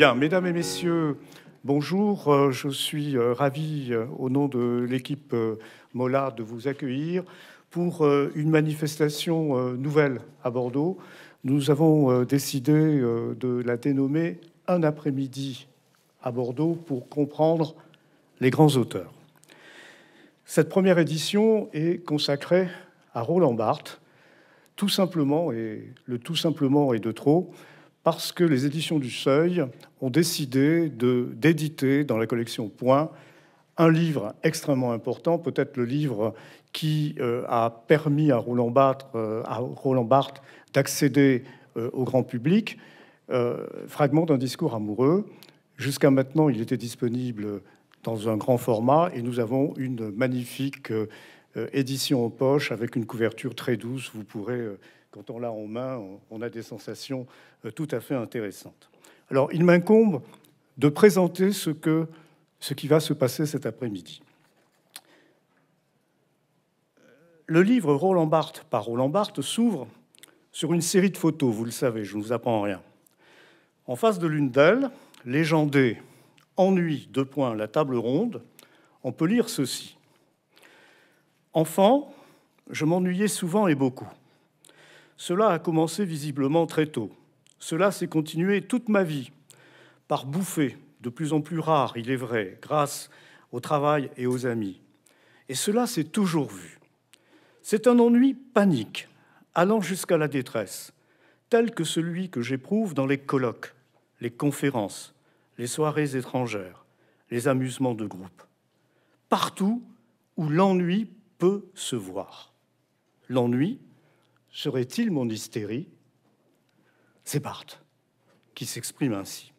Bien, mesdames et messieurs, bonjour. Euh, je suis euh, ravi, euh, au nom de l'équipe Mola, de vous accueillir pour une manifestation nouvelle à Bordeaux. Nous avons décidé de la dénommer Un après-midi à Bordeaux pour comprendre les grands auteurs. Cette première édition est consacrée à Roland Barthes, tout simplement, et le tout simplement est de trop, parce que les éditions du Seuil ont décidé d'éditer dans la collection Point un livre extrêmement important, peut-être le livre qui euh, a permis à Roland Barthes, euh, d'accéder euh, au grand public, fragment d'un discours amoureux. Jusqu'à maintenant, il était disponible dans un grand format et nous avons une magnifique édition en poche avec une couverture très douce. Vous pourrez quand on l'a en main, on a des sensations euh, tout à fait intéressantes. Alors, il m'incombe de présenter ce, ce qui va se passer cet après-midi. Le livre Roland Barthes par Roland Barthes s'ouvre sur une série de photos, vous le savez, je ne vous apprends rien. En face de l'une d'elles, légendée Ennui, deux points, la table ronde, on peut lire ceci. Enfant, je m'ennuyais souvent et beaucoup. Cela a commencé visiblement très tôt. Cela s'est continué toute ma vie, par bouffées de plus en plus rares, il est vrai, grâce au travail et aux amis. Et cela s'est toujours vu. C'est un ennui panique, allant jusqu'à la détresse, tel que celui que j'éprouve dans les colloques, les conférences, les soirées étrangères, les amusements de groupe. Partout où l'ennui peut se voir. L'ennui, Serait-il mon hystérie? C'est Barthes qui s'exprime ainsi.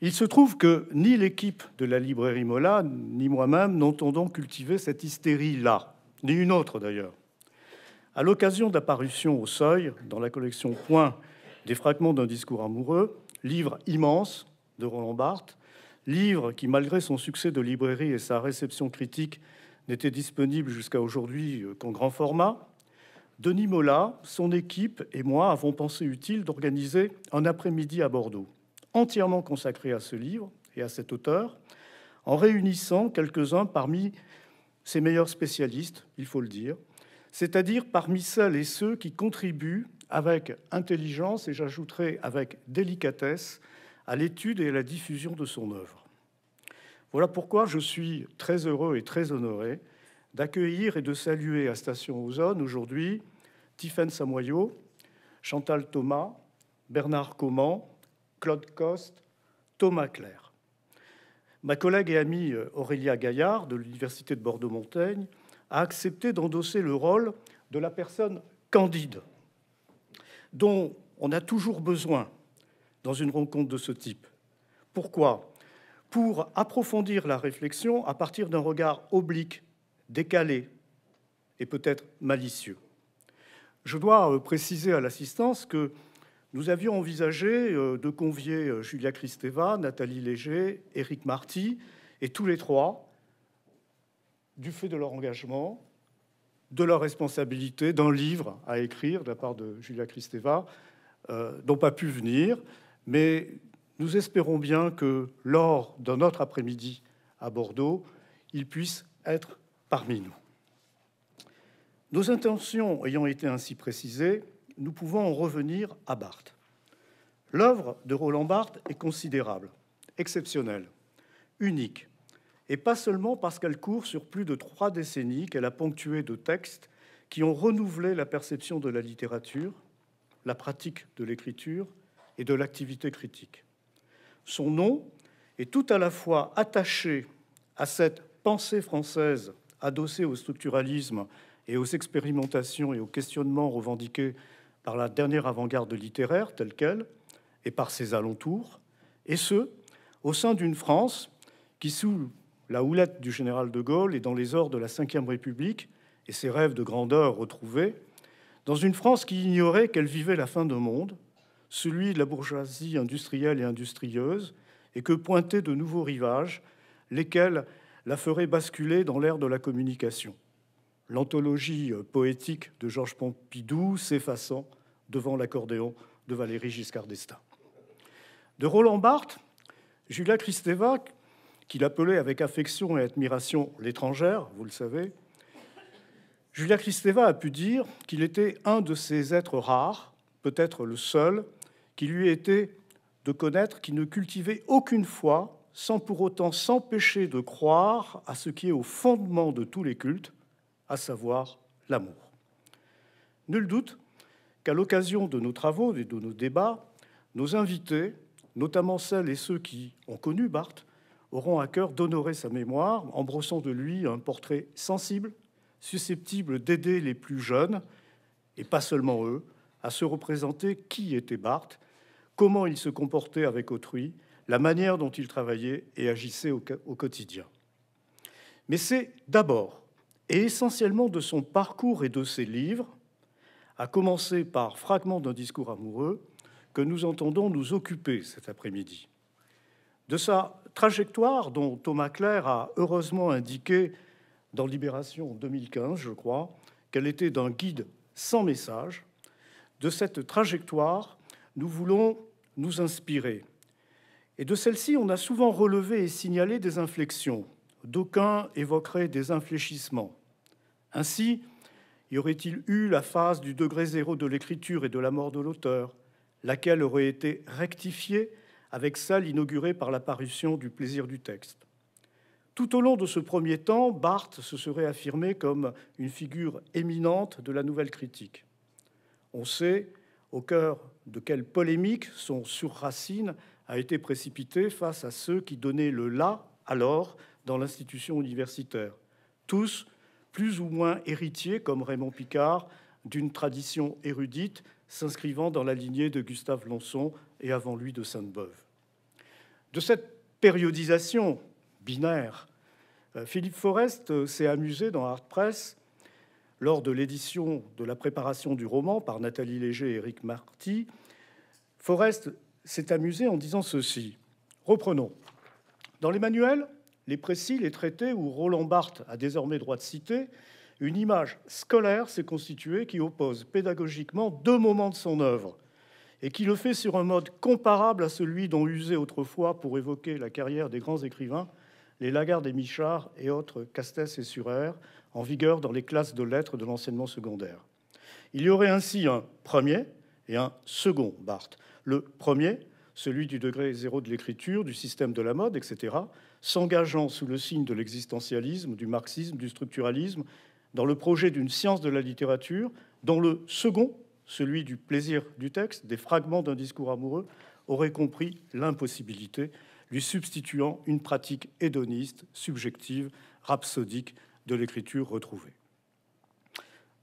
Il se trouve que ni l'équipe de la librairie Mola, ni moi-même n'entendons cultiver cette hystérie-là, ni une autre d'ailleurs. À l'occasion d'apparition au seuil, dans la collection Point des fragments d'un discours amoureux, livre immense de Roland Barthes, livre qui, malgré son succès de librairie et sa réception critique, n'était disponible jusqu'à aujourd'hui qu'en grand format, Denis Mola, son équipe et moi avons pensé utile d'organiser un après-midi à Bordeaux, entièrement consacré à ce livre et à cet auteur, en réunissant quelques-uns parmi ses meilleurs spécialistes, il faut le dire, c'est-à-dire parmi celles et ceux qui contribuent avec intelligence et j'ajouterai avec délicatesse à l'étude et à la diffusion de son œuvre. Voilà pourquoi je suis très heureux et très honoré d'accueillir et de saluer à Station Ozone aujourd'hui Tiffaine Samoyau, Chantal Thomas, Bernard Coman, Claude Coste, Thomas Claire. Ma collègue et amie euh, Aurélia Gaillard de l'Université de Bordeaux-Montaigne a accepté d'endosser le rôle de la personne candide, dont on a toujours besoin dans une rencontre de ce type. Pourquoi? Pour approfondir la réflexion à partir d'un regard oblique, décalé et peut-être malicieux. Je dois euh, préciser à l'assistance que nous avions envisagé euh, de convier euh, Julia Kristeva, Nathalie Léger, Éric Marty, et tous les trois, du fait de leur engagement, de leur responsabilité, d'un livre à écrire de la part de Julia Kristeva, n'ont pas pu venir, mais nous espérons bien que lors d'un autre après-midi à Bordeaux, ils puissent être parmi nous. Nos intentions ayant été ainsi précisées, nous pouvons en revenir à Barthes. L'œuvre de Roland Barthes est considérable, exceptionnelle, unique, et pas seulement parce qu'elle court sur plus de trois décennies qu'elle a ponctué de textes qui ont renouvelé la perception de la littérature, la pratique de l'écriture et de l'activité critique. Son nom est tout à la fois attaché à cette pensée française adossée au structuralisme et aux expérimentations et aux questionnements revendiqués par la dernière avant-garde littéraire telle qu'elle et par ses alentours, et ce, au sein d'une France qui, sous la houlette du général de Gaulle et dans les ors de la Ve République et ses rêves de grandeur retrouvés, dans une France qui ignorait qu'elle vivait la fin d'un monde, celui de la bourgeoisie industrielle et industrieuse, et que pointaient de nouveaux rivages, lesquels la feraient basculer dans l'ère de la communication l'anthologie poétique de Georges Pompidou s'effaçant devant l'accordéon de Valéry Giscard d'Estaing. De Roland Barthes, Julia Kristeva, qu'il appelait avec affection et admiration l'étrangère, vous le savez, Julia Kristeva a pu dire qu'il était un de ces êtres rares, peut-être le seul, qui lui était de connaître qui ne cultivait aucune foi sans pour autant s'empêcher de croire à ce qui est au fondement de tous les cultes, à savoir l'amour. Nul doute qu'à l'occasion de nos travaux et de nos débats, nos invités, notamment celles et ceux qui ont connu Barthes, auront à cœur d'honorer sa mémoire en brossant de lui un portrait sensible, susceptible d'aider les plus jeunes, et pas seulement eux, à se représenter qui était Barthes, comment il se comportait avec autrui, la manière dont il travaillait et agissait au, quotidien. Mais c'est d'abord et essentiellement de son parcours et de ses livres, à commencer par Fragments d'un discours amoureux, que nous entendons nous occuper cet après-midi. De sa trajectoire, dont Thomas Clair a heureusement indiqué dans Libération 2015, je crois, qu'elle était d'un guide sans message, de cette trajectoire, nous voulons nous inspirer. Et de celle-ci, on a souvent relevé et signalé des inflexions. D'aucuns évoqueraient des infléchissements. Ainsi, y aurait-il eu la phase du degré zéro de l'écriture et de la mort de l'auteur, laquelle aurait été rectifiée avec celle inaugurée par l'apparition du plaisir du texte? Tout au long de ce premier temps, Barthes se serait affirmé comme une figure éminente de la nouvelle critique. On sait au cœur de quelle polémique son sur-Racine a été précipité face à ceux qui donnaient le là alors dans l'institution universitaire, tous plus ou moins héritiers, comme Raymond Picard, d'une tradition érudite s'inscrivant dans la lignée de Gustave Lançon et avant lui de Sainte-Beuve. De cette périodisation binaire, euh, Philippe Forest s'est amusé dans Art Press lors de l'édition de la préparation du roman par Nathalie Léger et Eric Marty. Forest s'est amusé en disant ceci. Reprenons. Dans les manuels, les précis, les traités où Roland Barthes a désormais droit de citer, une image scolaire s'est constituée qui oppose pédagogiquement deux moments de son œuvre et qui le fait sur un mode comparable à celui dont usait autrefois pour évoquer la carrière des grands écrivains les Lagarde et Michard et autres Castès et Surer, en vigueur dans les classes de lettres de l'enseignement secondaire. Il y aurait ainsi un premier et un second Barthes. Le premier, celui du degré zéro de l'écriture, du système de la mode, etc., s'engageant sous le signe de l'existentialisme, du marxisme, du structuralisme, dans le projet d'une science de la littérature, dont le second, celui du plaisir du texte, des fragments d'un discours amoureux, aurait compris l'impossibilité, lui substituant une pratique hédoniste, subjective, rhapsodique de l'écriture retrouvée.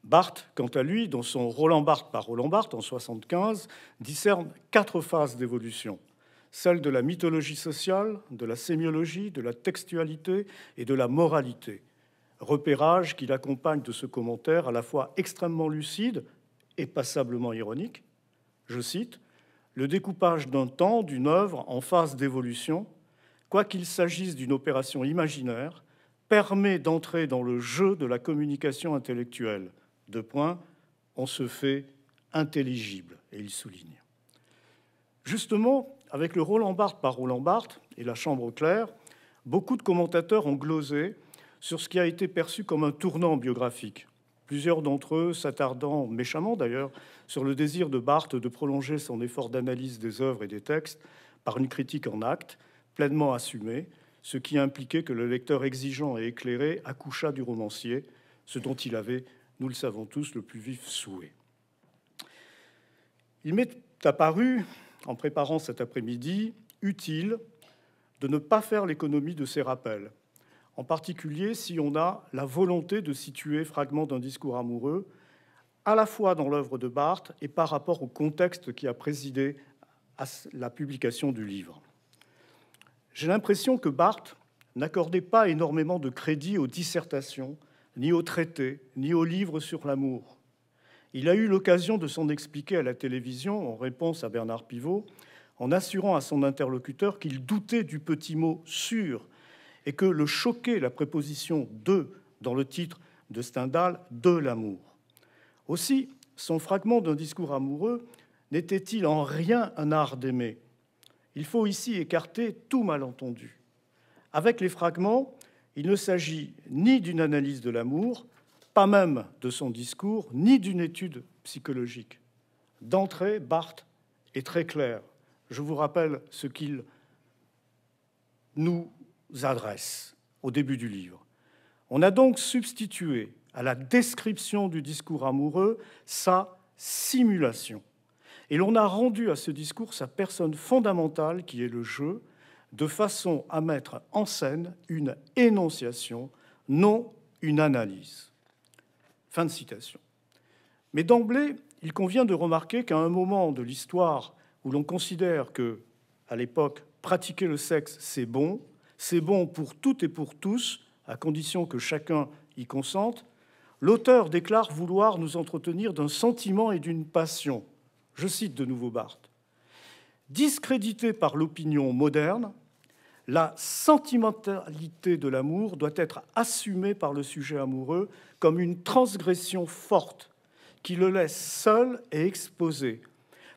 Barthes, quant à lui, dans son Roland Barthes par Roland Barthes en 75, discerne quatre phases d'évolution celle de la mythologie sociale, de la sémiologie, de la textualité et de la moralité. Repérage qui l'accompagne de ce commentaire à la fois extrêmement lucide et passablement ironique. Je cite Le découpage d'un temps, d'une œuvre en phase d'évolution, quoiqu'il s'agisse d'une opération imaginaire, permet d'entrer dans le jeu de la communication intellectuelle. Deux points, on se fait intelligible, et il souligne. Justement, avec le Roland Barthes par Roland Barthes et la Chambre claire, beaucoup de commentateurs ont glosé sur ce qui a été perçu comme un tournant biographique. Plusieurs d'entre eux s'attardant, méchamment d'ailleurs, sur le désir de Barthes de prolonger son effort d'analyse des œuvres et des textes par une critique en acte, pleinement assumée, ce qui impliquait que le lecteur exigeant et éclairé accoucha du romancier, ce dont il avait, nous le savons tous, le plus vif souhait. Il m'est apparu en préparant cet après-midi, utile de ne pas faire l'économie de ces rappels, en particulier si on a la volonté de situer fragments d'un discours amoureux, à la fois dans l'œuvre de Barthes et par rapport au contexte qui a présidé à la publication du livre. J'ai l'impression que Barthes n'accordait pas énormément de crédit aux dissertations, ni aux traités, ni aux livres sur l'amour. Il a eu l'occasion de s'en expliquer à la télévision en réponse à Bernard Pivot, en assurant à son interlocuteur qu'il doutait du petit mot sûr et que le choquait la préposition de dans le titre de Stendhal de l'amour. Aussi, son fragment d'un discours amoureux n'était-il en rien un art d'aimer Il faut ici écarter tout malentendu. Avec les fragments, il ne s'agit ni d'une analyse de l'amour, pas même de son discours, ni d'une étude psychologique. D'entrée, Barthes est très clair. Je vous rappelle ce qu'il nous adresse au début du livre. On a donc substitué à la description du discours amoureux sa simulation. Et l'on a rendu à ce discours sa personne fondamentale qui est le jeu, de façon à mettre en scène une énonciation, non une analyse. Fin de citation. Mais d'emblée, il convient de remarquer qu'à un moment de l'histoire où l'on considère que, à l'époque, pratiquer le sexe, c'est bon, c'est bon pour toutes et pour tous, à condition que chacun y consente, l'auteur déclare vouloir nous entretenir d'un sentiment et d'une passion. Je cite de nouveau Barthes. Discrédité par l'opinion moderne, la sentimentalité de l'amour doit être assumée par le sujet amoureux comme une transgression forte qui le laisse seul et exposé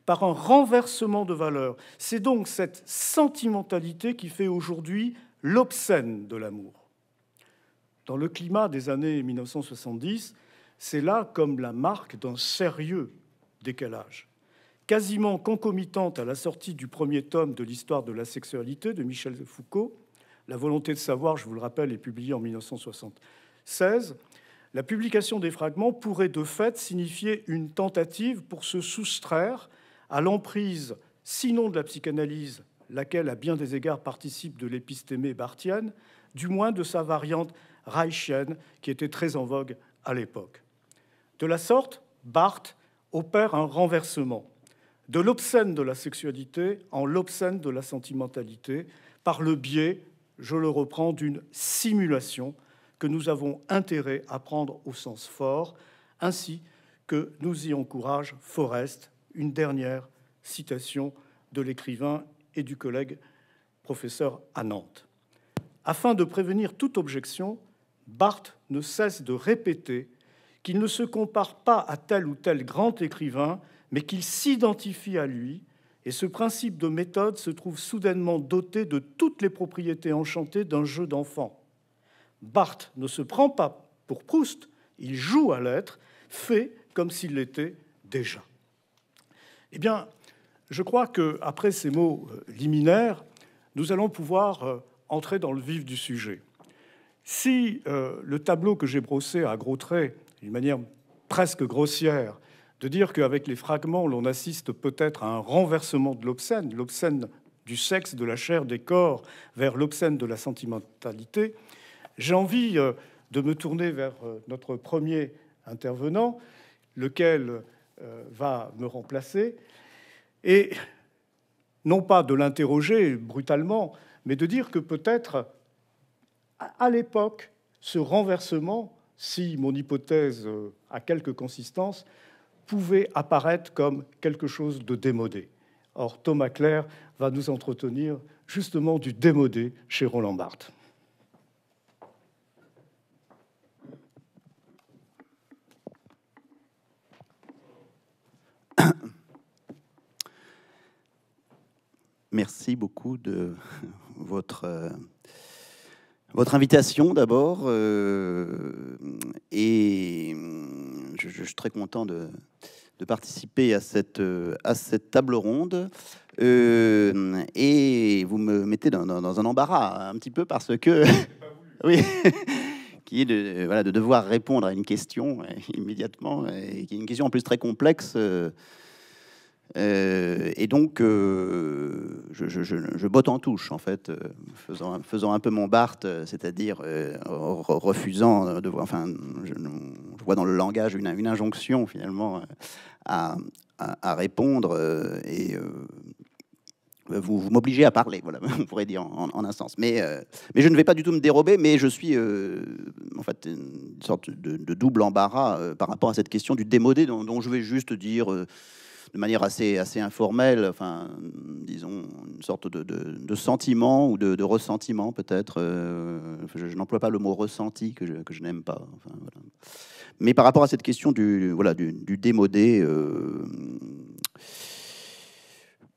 par un renversement de valeurs. C'est donc cette sentimentalité qui fait aujourd'hui l'obscène de l'amour. Dans le climat des années 1970, c'est là comme la marque d'un sérieux décalage. Quasiment concomitante à la sortie du premier tome de l'histoire de la sexualité de Michel Foucault, La volonté de savoir, je vous le rappelle, est publiée en 1976, la publication des fragments pourrait de fait signifier une tentative pour se soustraire à l'emprise, sinon de la psychanalyse, laquelle à bien des égards participe de l'épistémée barthienne, du moins de sa variante reichienne, qui était très en vogue à l'époque. De la sorte, Barthes opère un renversement de l'obscène de la sexualité en l'obscène de la sentimentalité, par le biais, je le reprends, d'une simulation que nous avons intérêt à prendre au sens fort, ainsi que nous y encourage Forrest, une dernière citation de l'écrivain et du collègue professeur à Nantes. Afin de prévenir toute objection, Barthes ne cesse de répéter qu'il ne se compare pas à tel ou tel grand écrivain, mais qu'il s'identifie à lui, et ce principe de méthode se trouve soudainement doté de toutes les propriétés enchantées d'un jeu d'enfant. Barthes ne se prend pas pour Proust, il joue à l'être, fait comme s'il l'était déjà. Eh bien, je crois qu'après ces mots euh, liminaires, nous allons pouvoir euh, entrer dans le vif du sujet. Si euh, le tableau que j'ai brossé à gros traits, d'une manière presque grossière, de dire qu'avec les fragments, l'on assiste peut-être à un renversement de l'obscène, l'obscène du sexe, de la chair, des corps, vers l'obscène de la sentimentalité, j'ai envie de me tourner vers notre premier intervenant, lequel euh, va me remplacer, et non pas de l'interroger brutalement, mais de dire que peut-être, à l'époque, ce renversement, si mon hypothèse euh, a quelque consistance, pouvait apparaître comme quelque chose de démodé. Or, Thomas Clair va nous entretenir justement du démodé chez Roland Barthes. Merci beaucoup de votre, euh, votre invitation d'abord. Euh, et je, suis très content de, participer à cette, à cette table ronde. Euh, et vous me mettez dans, un embarras un petit peu parce que... oui qui est de, voilà, de devoir répondre à une question immédiatement, et qui est une question en plus très complexe. Euh, et donc, euh, je, botte en touche, en fait, euh, faisant, un peu mon Barthes, c'est-à-dire refusant de voir, enfin, je, vois dans le langage une, injonction, finalement, à, répondre, et vous, m'obligez à parler, voilà, on pourrait dire en, un sens. Mais, je ne vais pas du tout me dérober, mais je suis en fait une sorte de, double embarras par rapport à cette question du démodé, dont je vais juste dire de manière assez, assez informelle, enfin, disons, une sorte de, de, sentiment ou de, ressentiment peut-être. Euh, je, n'emploie pas le mot ressenti que je, que je n'aime pas. Mais par rapport à cette question du, voilà, du, démodé, euh,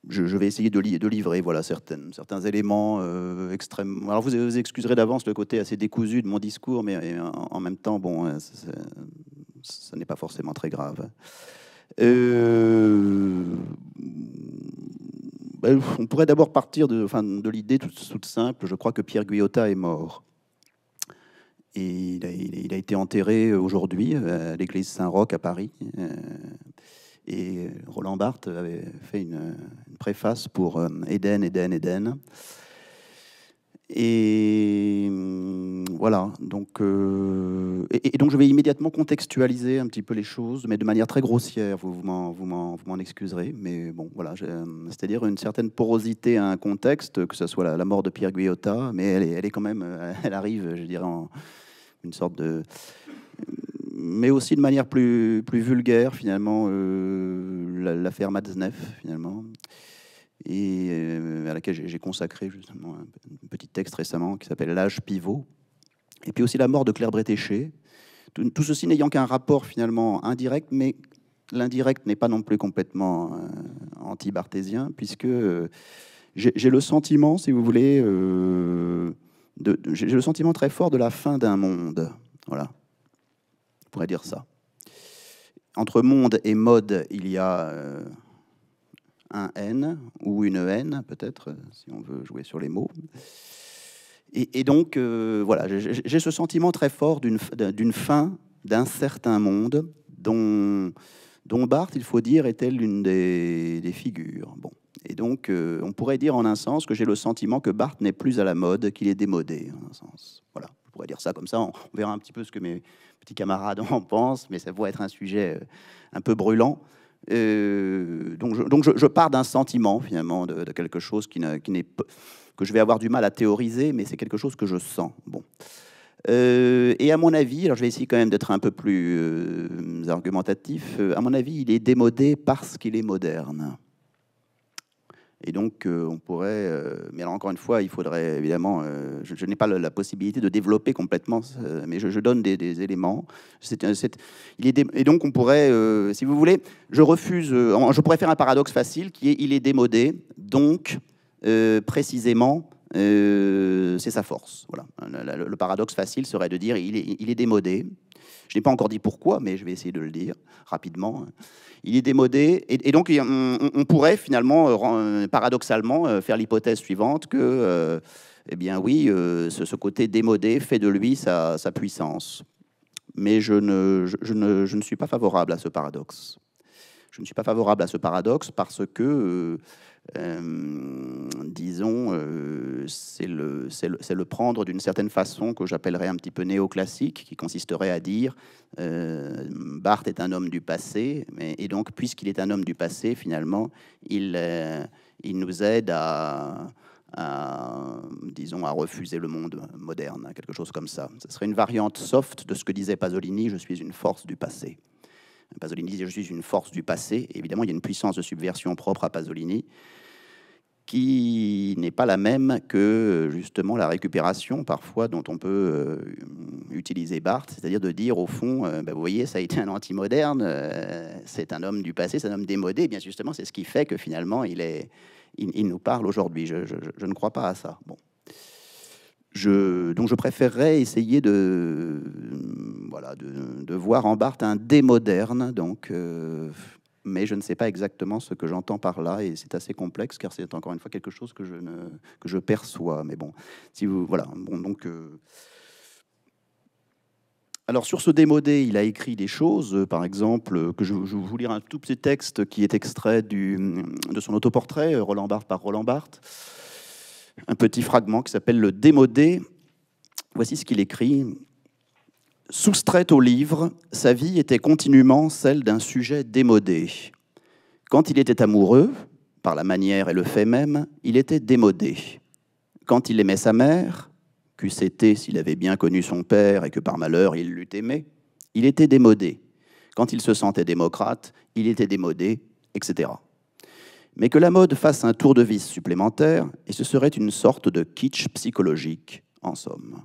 je, vais essayer de, de, livrer voilà, certaines, certains éléments euh, extrêmement. Alors, vous, vous excuserez d'avance le côté assez décousu de mon discours, mais en, même temps, bon, euh, ça n'est pas forcément très grave. Euh, ben, on pourrait d'abord partir de, l'idée toute, simple. Je crois que Pierre Guyotat est mort. Et il a, été enterré aujourd'hui à l'église Saint-Roch à Paris. Et Roland Barthes avait fait une, préface pour euh, Eden, Eden, Eden. Et hum, voilà, donc, euh, et, donc je vais immédiatement contextualiser un petit peu les choses, mais de manière très grossière, vous, vous m'en excuserez, mais bon, voilà, euh, c'est-à-dire une certaine porosité à un contexte, que ce soit la, mort de Pierre Guyotat, mais elle est, elle est quand même, elle arrive, je dirais, en une sorte de mais aussi de manière plus, plus vulgaire, finalement, euh, l'affaire Matzneff, finalement, et euh, à laquelle j'ai consacré justement un, petit texte récemment qui s'appelle L'âge pivot, et puis aussi la mort de Claire Bretéché. Tout, ceci n'ayant qu'un rapport finalement indirect, mais l'indirect n'est pas non plus complètement euh, anti-barthésien, puisque j'ai le sentiment, si vous voulez, j'ai le sentiment très fort de la fin d'un monde. Voilà pourrait dire ça. Entre monde et mode, il y a euh, un N ou une N, peut-être, si on veut jouer sur les mots. Et, donc, euh, voilà, j'ai ce sentiment très fort d'une fin d'un certain monde dont, dont Barthes, il faut dire, était l'une des, figures. Bon. Et donc, euh, on pourrait dire en un sens que j'ai le sentiment que Barthes n'est plus à la mode, qu'il est démodé, en un sens. Voilà, on pourrait dire ça comme ça. On, verra un petit peu ce que mes petits camarades en pensent, mais ça pourrait être un sujet euh, un peu brûlant. Euh, donc, je, pars d'un sentiment finalement de, quelque chose qui, que je vais avoir du mal à théoriser, mais c'est quelque chose que je sens. Bon. et à mon avis, alors je vais essayer quand même d'être un peu plus argumentatif. à mon avis, il est démodé parce qu'il est moderne. Et donc, euh, on pourrait. Euh, mais alors, encore une fois, il faudrait évidemment. Euh, je, n'ai pas la, possibilité de développer complètement, mais je, donne des, éléments. il est et donc, on pourrait, si vous voulez, je refuse. je pourrais faire un paradoxe facile qui est il est démodé, donc, précisément, c'est sa force. Voilà. Le, paradoxe facile serait de dire il est, il est démodé. Je n'ai pas encore dit pourquoi, mais je vais essayer de le dire rapidement il est démodé. Et, donc, on, pourrait finalement, euh, euh, paradoxalement, euh, faire l'hypothèse suivante que, eh bien oui, ce, côté démodé fait de lui sa, puissance. Mais je ne, suis pas favorable à ce paradoxe. Je ne suis pas favorable à ce paradoxe parce que disons, euh, c'est le, le, prendre d'une certaine façon que j'appellerais un petit peu néoclassique, qui consisterait à dire euh, Barthes est un homme du passé, et donc, puisqu'il est un homme du passé, finalement, il, il nous aide à, disons, à refuser le monde moderne, quelque chose comme ça. Ce serait une variante soft de ce que disait Pasolini Je suis une force du passé. Pasolini disait Je suis une force du passé. évidemment, il y a une puissance de subversion propre à Pasolini qui n'est pas la même que justement la récupération parfois dont on peut euh, utiliser Barthes, c'est-à-dire de dire au fond, euh, bah, vous voyez, ça a été un anti-moderne, euh, c'est un homme du passé, c'est un homme démodé, et bien justement c'est ce qui fait que finalement il, nous parle aujourd'hui. Je, je, ne crois pas à ça. Bon. Je, donc je préférerais essayer de, voilà, de, voir en Barthes un démoderne, donc mais je ne sais pas exactement ce que j'entends par là, et c'est assez complexe, car c'est encore une fois quelque chose que je, que je perçois. Mais bon, si vous... Voilà, bon, donc... Euh, alors sur ce démodé, il a écrit des choses, euh, par exemple, que je, je, vous lire un tout petit texte qui est extrait du, de son autoportrait, Roland Barthes par Roland Barthes, un petit fragment qui s'appelle Le démodé. Voici ce qu'il écrit. Soustraite au livre, sa vie était continuellement celle d'un sujet démodé. Quand il était amoureux, par la manière et le fait même, il était démodé. Quand il aimait sa mère, qu'eût été s'il avait bien connu son père et que par malheur il l'eût aimé, il était démodé. Quand il se sentait démocrate, il était démodé, etc. Mais que la mode fasse un tour de vis supplémentaire, et ce serait une sorte de kitsch psychologique, en somme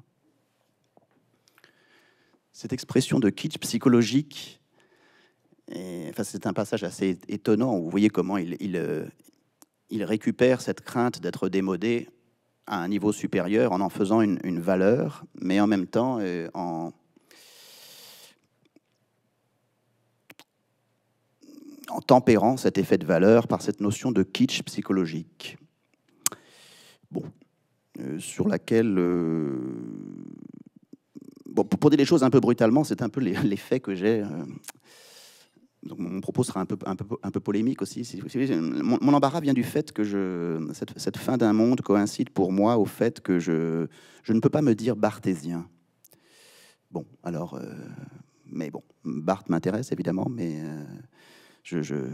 cette expression de kitsch psychologique, enfin, c'est un passage assez étonnant. Vous voyez comment euh, il récupère cette crainte d'être démodé à un niveau supérieur en en faisant une, valeur, mais en même temps en, en tempérant cet effet de valeur par cette notion de kitsch psychologique. Bon, euh, sur laquelle, euh, bon, pour dire les choses un peu brutalement, c'est un peu l'effet que j'ai. Euh, mon propos sera un peu, un peu, un peu polémique aussi. Mon, embarras vient du fait que je, cette, cette fin d'un monde coïncide pour moi au fait que je, je ne peux pas me dire barthésien. Bon, alors, mais bon, Barthes m'intéresse évidemment, mais je,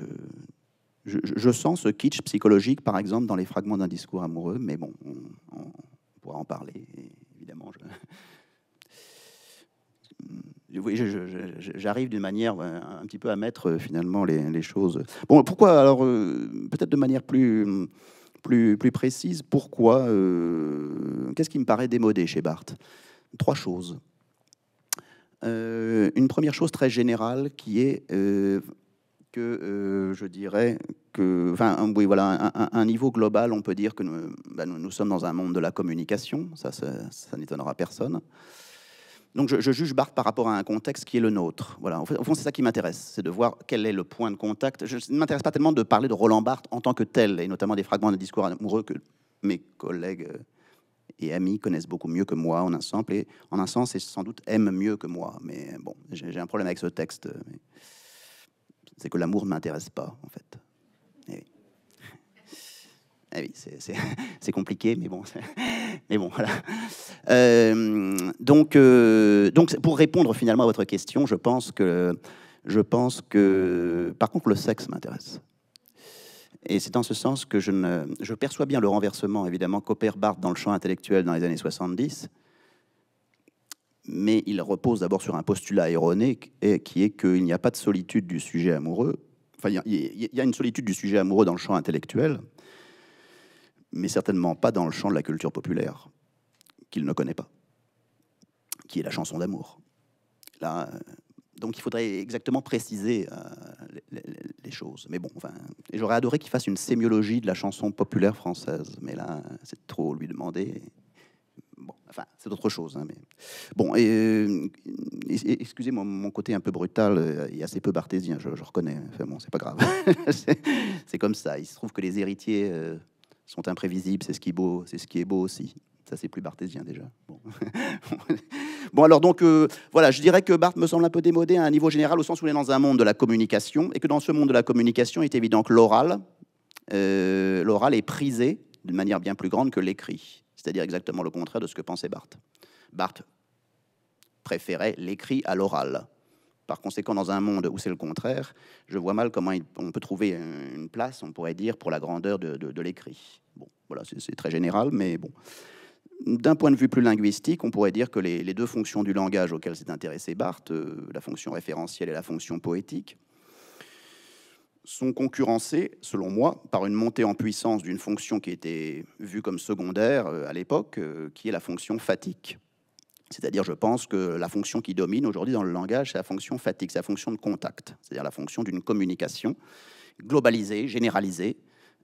sens ce kitsch psychologique, par exemple, dans les fragments d'un discours amoureux, mais bon, on, pourra en parler, évidemment. J'arrive d'une manière euh, un petit peu à mettre euh, finalement les, choses. Bon, pourquoi alors euh, peut-être de manière plus plus plus précise, pourquoi Qu'est-ce qui me paraît démodé chez Barthes? Trois choses. une première chose très générale qui est que euh, je dirais que, enfin, oui, voilà, un, niveau global, on peut dire que bah, nous, nous, sommes dans un monde de la communication, ça, ça, n'étonnera personne. Donc je, juge Barthes par rapport à un contexte qui est le nôtre. Voilà, au fond, c'est ça qui m'intéresse, c'est de voir quel est le point de contact. Je ne m'intéresse pas tellement de parler de Roland Barthes en tant que tel, et notamment des fragments de discours amoureux que mes collègues euh, et amis connaissent beaucoup mieux que moi en un sens, et en un sens, et sans doute aiment mieux que moi. Mais bon, j'ai un problème avec ce texte. Mais c'est que l'amour ne m'intéresse pas, en fait. Eh oui, eh c'est compliqué, mais bon, mais bon, voilà. Euh, donc, euh, donc, pour répondre finalement à votre question, je pense que, je pense que, par contre, le sexe m'intéresse. Et c'est en ce sens que je, je perçois bien le renversement, évidemment, qu'opère Barthes dans le champ intellectuel dans les années 70, mais il repose d'abord sur un postulat erroné qui est qu'il n'y a pas de solitude du sujet amoureux. Enfin, il y, a une solitude du sujet amoureux dans le champ intellectuel, mais certainement pas dans le champ de la culture populaire, qu'il ne connaît pas, qui est la chanson d'amour. Là, donc il faudrait exactement préciser euh, les, choses. Mais bon, j'aurais adoré qu'il fasse une sémiologie de la chanson populaire française, mais là, c'est trop lui demander. Enfin, c'est autre chose. Hein, mais... Bon, et, euh, excusez moi mon côté un peu brutal euh, et assez peu barthésien, je, reconnais. Enfin, bon, c'est pas grave. c'est comme ça. Il se trouve que les héritiers euh, sont imprévisibles, c'est ce qui est beau, c'est ce qui est beau aussi. Ça, c'est plus barthésien déjà. Bon, bon alors donc, voilà, je dirais que Barthes me semble un peu démodé à un niveau général, au sens où il est dans un monde de la communication, et que dans ce monde de la communication, il est évident que l'oral, l'oral est prisé d'une manière bien plus grande que l'écrit c'est-à-dire exactement le contraire de ce que pensait Barthes. Barthes préférait l'écrit à l'oral. Par conséquent, dans un monde où c'est le contraire, je vois mal comment on peut trouver une place, on pourrait dire, pour la grandeur de, l'écrit. Voilà, c'est très général, mais bon. D'un point de vue plus linguistique, on pourrait dire que les, les deux fonctions du langage auxquelles s'est intéressé Barthes, euh, la fonction référentielle et la fonction poétique, sont concurrencés, selon moi, par une montée en puissance d'une fonction qui était vue comme secondaire euh, à l'époque, euh, qui est la fonction fatigue. C'est-à-dire, je pense que la fonction qui domine aujourd'hui dans le langage, c'est la fonction fatigue, c'est la fonction de contact, c'est-à-dire la fonction d'une communication globalisée, généralisée,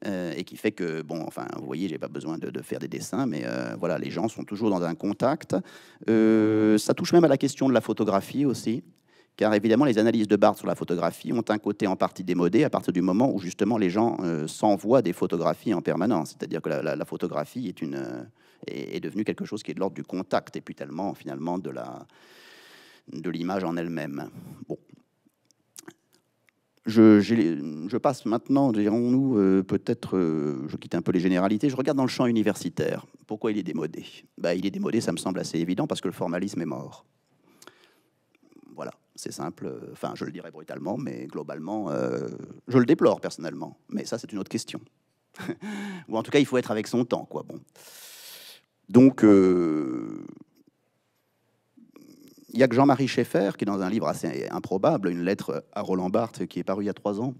euh, et qui fait que, bon, enfin, vous voyez, j'ai pas besoin de, faire des dessins, mais voilà, les gens sont toujours dans un contact. ça touche même à la question de la photographie aussi car évidemment les analyses de Barthes sur la photographie ont un côté en partie démodé à partir du moment où justement les gens euh, s'envoient des photographies en permanence. C'est-à-dire que la, photographie euh, est, devenue quelque chose qui est de l'ordre du contact et puis tellement finalement de de l'image en elle-même. Bon. Je, passe maintenant, dirons-nous, euh, peut-être, je quitte un peu les généralités, je regarde dans le champ universitaire. Pourquoi il est démodé? Bah, Il est démodé, ça me semble assez évident, parce que le formalisme est mort. C'est simple, enfin je le dirais brutalement, mais globalement, euh, je le déplore personnellement. Mais ça, c'est une autre question. Ou en tout cas, il faut être avec son temps, quoi. Bon. Donc, euh, il n'y a que Jean-Marie Schaeffer, qui, dans un livre assez improbable, une lettre à Roland Barthes, qui est paru il y a trois ans,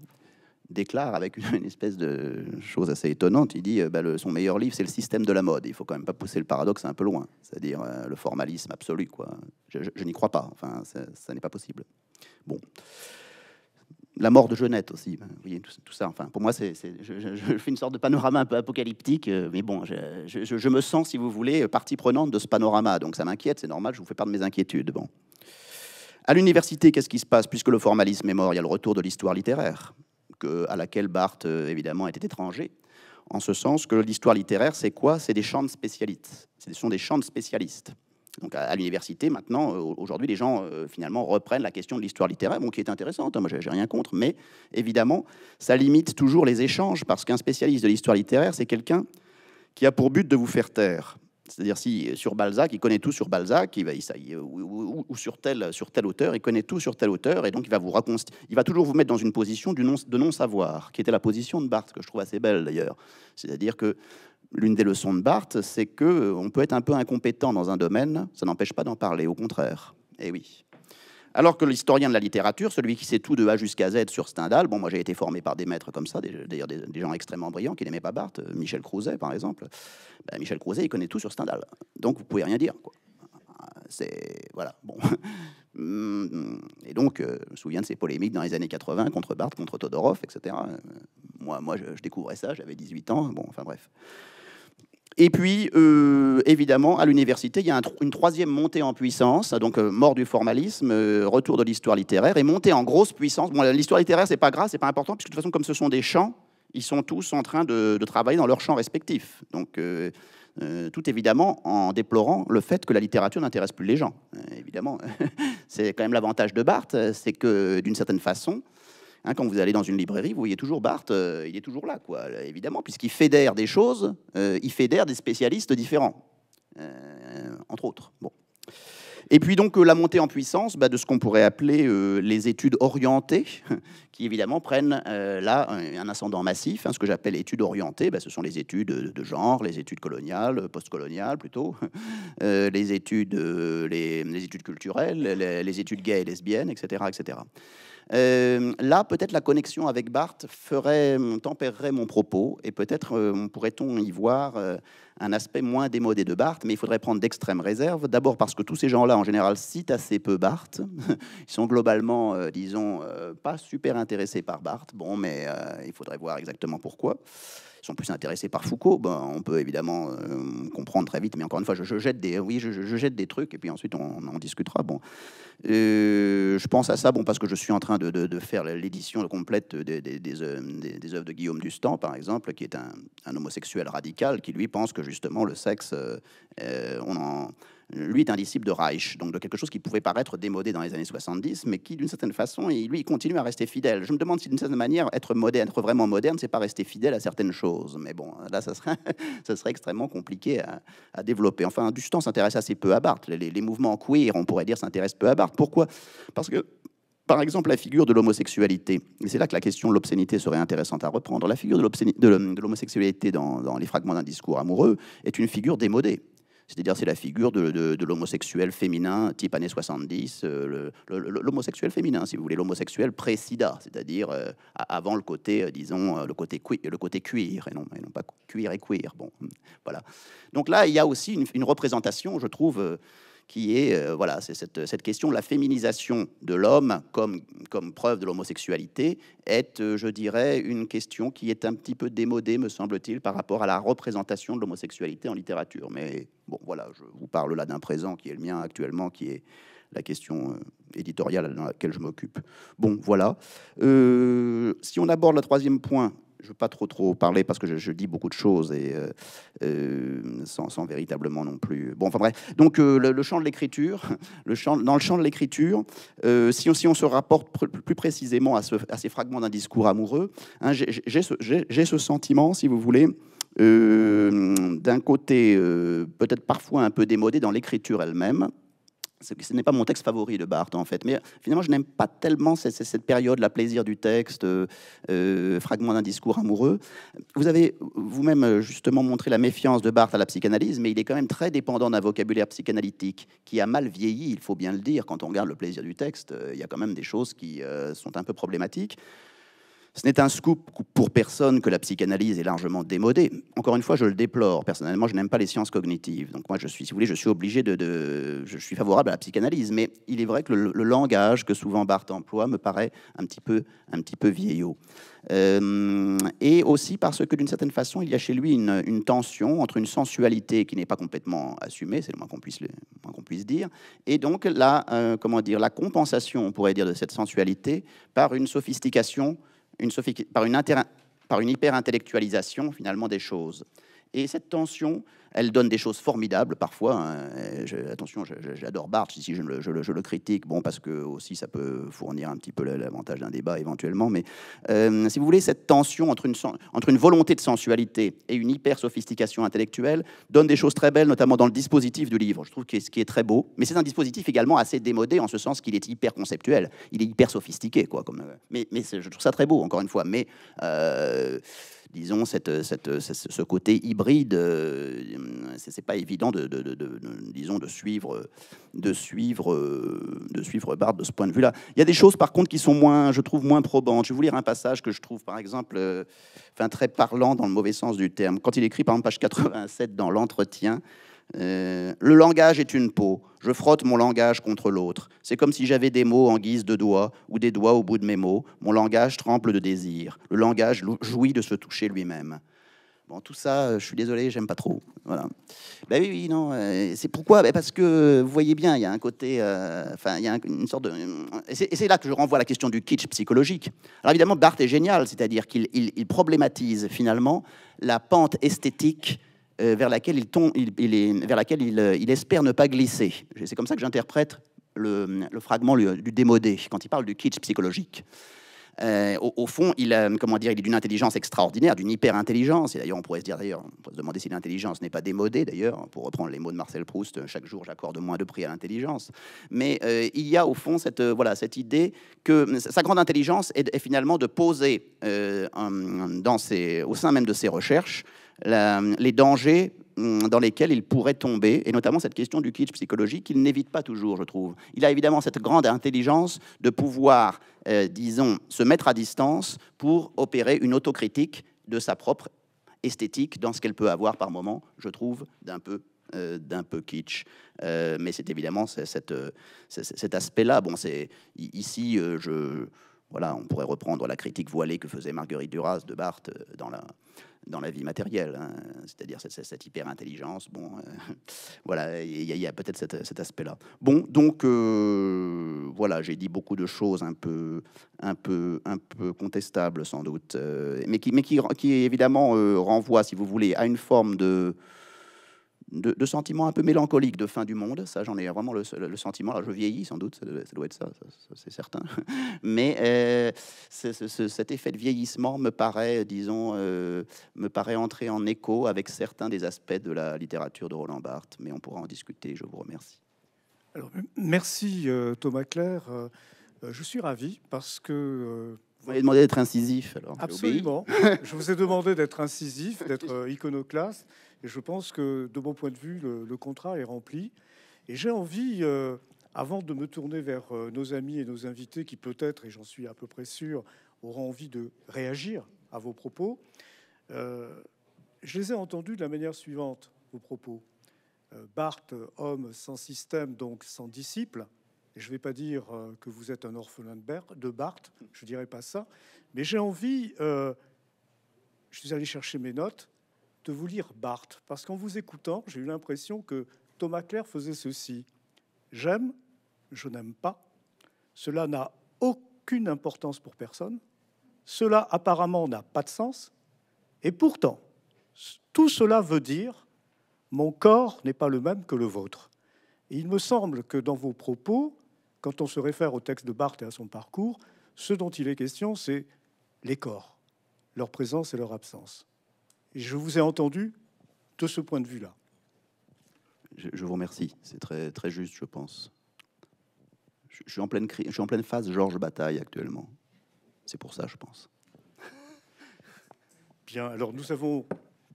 déclare avec une, espèce de chose assez étonnante, il dit euh, bah, son meilleur livre c'est le système de la mode. Il faut quand même pas pousser le paradoxe un peu loin, c'est-à-dire euh, le formalisme absolu. Quoi. Je, n'y crois pas, enfin ça, n'est pas possible. Bon. la mort de Jeunette aussi. Vous voyez, tout, ça. Enfin, pour moi, c'est, je, fais une sorte de panorama un peu apocalyptique, euh, mais bon, je, me sens, si vous voulez, partie prenante de ce panorama. Donc ça m'inquiète, c'est normal, je vous fais part de mes inquiétudes. Bon. À l'université, qu'est-ce qui se passe? Puisque le formalisme est mort, il y a le retour de l'histoire littéraire, à laquelle Barthes, euh, évidemment, était étranger. En ce sens que l'histoire littéraire, c'est quoi? C'est des champs de spécialistes. Ce sont des champs de spécialistes. Donc à, l'université, maintenant, euh, aujourd'hui, les gens euh, finalement reprennent la question de l'histoire littéraire, bon, qui est intéressante, hein, moi j'ai rien contre, mais évidemment, ça limite toujours les échanges, parce qu'un spécialiste de l'histoire littéraire, c'est quelqu'un qui a pour but de vous faire taire. C'est-à-dire si euh, sur Balzac, il connaît tout sur Balzac, il va, ou, ou, sur tel sur auteur, il connaît tout sur tel auteur, et donc il va vous il va toujours vous mettre dans une position de non savoir, qui était la position de Barthes, que je trouve assez belle d'ailleurs. C'est-à-dire que l'une des leçons de Barthes, c'est que euh, on peut être un peu incompétent dans un domaine, ça n'empêche pas d'en parler, au contraire. Eh oui. Alors que l'historien de la littérature, celui qui sait tout de A jusqu'à Z sur Stendhal, bon, moi j'ai été formé par des maîtres comme ça, d'ailleurs des, gens extrêmement brillants qui n'aimaient pas Barthes, euh, Michel Crouzet par exemple. Ben, Michel Crouzet, il connaît tout sur Stendhal, donc vous pouvez rien dire. C'est voilà, bon. Et donc, euh, je me souviens de ces polémiques dans les années 80 contre Barthes, contre Todorov, etc. Moi, moi, je, je découvrais ça, j'avais 18 ans. Bon, enfin bref. Et puis, euh, évidemment, à l'université, il y a une troisième montée en puissance, donc euh, mort du formalisme, euh, retour de l'histoire littéraire, et montée en grosse puissance. Bon, l'histoire littéraire, c'est pas grave, c'est pas important, puisque de toute façon, comme ce sont des champs, ils sont tous en train de, travailler dans leurs champs respectifs. Donc, tout évidemment en déplorant le fait que la littérature n'intéresse plus les gens. évidemment, c'est quand même l'avantage de Barthes, c'est que d'une certaine façon, Hein, quand vous allez dans une librairie, vous voyez toujours Barthes, euh, il est toujours là, quoi, évidemment, puisqu'il fédère des choses, euh, il fédère des spécialistes différents, euh, entre autres. Bon. Et puis donc la montée en puissance bah, de ce qu'on pourrait appeler les études orientées, qui évidemment prennent là un, ascendant massif. Hein, ce que j'appelle études orientées, bah, ce sont les études de genre, les études coloniales, postcoloniales plutôt, les études, les, études culturelles, les, les, études gays et lesbiennes, etc., etc. Euh, là, peut-être la connexion avec Barthes ferait, tempérerait mon propos, et peut-être euh, pourrait-on y voir euh, un aspect moins démodé de Barthes, mais il faudrait prendre d'extrêmes réserves. D'abord parce que tous ces gens-là, en général, citent assez peu Barthes. Ils sont globalement, disons, pas super intéressés par Barthes. Bon, mais il faudrait voir exactement pourquoi sont plus intéressés par Foucault. Ben, on peut évidemment euh, comprendre très vite, mais encore une fois, je, jette des, oui, je, jette des trucs et puis ensuite on, en discutera. Bon, euh, je pense à ça, bon, parce que je suis en train de, faire l'édition complète des, des, des, œuvres de Guillaume Dustan, par exemple, qui est un, homosexuel radical qui lui pense que justement le sexe, euh, on en lui est un disciple de Reich, donc de quelque chose qui pouvait paraître démodé dans les années 70, mais qui, d'une certaine façon, lui, il continue à rester fidèle. Je me demande si, d'une certaine manière, être moderne, être vraiment moderne, c'est pas rester fidèle à certaines choses. Mais bon, là, ça serait, ça serait extrêmement compliqué à, développer. Enfin, Dustan s'intéresse assez peu à Barthes. Les, mouvements queer, on pourrait dire, s'intéressent peu à Barthes. Pourquoi? Parce que par exemple, la figure de l'homosexualité, et c'est là que la question de l'obscénité serait intéressante à reprendre, la figure de l'homosexualité dans, les fragments d'un discours amoureux est une figure démodée. C'est-à-dire, c'est la figure de, l'homosexuel féminin type années 70, euh, l'homosexuel féminin, si vous voulez, l'homosexuel pré-sida, c'est-à-dire euh, avant le côté, euh, disons, le côté, le côté cuir, et non, et non pas cuir et queer. Bon, voilà. Donc là, il y a aussi une, une représentation, je trouve qui est euh, voilà, c'est cette, cette, question la féminisation de l'homme comme, comme preuve de l'homosexualité est, euh, je dirais, une question qui est un petit peu démodée, me semble-t-il, par rapport à la représentation de l'homosexualité en littérature. Mais bon, voilà, je vous parle là d'un présent qui est le mien actuellement, qui est la question euh, éditoriale dans laquelle je m'occupe. Bon, voilà. si on aborde le troisième point, je ne veux pas trop trop parler parce que je, dis beaucoup de choses et euh, euh, sans, véritablement non plus. Bon, enfin bref. Donc euh, le, champ de l'écriture, le champ, dans le champ de l'écriture, si, on, si on se rapporte plus précisément à, ce, à, ces fragments d'un discours amoureux, hein, j'ai ce, sentiment, si vous voulez, d'un côté peut-être parfois un peu démodé dans l'écriture elle-même, ce n'est pas mon texte favori de Barthes en fait, mais finalement je n'aime pas tellement cette, période, la plaisir du texte, euh, euh, fragment d'un discours amoureux. Vous avez vous-même euh, justement montré la méfiance de Barthes à la psychanalyse, mais il est quand même très dépendant d'un vocabulaire psychanalytique qui a mal vieilli, il faut bien le dire. Quand on regarde le plaisir du texte, il y a quand même des choses qui sont un peu problématiques. Ce n'est un scoop pour personne que la psychanalyse est largement démodée. Encore une fois, je le déplore. Personnellement, je n'aime pas les sciences cognitives. Donc moi, je suis, si vous voulez, je suis obligé de, je suis favorable à la psychanalyse. Mais il est vrai que le, langage que souvent Barthes emploie me paraît un petit peu, un petit peu vieillot. Euh, et aussi parce que d'une certaine façon, il y a chez lui une, tension entre une sensualité qui n'est pas complètement assumée, c'est le moins qu'on puisse, qu'on puisse dire, et donc la, euh, comment dire, la compensation, on pourrait dire, de cette sensualité par une sophistication une par, une par une hyper-intellectualisation finalement des choses. Et cette tension, elle donne des choses formidables parfois. Hein. attention, j'adore Barthes, ici je le, critique, bon, parce que aussi ça peut fournir un petit peu l'avantage d'un débat éventuellement. Mais euh, si vous voulez, cette tension entre une, volonté de sensualité et une hyper-sophistication intellectuelle donne des choses très belles, notamment dans le dispositif du livre. Je trouve que ce qui est très beau, mais c'est un dispositif également assez démodé en ce sens qu'il est hyper conceptuel, il est hyper sophistiqué, quoi. Comme, euh, mais, mais je trouve ça très beau, encore une fois. Mais euh, disons, ce côté hybride, c'est pas évident de, disons, de suivre, de suivre, de suivre Barthes de ce point de vue-là. Il y a des choses, par contre, qui sont moins, je trouve, moins probantes. Je vais vous lire un passage que je trouve, par exemple, euh, très parlant dans le mauvais sens du terme. Quand il écrit, par exemple, page 87 dans l'entretien, euh, le langage est une peau. Je frotte mon langage contre l'autre. C'est comme si j'avais des mots en guise de doigts ou des doigts au bout de mes mots. Mon langage tremble de désir. Le langage jouit de se toucher lui-même. Bon, tout ça, euh, je suis désolé, j'aime pas trop. Voilà. Ben oui, oui, non. Euh, c'est pourquoi? Ben Parce que vous voyez bien, il y a un côté, enfin, il y a une sorte de. Et c'est là que je renvoie à la question du kitsch psychologique. Alors évidemment, Barthes est génial, c'est-à-dire qu'il il problématise finalement la pente esthétique euh, vers laquelle, il, tombe, vers laquelle euh, il, espère ne pas glisser. C'est comme ça que j'interprète le, fragment du démodé, quand il parle du kitsch psychologique. Euh, au, fond, il, comment dire, il est d'une intelligence extraordinaire, d'une hyper-intelligence. Et d'ailleurs, on pourrait se dire, d'ailleurs, on pourrait se demander si l'intelligence n'est pas démodée, d'ailleurs, pour reprendre les mots de Marcel Proust, chaque jour j'accorde moins de prix à l'intelligence. Mais il y a au fond cette, voilà, cette idée que sa grande intelligence est, finalement de poser dans ses, au sein même de ses recherches les dangers hum, dans lesquels il pourrait tomber, et notamment cette question du kitsch psychologique qu'il n'évite pas toujours, je trouve. Il a évidemment cette grande intelligence de pouvoir, euh, disons, se mettre à distance pour opérer une autocritique de sa propre esthétique dans ce qu'elle peut avoir par moment, je trouve, d'un peu euh, kitsch. Euh, mais c'est évidemment cet aspect-là. Bon, c'est ici, voilà, on pourrait reprendre la critique voilée que faisait Marguerite Duras de Barthes dans la, dans la vie matérielle, hein. c'est-à-dire cette, cette, hyper-intelligence. Bon, euh, voilà, il y a, peut-être cet, aspect-là. Bon, donc euh, voilà, j'ai dit beaucoup de choses un peu, un peu, un peu contestables sans doute, euh, mais qui, mais qui, qui évidemment renvoient, si vous voulez, à une forme de de, de, sentiments un peu mélancoliques de fin du monde. Ça, j'en ai vraiment le, sentiment. Là, je vieillis sans doute, ça, doit être ça, c'est certain. Mais euh, cet effet de vieillissement me paraît, disons, euh, me paraît entrer en écho avec certains des aspects de la littérature de Roland Barthes. Mais on pourra en discuter. Je vous remercie. Alors, merci euh, Thomas Claire. je suis ravi parce que vous m'avez demandé d'être incisif. Alors, Absolument. je vous ai demandé d'être incisif, d'être iconoclaste. Et je pense que, de mon point de vue, le, contrat est rempli. Et j'ai envie, euh, avant de me tourner vers euh, nos amis et nos invités, qui peut-être, et j'en suis à peu près sûr, auront envie de réagir à vos propos, euh, je les ai entendus de la manière suivante, vos propos. Barthes, homme sans système, donc sans disciple. Et je ne vais pas dire que vous êtes un orphelin de Barthes, je ne dirais pas ça, mais j'ai envie, je suis allé chercher mes notes, de vous lire Barthes, parce qu'en vous écoutant, j'ai eu l'impression que Thomas Claire faisait ceci. J'aime, je n'aime pas. Cela n'a aucune importance pour personne. Cela apparemment n'a pas de sens. Et pourtant, tout cela veut dire mon corps n'est pas le même que le vôtre. Et il me semble que dans vos propos, quand on se réfère au texte de Barthes et à son parcours, ce dont il est question, c'est les corps, leur présence et leur absence. Et je vous ai entendu de ce point de vue-là. Je, vous remercie. C'est très, très juste, je pense. Je, suis en pleine, je suis en pleine phase Georges Bataille actuellement. C'est pour ça, je pense. Bien, alors nous avons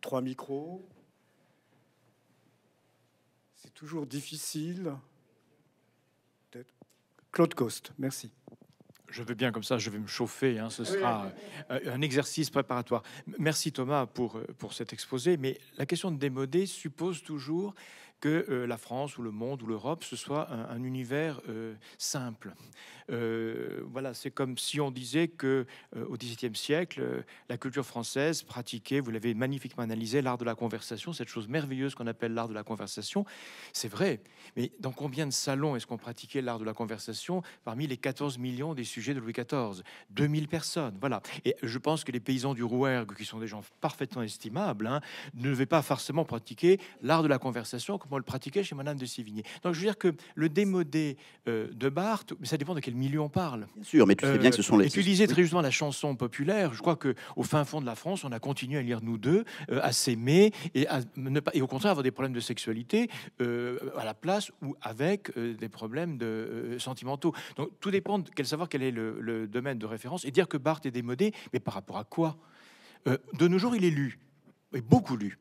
trois micros. C'est toujours difficile. Claude Coste, merci. Je veux bien comme ça, je vais me chauffer. Hein, ce sera un exercice préparatoire. Merci Thomas pour, pour cet exposé. Mais la question de démoder suppose toujours que euh, la France ou le monde ou l'Europe, ce soit un, univers euh, simple. Euh, voilà, c'est comme si on disait que au XVIIe siècle, la culture française pratiquait, vous l'avez magnifiquement analysé, l'art de la conversation, cette chose merveilleuse qu'on appelle l'art de la conversation. C'est vrai, mais dans combien de salons est-ce qu'on pratiquait l'art de la conversation parmi les 14 millions des sujets de Louis XIV 2000 personnes, voilà. Et je pense que les paysans du Rouergue, qui sont des gens parfaitement estimables, hein, ne devaient pas forcément pratiquer l'art de la conversation on le pratiquait chez Madame de Sévigné. Donc je veux dire que le démodé euh, de Barthes, mais ça dépend de quel milieu on parle. Bien sûr, mais tu sais bien que ce sont les. Et tu lisais très justement la chanson populaire. Je crois que au fin fond de la France, on a continué à lire nous deux, euh, à s'aimer et à ne pas, et au contraire avoir des problèmes de sexualité euh, à la place ou avec des problèmes de sentimentaux. Donc tout dépend de quel savoir quel est le, le, domaine de référence et dire que Barthes est démodé, mais par rapport à quoi? De nos jours, il est lu, et beaucoup lu.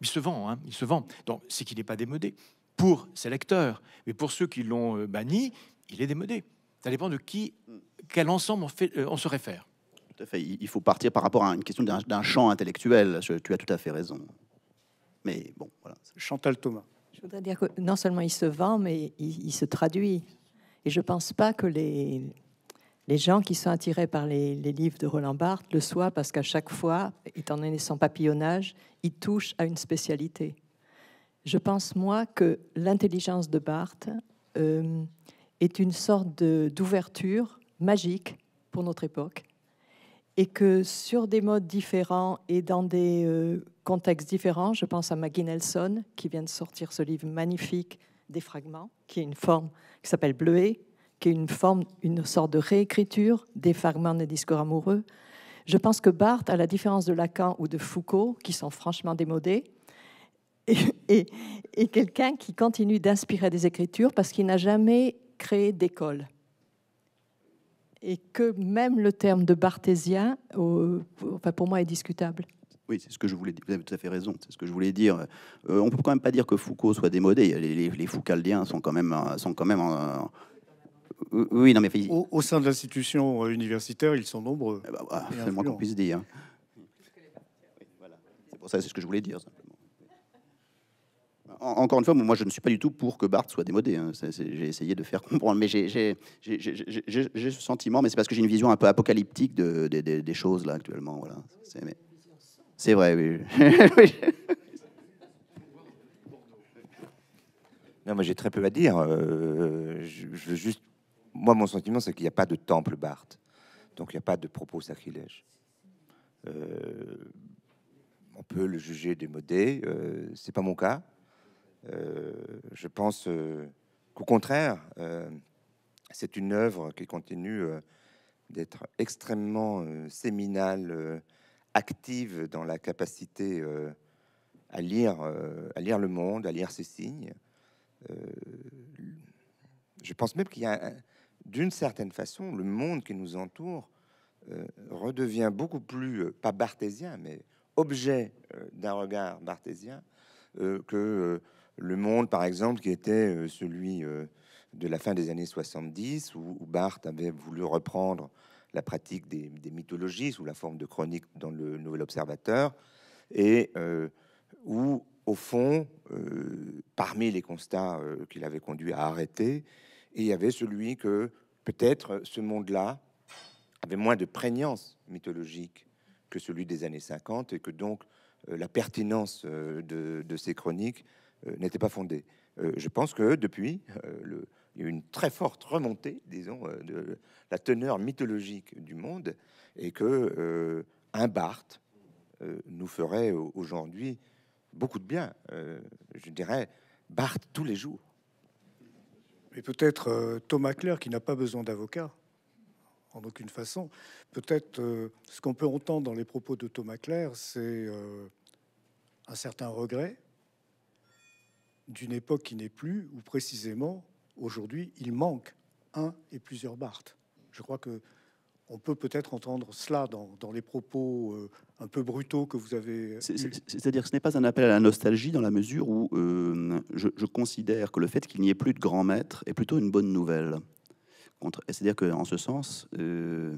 Il se vend, hein, il se vend. Donc, c'est qu'il n'est pas démodé pour ses lecteurs, mais pour ceux qui l'ont euh, banni, il est démodé. Ça dépend de qui, quel ensemble on, fait, euh, on se réfère. Tout à fait. Il faut partir par rapport à une question d'un champ intellectuel. Tu as tout à fait raison. Mais bon, voilà. Chantal Thomas. Je voudrais dire que non seulement il se vend, mais il, il se traduit. Et je pense pas que les, les gens qui sont attirés par les, livres de Roland Barthes le soient parce qu'à chaque fois, étant donné son papillonnage, il touche à une spécialité. Je pense, moi, que l'intelligence de Barthes euh, est une sorte d'ouverture magique pour notre époque et que sur des modes différents et dans des euh, contextes différents, je pense à Maggie Nelson qui vient de sortir ce livre magnifique des fragments, qui est une forme qui s'appelle Bleuet, qui est une forme, une sorte de réécriture des fragments des discours amoureux. Je pense que Barthes, à la différence de Lacan ou de Foucault, qui sont franchement démodés, est, quelqu'un qui continue d'inspirer des écritures parce qu'il n'a jamais créé d'école. Et que même le terme de barthésien, enfin pour moi, est discutable. Oui, c'est ce que je voulais dire. Vous avez tout à fait raison. C'est ce que je voulais dire. Euh, on peut quand même pas dire que Foucault soit démodé. Les, les, Foucaldiens sont quand même, sont quand même en, oui, non, mais au, sein de l'institution euh, universitaire, ils sont nombreux. Eh ben, c'est le moins qu'on puisse dire. C'est pour ça, c'est ce que je voulais dire. encore une fois, moi, je ne suis pas du tout pour que Barthes soit démodé. Hein. J'ai essayé de faire comprendre, mais j'ai ce sentiment, mais c'est parce que j'ai une vision un peu apocalyptique de, des choses là actuellement. Voilà. C'est vrai, oui. non, moi j'ai très peu à dire. Euh, je, je, veux juste moi, mon sentiment, c'est qu'il n'y a pas de temple Barthes. Donc, il n'y a pas de propos sacrilèges. Euh, on peut le juger démodé. Euh, c'est pas mon cas. Euh, je pense euh, qu'au contraire, c'est une œuvre qui continue d'être extrêmement séminale, active dans la capacité à lire, à lire le monde, à lire ses signes. je pense même qu'il y a un, d'une certaine façon, le monde qui nous entoure euh, redevient beaucoup plus, euh, pas barthésien, mais objet euh, d'un regard barthésien, que le monde, par exemple, qui était celui de la fin des années 70, où, Barthes avait voulu reprendre la pratique des, mythologies sous la forme de chroniques dans le Nouvel Observateur, et où, au fond, parmi les constats qu'il avait conduit à arrêter, il y avait celui que peut-être ce monde-là avait moins de prégnance mythologique que celui des années 50 et que donc euh, la pertinence euh, de, ces chroniques euh, n'était pas fondée. je pense que depuis, il y a eu une très forte remontée, disons, de la teneur mythologique du monde et que un Barthes nous ferait aujourd'hui beaucoup de bien. je dirais Barthes tous les jours. Et peut-être euh, Thomas Claire qui n'a pas besoin d'avocat, en aucune façon. Peut-être euh, ce qu'on peut entendre dans les propos de Thomas Claire, c'est euh, un certain regret d'une époque qui n'est plus, où précisément aujourd'hui il manque un et plusieurs Barthes. Je crois que on peut peut-être entendre cela dans, les propos euh, un peu brutaux que vous avez. C'est-à-dire que ce n'est pas un appel à la nostalgie dans la mesure où euh, je, considère que le fait qu'il n'y ait plus de grands maîtres est plutôt une bonne nouvelle. C'est-à-dire qu'en ce sens, euh,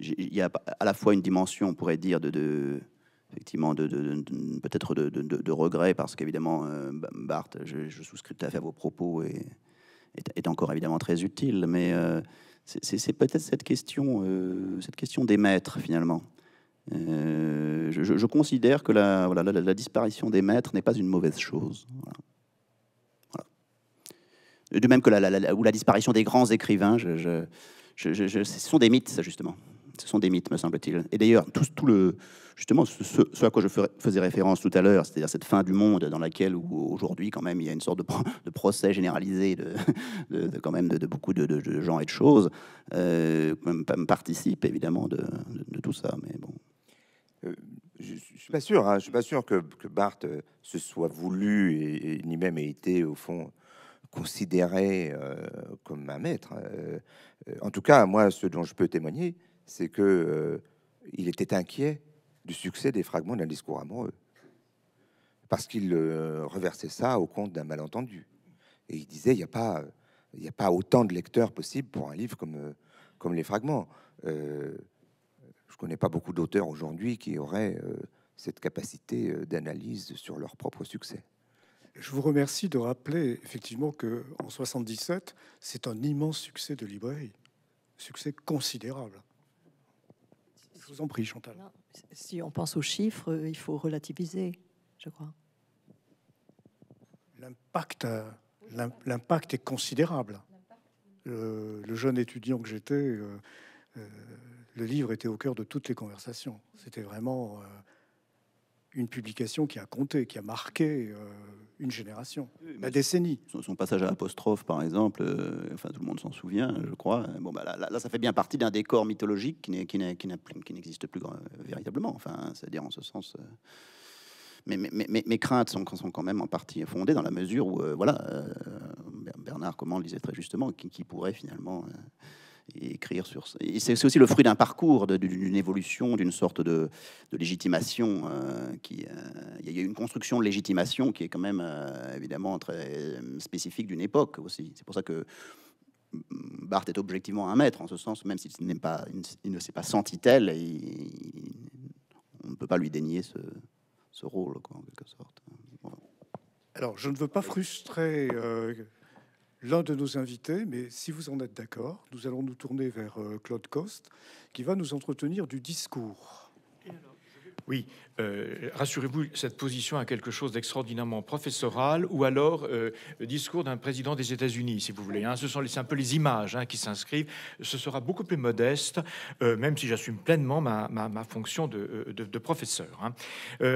il y a à la fois une dimension, on pourrait dire, effectivement, peut-être de, regret, parce qu'évidemment, Barthes, je, souscris tout à fait à vos propos, et est, encore évidemment très utile, mais c'est peut-être cette question, cette question des maîtres, finalement. Je, considère que la, disparition des maîtres n'est pas une mauvaise chose. De même que la disparition des grands écrivains, je, ce sont des mythes, justement. Ce sont des mythes, me semble-t-il. Et d'ailleurs, tout, le, justement, ce, à quoi je faisais référence tout à l'heure, c'est-à-dire cette fin du monde dans laquelle, aujourd'hui, quand même, il y a une sorte de, procès généralisé de, quand même de, beaucoup de, gens et de choses, euh, même, participe évidemment de, tout ça. Mais bon. Euh, je, ne suis pas sûr. Hein, je suis pas sûr que, que Barthes se soit voulu ni même ait été au fond considéré euh, comme un maître. Euh, en tout cas, moi, ce dont je peux témoigner, c'est que euh, il était inquiet du succès des fragments d'un discours amoureux, parce qu'il reversait ça au compte d'un malentendu. Et il disait, il n'y a pas, il a pas autant de lecteurs possible pour un livre comme comme les fragments. je connais pas beaucoup d'auteurs aujourd'hui qui auraient cette capacité d'analyse sur leur propre succès. Je vous remercie de rappeler effectivement que en 77, c'est un immense succès de librairie, succès considérable. Vous en prie, Chantal. si on pense aux chiffres, il faut relativiser, je crois. L'impact, l'impact est considérable. Le, jeune étudiant que j'étais, euh, euh, le livre était au cœur de toutes les conversations. C'était vraiment euh, une publication qui a compté, qui a marqué euh, une génération, la décennie. Son, passage à apostrophe, par exemple, euh, enfin tout le monde s'en souvient, je crois. Bon, bah, là, là, ça fait bien partie d'un décor mythologique qui, qui, qui n'existe plus véritablement. Enfin, c'est-à-dire en ce sens. Euh, mais, mes craintes sont, sont, quand même en partie fondées dans la mesure où, voilà, Bernard comment le disait très justement, qui, qui pourrait finalement écrire sur. C'est aussi le fruit d'un parcours, d'une évolution, d'une sorte de, légitimation. Euh, qui, euh, il y a une construction de légitimation qui est quand même euh, évidemment très spécifique d'une époque aussi. C'est pour ça que Barthes est objectivement un maître en ce sens, même s'il n'est pas, il ne s'est pas senti tel, on ne peut pas lui dénier ce, rôle, en quelque sorte. Alors, je ne veux pas frustrer l'un de nos invités, mais si vous en êtes d'accord, nous allons nous tourner vers euh, Claude Coste, qui va nous entretenir du discours. Oui, euh, rassurez-vous, cette position a quelque chose d'extraordinairement professoral, ou alors euh, discours d'un président des États-Unis, si vous voulez. Hein. Ce sont un peu les images hein, qui s'inscrivent. Ce sera beaucoup plus modeste, euh, même si j'assume pleinement ma, fonction de, professeur. Hein.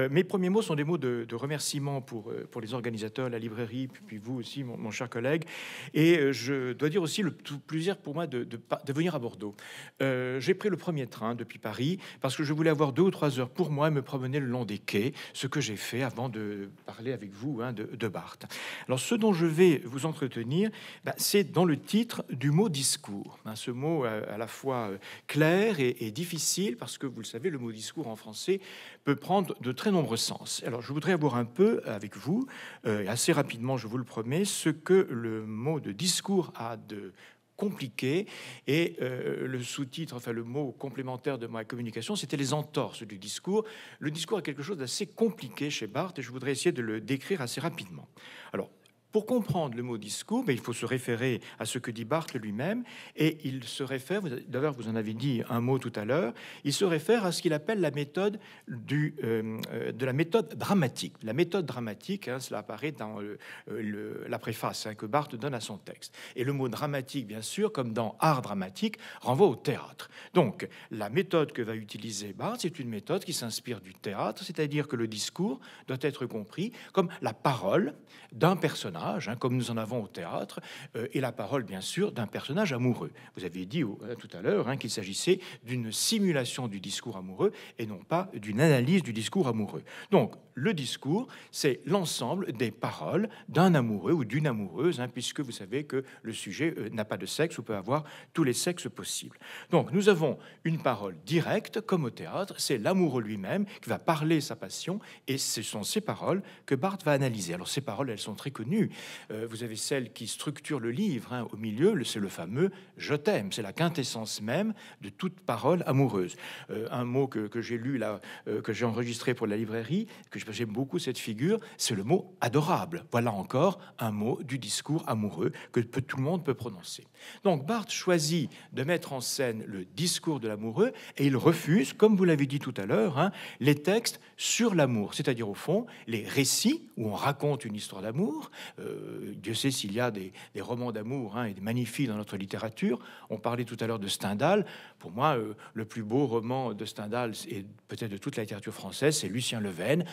mes premiers mots sont des mots de, remerciement pour, les organisateurs, la librairie, puis vous aussi, mon, cher collègue. Et je dois dire aussi le plaisir pour moi de, de venir à Bordeaux. J'ai pris le premier train depuis Paris parce que je voulais avoir deux ou trois heures pour moi et me promener le long des quais, ce que j'ai fait avant de parler avec vous hein, de, Barthes. Alors, ce dont je vais vous entretenir, bah, c'est dans le titre du mot discours. Hein, ce mot à, la fois euh, clair et, difficile, parce que vous le savez, le mot discours en français peut prendre de très nombreux sens. Alors, je voudrais avoir un peu avec vous, euh, assez rapidement, je vous le promets, ce que le mot de discours a de compliqué. Et euh, le sous-titre, enfin le mot complémentaire de ma communication, c'était les entorses du discours. Le discours est quelque chose d'assez compliqué chez Barthes et je voudrais essayer de le décrire assez rapidement. Alors, pour comprendre le mot discours, il faut se référer à ce que dit Barthes lui-même, et il se réfère, d'ailleurs vous en avez dit un mot tout à l'heure, il se réfère à ce qu'il appelle la méthode du, euh, de la méthode dramatique. La méthode dramatique, hein, cela apparaît dans le, la préface hein, que Barthes donne à son texte. Et le mot dramatique, bien sûr, comme dans art dramatique, renvoie au théâtre. Donc la méthode que va utiliser Barthes, c'est une méthode qui s'inspire du théâtre, c'est-à-dire que le discours doit être compris comme la parole d'un personnage Hein, comme nous en avons au théâtre, euh, et la parole, bien sûr, d'un personnage amoureux. Vous aviez dit euh, tout à l'heure hein, qu'il s'agissait d'une simulation du discours amoureux et non pas d'une analyse du discours amoureux. Donc, le discours, c'est l'ensemble des paroles d'un amoureux ou d'une amoureuse, hein, puisque vous savez que le sujet euh, n'a pas de sexe ou peut avoir tous les sexes possibles. Donc, nous avons une parole directe, comme au théâtre, c'est l'amoureux lui-même qui va parler sa passion, et ce sont ces paroles que Barthes va analyser. Alors, ces paroles, elles sont très connues Euh, vous avez celle qui structure le livre. hein, au milieu, c'est le fameux je t'aime. C'est la quintessence même de toute parole amoureuse. Euh, un mot que, j'ai lu là, euh, que j'ai enregistré pour la librairie, que j'aime beaucoup cette figure, c'est le mot adorable. Voilà encore un mot du discours amoureux que tout le monde peut prononcer. Donc Barthes choisit de mettre en scène le discours de l'amoureux et il refuse, comme vous l'avez dit tout à l'heure, hein, les textes sur l'amour, c'est-à-dire au fond les récits où on raconte une histoire d'amour. Euh, Dieu sait s'il y a des, romans d'amour hein, et des magnifiques dans notre littérature. On parlait tout à l'heure de Stendhal. Pour moi, euh, le plus beau roman de Stendhal et peut-être de toute la littérature française, c'est Lucien Leven.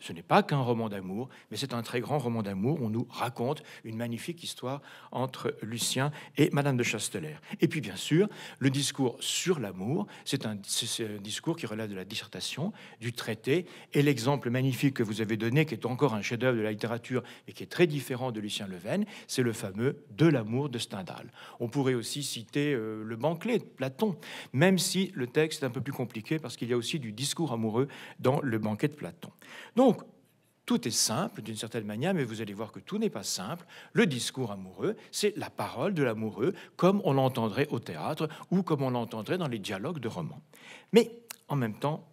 Ce n'est pas qu'un roman d'amour, mais c'est un très grand roman d'amour. On nous raconte une magnifique histoire entre Lucien et Madame de Chastelaire. Et puis, bien sûr, le discours sur l'amour, c'est un, discours qui relève de la dissertation, du traité. Et l'exemple magnifique que vous avez donné, qui est encore un chef-d'œuvre de la littérature et qui est très différent de Lucien Leven, c'est le fameux De l'amour de Stendhal. On pourrait aussi citer euh, le banquet de Platon, même si le texte est un peu plus compliqué parce qu'il y a aussi du discours amoureux dans le banquet de Platon. Donc, tout est simple d'une certaine manière, mais vous allez voir que tout n'est pas simple. Le discours amoureux, c'est la parole de l'amoureux, comme on l'entendrait au théâtre ou comme on l'entendrait dans les dialogues de romans. Mais en même temps,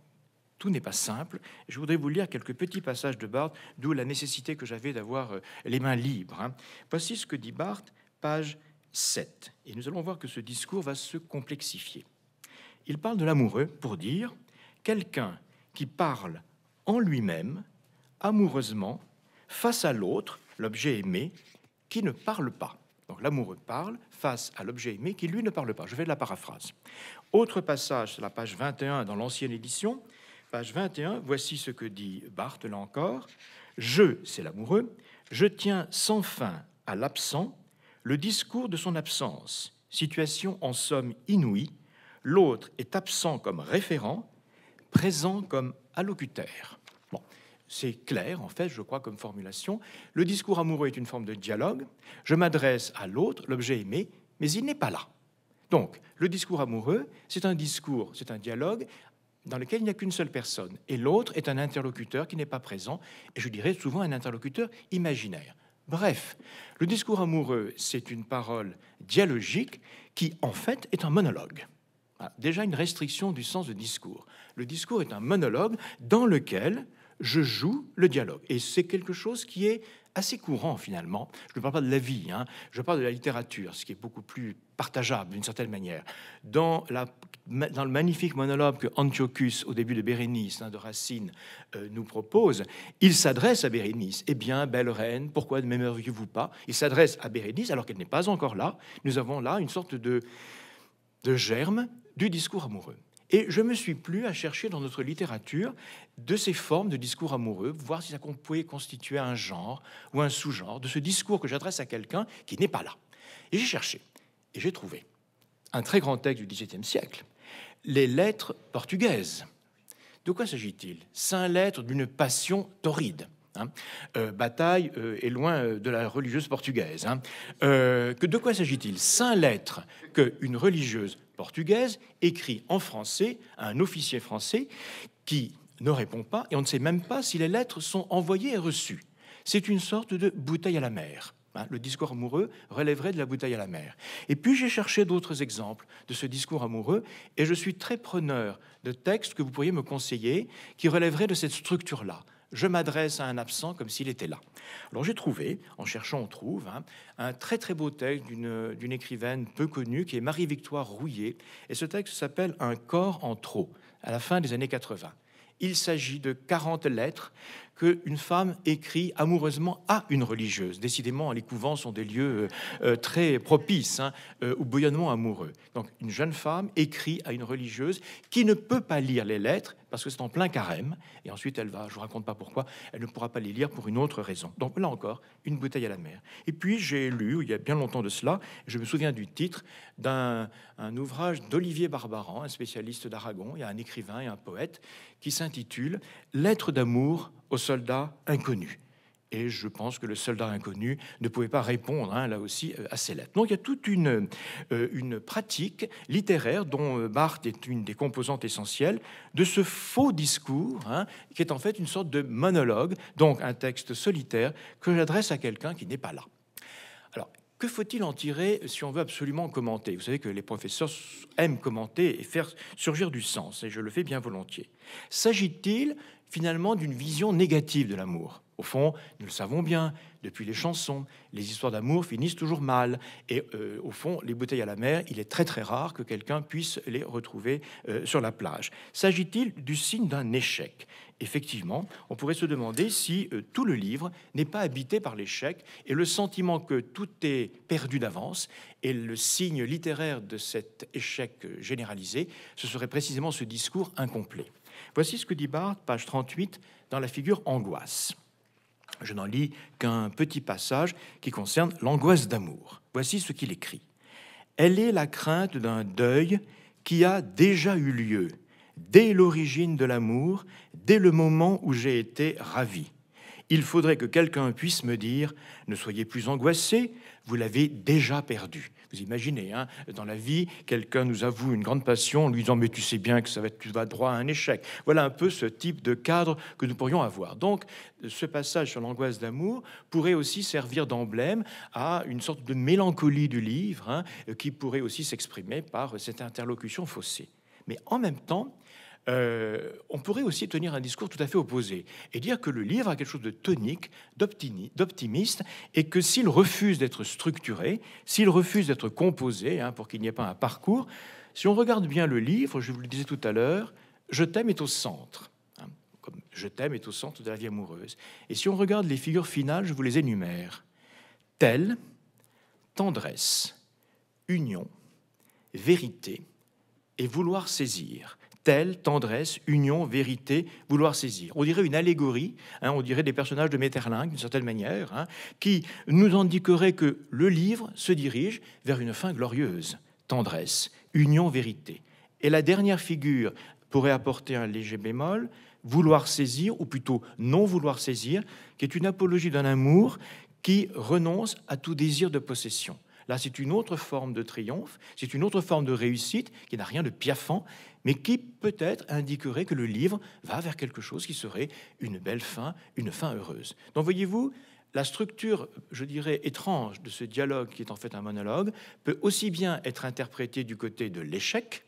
tout n'est pas simple. Je voudrais vous lire quelques petits passages de Barthes, d'où la nécessité que j'avais d'avoir euh, les mains libres. hein. Voici ce que dit Barthes, page 7. Et nous allons voir que ce discours va se complexifier. Il parle de l'amoureux pour dire quelqu'un qui parle en lui-même, amoureusement, face à l'autre, l'objet aimé, qui ne parle pas. Donc l'amoureux parle face à l'objet aimé qui, lui, ne parle pas. Je fais de la paraphrase. Autre passage la page 21 dans l'ancienne édition. Page 21, voici ce que dit Barthes, là encore. Je, c'est l'amoureux, je tiens sans fin à l'absent le discours de son absence, situation en somme inouïe. L'autre est absent comme référent, présent comme allocuteur. Bon, c'est clair, en fait, je crois, comme formulation. Le discours amoureux est une forme de dialogue. Je m'adresse à l'autre, l'objet aimé, mais il n'est pas là. Donc, le discours amoureux, c'est un discours, c'est un dialogue dans lequel il n'y a qu'une seule personne. Et l'autre est un interlocuteur qui n'est pas présent, et je dirais souvent un interlocuteur imaginaire. Bref, le discours amoureux, c'est une parole dialogique qui, en fait, est un monologue. Voilà, déjà une restriction du sens de discours. Le discours est un monologue dans lequel je joue le dialogue. Et c'est quelque chose qui est assez courant finalement. Je ne parle pas de la vie, hein, je parle de la littérature, ce qui est beaucoup plus partageable d'une certaine manière. Dans, le magnifique monologue que Antiochus, au début de Bérénice, hein, de Racine, euh, nous propose, il s'adresse à Bérénice. Eh bien, belle reine, pourquoi ne m'aimeriez-vous pas? Il s'adresse à Bérénice alors qu'elle n'est pas encore là. Nous avons là une sorte de, de germe du discours amoureux. Et je me suis plu à chercher dans notre littérature de ces formes de discours amoureux, voir si ça pouvait constituer un genre ou un sous-genre de ce discours que j'adresse à quelqu'un qui n'est pas là. Et j'ai cherché, et j'ai trouvé un très grand texte du XVIIe siècle, les lettres portugaises. De quoi s'agit-il? Cinq lettres d'une passion torride. Hein. Euh, bataille euh, est loin euh, de la religieuse portugaise. hein. Que de quoi s'agit-il? Cinq lettres qu'une religieuse portugaise écrit en français à un officier français qui ne répond pas et on ne sait même pas si les lettres sont envoyées et reçues. C'est une sorte de bouteille à la mer. hein. Le discours amoureux relèverait de la bouteille à la mer. Et puis j'ai cherché d'autres exemples de ce discours amoureux et je suis très preneur de textes que vous pourriez me conseiller qui relèveraient de cette structure-là. Je m'adresse à un absent comme s'il était là. Alors j'ai trouvé, en cherchant on trouve, hein, un très très beau texte d'une écrivaine peu connue qui est Marie-Victoire Rouillet. Et ce texte s'appelle Un corps en trop, à la fin des années 80. Il s'agit de 40 lettres qu'une femme écrit amoureusement à une religieuse. Décidément, les couvents sont des lieux euh, euh, très propices hein, euh, au bouillonnement amoureux. Donc, une jeune femme écrit à une religieuse qui ne peut pas lire les lettres parce que c'est en plein carême. Et ensuite, elle va, je ne raconte pas pourquoi, elle ne pourra pas les lire pour une autre raison. Donc, là encore, une bouteille à la mer. Et puis, j'ai lu, il y a bien longtemps de cela, je me souviens du titre d'un un ouvrage d'Olivier Barbaran, un spécialiste d'Aragon, a un écrivain et un poète, qui s'intitule Lettres d'amour aux soldats inconnus. et je pense que le soldat inconnu ne pouvait pas répondre, hein, là aussi, euh, à ces lettres. Donc il y a toute une, euh, une pratique littéraire dont euh, Barthes est une des composantes essentielles de ce faux discours, hein, qui est en fait une sorte de monologue, donc un texte solitaire que j'adresse à quelqu'un qui n'est pas là. Alors, que faut-il en tirer si on veut absolument commenter? Vous savez que les professeurs aiment commenter et faire surgir du sens, et je le fais bien volontiers. S'agit-il finalement d'une vision négative de l'amour au fond, nous le savons bien, depuis les chansons, les histoires d'amour finissent toujours mal. Et euh, au fond, les bouteilles à la mer, il est très très rare que quelqu'un puisse les retrouver euh, sur la plage. S'agit-il du signe d'un échec? Effectivement, on pourrait se demander si euh, tout le livre n'est pas habité par l'échec et le sentiment que tout est perdu d'avance. Et le signe littéraire de cet échec généralisé, ce serait précisément ce discours incomplet. Voici ce que dit Barthes, page 38, dans la figure angoisse. Je n'en lis qu'un petit passage qui concerne l'angoisse d'amour. Voici ce qu'il écrit. Elle est la crainte d'un deuil qui a déjà eu lieu, dès l'origine de l'amour, dès le moment où j'ai été ravi. Il faudrait que quelqu'un puisse me dire, ne soyez plus angoissé, vous l'avez déjà perdu. Vous imaginez, hein, dans la vie, quelqu'un nous avoue une grande passion en lui disant Mais tu sais bien que ça va tu vas droit à un échec. Voilà un peu ce type de cadre que nous pourrions avoir. Donc, ce passage sur l'angoisse d'amour pourrait aussi servir d'emblème à une sorte de mélancolie du livre, hein, qui pourrait aussi s'exprimer par cette interlocution faussée. Mais en même temps, euh, on pourrait aussi tenir un discours tout à fait opposé et dire que le livre a quelque chose de tonique, d'optimiste, et que s'il refuse d'être structuré, s'il refuse d'être composé, hein, pour qu'il n'y ait pas un parcours, si on regarde bien le livre, je vous le disais tout à l'heure, Je t'aime est au centre. Hein, comme Je t'aime est au centre de la vie amoureuse. Et si on regarde les figures finales, je vous les énumère. Telle, tendresse, union, vérité et vouloir saisir telle tendresse, union, vérité, vouloir saisir. On dirait une allégorie, hein, on dirait des personnages de Metterlinck d'une certaine manière, hein, qui nous indiquerait que le livre se dirige vers une fin glorieuse, tendresse, union, vérité. Et la dernière figure pourrait apporter un léger bémol, vouloir saisir, ou plutôt non vouloir saisir, qui est une apologie d'un amour qui renonce à tout désir de possession. Là, c'est une autre forme de triomphe, c'est une autre forme de réussite qui n'a rien de piaffant, mais qui peut-être indiquerait que le livre va vers quelque chose qui serait une belle fin, une fin heureuse. Donc voyez-vous, la structure, je dirais, étrange de ce dialogue, qui est en fait un monologue, peut aussi bien être interprétée du côté de l'échec,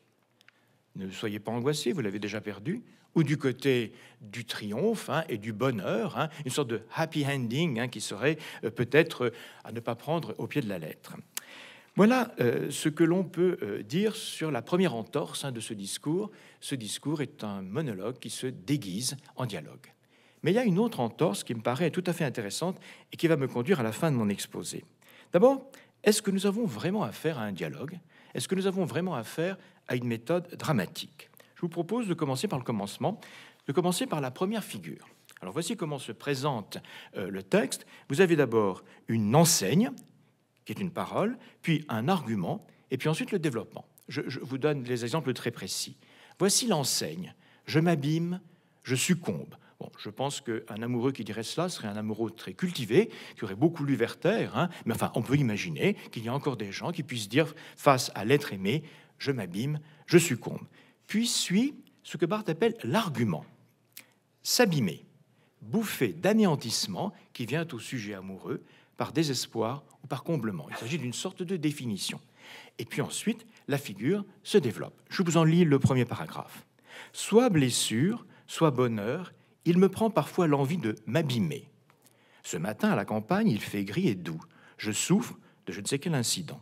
ne soyez pas angoissés, vous l'avez déjà perdu, ou du côté du triomphe hein, et du bonheur, hein, une sorte de happy ending hein, qui serait euh, peut-être euh, à ne pas prendre au pied de la lettre. Voilà euh, ce que l'on peut dire sur la première entorse de ce discours. Ce discours est un monologue qui se déguise en dialogue. Mais il y a une autre entorse qui me paraît tout à fait intéressante et qui va me conduire à la fin de mon exposé. D'abord, est-ce que nous avons vraiment affaire à un dialogue? Est-ce que nous avons vraiment affaire à une méthode dramatique? Je vous propose de commencer par le commencement, de commencer par la première figure. Alors voici comment se présente euh, le texte. Vous avez d'abord une enseigne, qui est une parole, puis un argument, et puis ensuite le développement. Je, vous donne les exemples très précis. Voici l'enseigne. Je m'abîme, je succombe. Bon, je pense qu'un amoureux qui dirait cela serait un amoureux très cultivé, qui aurait beaucoup lu Werther, hein. mais enfin, on peut imaginer qu'il y a encore des gens qui puissent dire face à l'être aimé, je m'abîme, je succombe. Puis suit ce que Barthes appelle l'argument. S'abîmer, bouffée d'anéantissement qui vient au sujet amoureux par désespoir ou par comblement. Il s'agit d'une sorte de définition. Et puis ensuite, la figure se développe. Je vous en lis le premier paragraphe. Soit blessure, soit bonheur, il me prend parfois l'envie de m'abîmer. Ce matin, à la campagne, il fait gris et doux. Je souffre de je ne sais quel incident.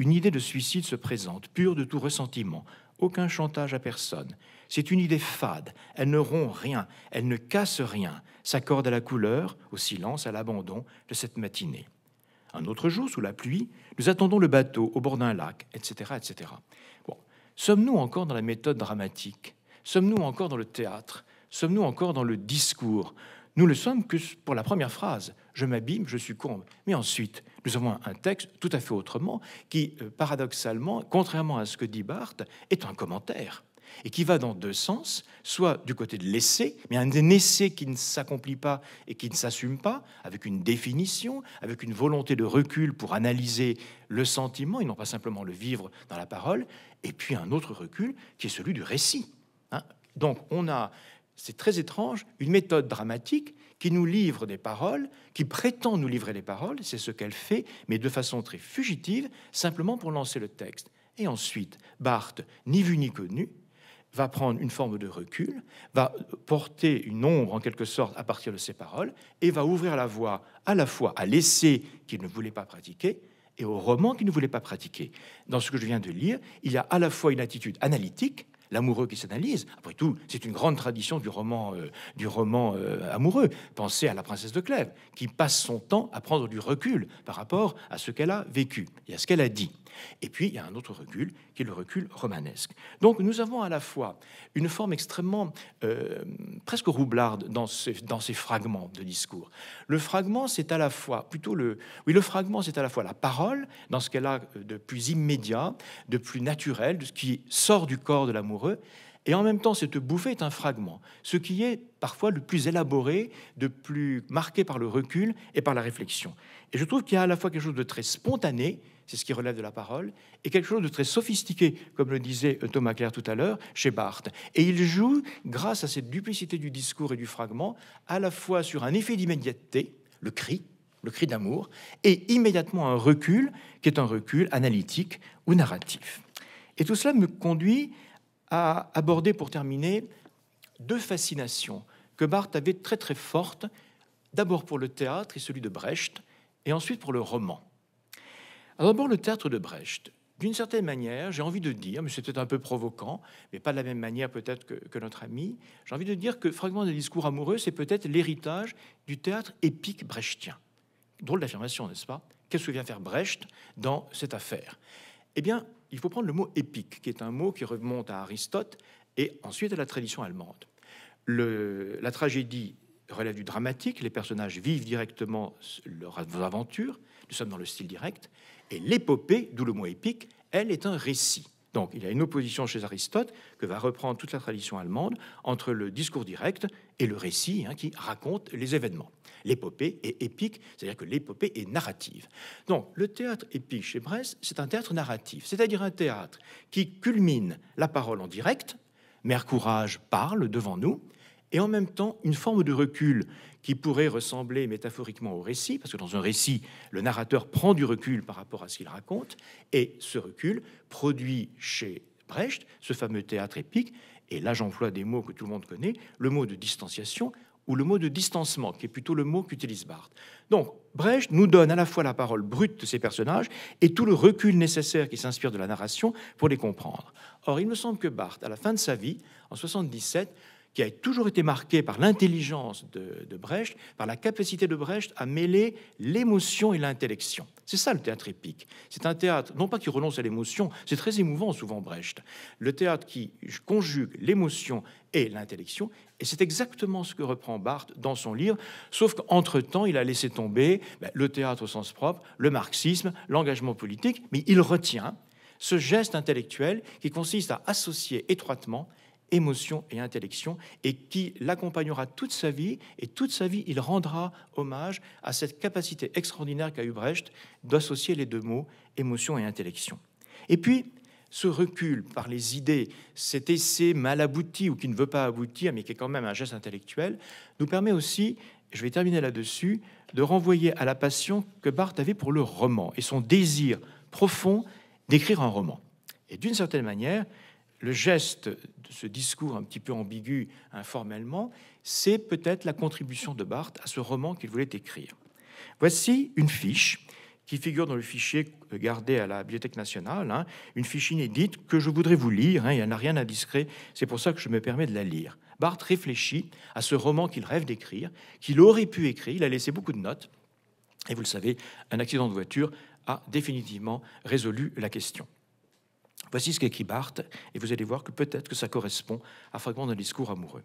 Une idée de suicide se présente, pure de tout ressentiment, aucun chantage à personne. C'est une idée fade, elle ne rompt rien, elle ne casse rien, s'accorde à la couleur, au silence, à l'abandon de cette matinée. Un autre jour, sous la pluie, nous attendons le bateau au bord d'un lac, etc. etc. Bon. Sommes-nous encore dans la méthode dramatique? Sommes-nous encore dans le théâtre? Sommes-nous encore dans le discours? Nous le sommes que pour la première phrase. Je m'abîme, je succombe. Mais ensuite, nous avons un texte tout à fait autrement qui, euh, paradoxalement, contrairement à ce que dit Barthes, est un commentaire. et qui va dans deux sens, soit du côté de l'essai, mais un essai qui ne s'accomplit pas et qui ne s'assume pas, avec une définition, avec une volonté de recul pour analyser le sentiment et non pas simplement le vivre dans la parole, et puis un autre recul qui est celui du récit. Hein. Donc on a, c'est très étrange, une méthode dramatique qui nous livre des paroles, qui prétend nous livrer les paroles, c'est ce qu'elle fait, mais de façon très fugitive, simplement pour lancer le texte. Et ensuite, Barthes, ni vu ni connu, va prendre une forme de recul, va porter une ombre en quelque sorte à partir de ses paroles, et va ouvrir la voie à la fois à l'essai qu'il ne voulait pas pratiquer et au roman qu'il ne voulait pas pratiquer. Dans ce que je viens de lire, il y a à la fois une attitude analytique, l'amoureux qui s'analyse. Après tout, c'est une grande tradition du roman, euh, du roman euh, amoureux. Pensez à la princesse de Clèves, qui passe son temps à prendre du recul par rapport à ce qu'elle a vécu et à ce qu'elle a dit. Et puis, il y a un autre recul, qui est le recul romanesque. Donc, nous avons à la fois une forme extrêmement, euh, presque roublarde dans ces, dans ces fragments de discours. Le fragment, c'est à la fois, plutôt le... Oui, le fragment, c'est à la fois la parole, dans ce qu'elle a de plus immédiat, de plus naturel, de ce qui sort du corps de l'amoureux, et en même temps, cette bouffée est un fragment, ce qui est parfois le plus élaboré, de plus marqué par le recul et par la réflexion. Et je trouve qu'il y a à la fois quelque chose de très spontané, c'est ce qui relève de la parole, et quelque chose de très sophistiqué, comme le disait Thomas Claire tout à l'heure, chez Barthes. Et il joue, grâce à cette duplicité du discours et du fragment, à la fois sur un effet d'immédiateté, le cri, le cri d'amour, et immédiatement un recul, qui est un recul analytique ou narratif. Et tout cela me conduit à aborder, pour terminer, deux fascinations que Barthes avait très très fortes, d'abord pour le théâtre et celui de Brecht, et ensuite pour le roman. Alors d'abord, le théâtre de Brecht. D'une certaine manière, j'ai envie de dire, mais c'était un peu provoquant, mais pas de la même manière peut-être que, notre ami, j'ai envie de dire que Fragment des discours amoureux, c'est peut-être l'héritage du théâtre épique brechtien. Drôle d'affirmation, n'est-ce pas? Qu'est-ce que vient faire Brecht dans cette affaire? Eh bien, il faut prendre le mot épique, qui est un mot qui remonte à Aristote et ensuite à la tradition allemande. la tragédie relève du dramatique, les personnages vivent directement leurs aventures, nous sommes dans le style direct, et l'épopée, d'où le mot épique, elle est un récit. Donc il y a une opposition chez Aristote que va reprendre toute la tradition allemande entre le discours direct et le récit hein, qui raconte les événements. L'épopée est épique, c'est-à-dire que l'épopée est narrative. Donc le théâtre épique chez Brest, c'est un théâtre narratif, c'est-à-dire un théâtre qui culmine la parole en direct, Mère Courage parle devant nous, et en même temps une forme de recul qui pourrait ressembler métaphoriquement au récit, parce que dans un récit, le narrateur prend du recul par rapport à ce qu'il raconte, et ce recul produit chez Brecht ce fameux théâtre épique, et là j'emploie des mots que tout le monde connaît, le mot de distanciation ou le mot de distancement, qui est plutôt le mot qu'utilise Barthes. Donc, Brecht nous donne à la fois la parole brute de ces personnages et tout le recul nécessaire qui s'inspire de la narration pour les comprendre. Or, il me semble que Barthes, à la fin de sa vie, en 77, qui a toujours été marqué par l'intelligence de, Brecht, par la capacité de Brecht à mêler l'émotion et l'intellection. C'est ça le théâtre épique. C'est un théâtre, non pas qui renonce à l'émotion, c'est très émouvant souvent Brecht. Le théâtre qui conjugue l'émotion et l'intellection, et c'est exactement ce que reprend Barthes dans son livre, sauf qu'entre-temps, il a laissé tomber ben, le théâtre au sens propre, le marxisme, l'engagement politique, mais il retient ce geste intellectuel qui consiste à associer étroitement émotion et intellection, et qui l'accompagnera toute sa vie, et toute sa vie, il rendra hommage à cette capacité extraordinaire qu'a eu Brecht d'associer les deux mots, émotion et intellection. Et puis, ce recul par les idées, cet essai mal abouti ou qui ne veut pas aboutir, mais qui est quand même un geste intellectuel, nous permet aussi, je vais terminer là-dessus, de renvoyer à la passion que Barthes avait pour le roman et son désir profond d'écrire un roman. Et d'une certaine manière, le geste de ce discours un petit peu ambigu informellement, c'est peut-être la contribution de Barthes à ce roman qu'il voulait écrire. Voici une fiche qui figure dans le fichier gardé à la Bibliothèque nationale, hein, une fiche inédite que je voudrais vous lire, hein, il n'y en a rien d'indiscret, c'est pour ça que je me permets de la lire. Barthes réfléchit à ce roman qu'il rêve d'écrire, qu'il aurait pu écrire, il a laissé beaucoup de notes, et vous le savez, un accident de voiture a définitivement résolu la question. Voici ce qu'écrit Barthes, et vous allez voir que peut-être que ça correspond à fragment d'un discours amoureux.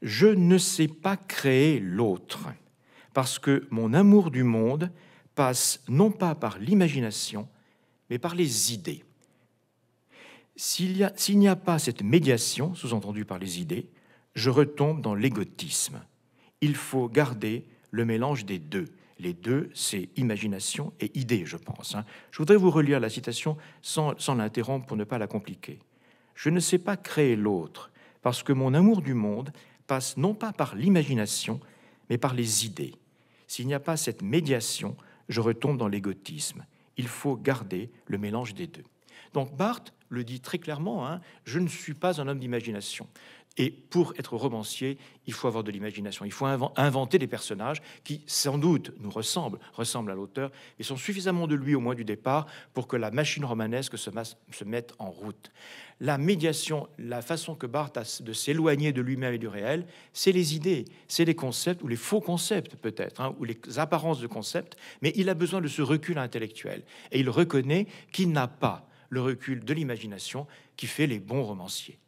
Je ne sais pas créer l'autre, parce que mon amour du monde passe non pas par l'imagination, mais par les idées. S'il n'y a, a pas cette médiation, sous-entendue par les idées, je retombe dans l'égotisme. Il faut garder le mélange des deux. Les deux, c'est imagination et idée, je pense. Hein. Je voudrais vous relire la citation sans, l'interrompre pour ne pas la compliquer. Je ne sais pas créer l'autre, parce que mon amour du monde passe non pas par l'imagination, mais par les idées. S'il n'y a pas cette médiation, je retombe dans l'égotisme. Il faut garder le mélange des deux. Donc Barthes le dit très clairement, hein, je ne suis pas un homme d'imagination. Et pour être romancier, il faut avoir de l'imagination. Il faut inventer des personnages qui, sans doute, nous ressemblent, ressemblent à l'auteur, et sont suffisamment de lui au moins du départ pour que la machine romanesque se, mette en route. La médiation, la façon que Barthes a de s'éloigner de lui-même et du réel, c'est les idées, c'est les concepts, ou les faux concepts peut-être, hein, ou les apparences de concepts, mais il a besoin de ce recul intellectuel. Et il reconnaît qu'il n'a pas le recul de l'imagination qui fait les bons romanciers.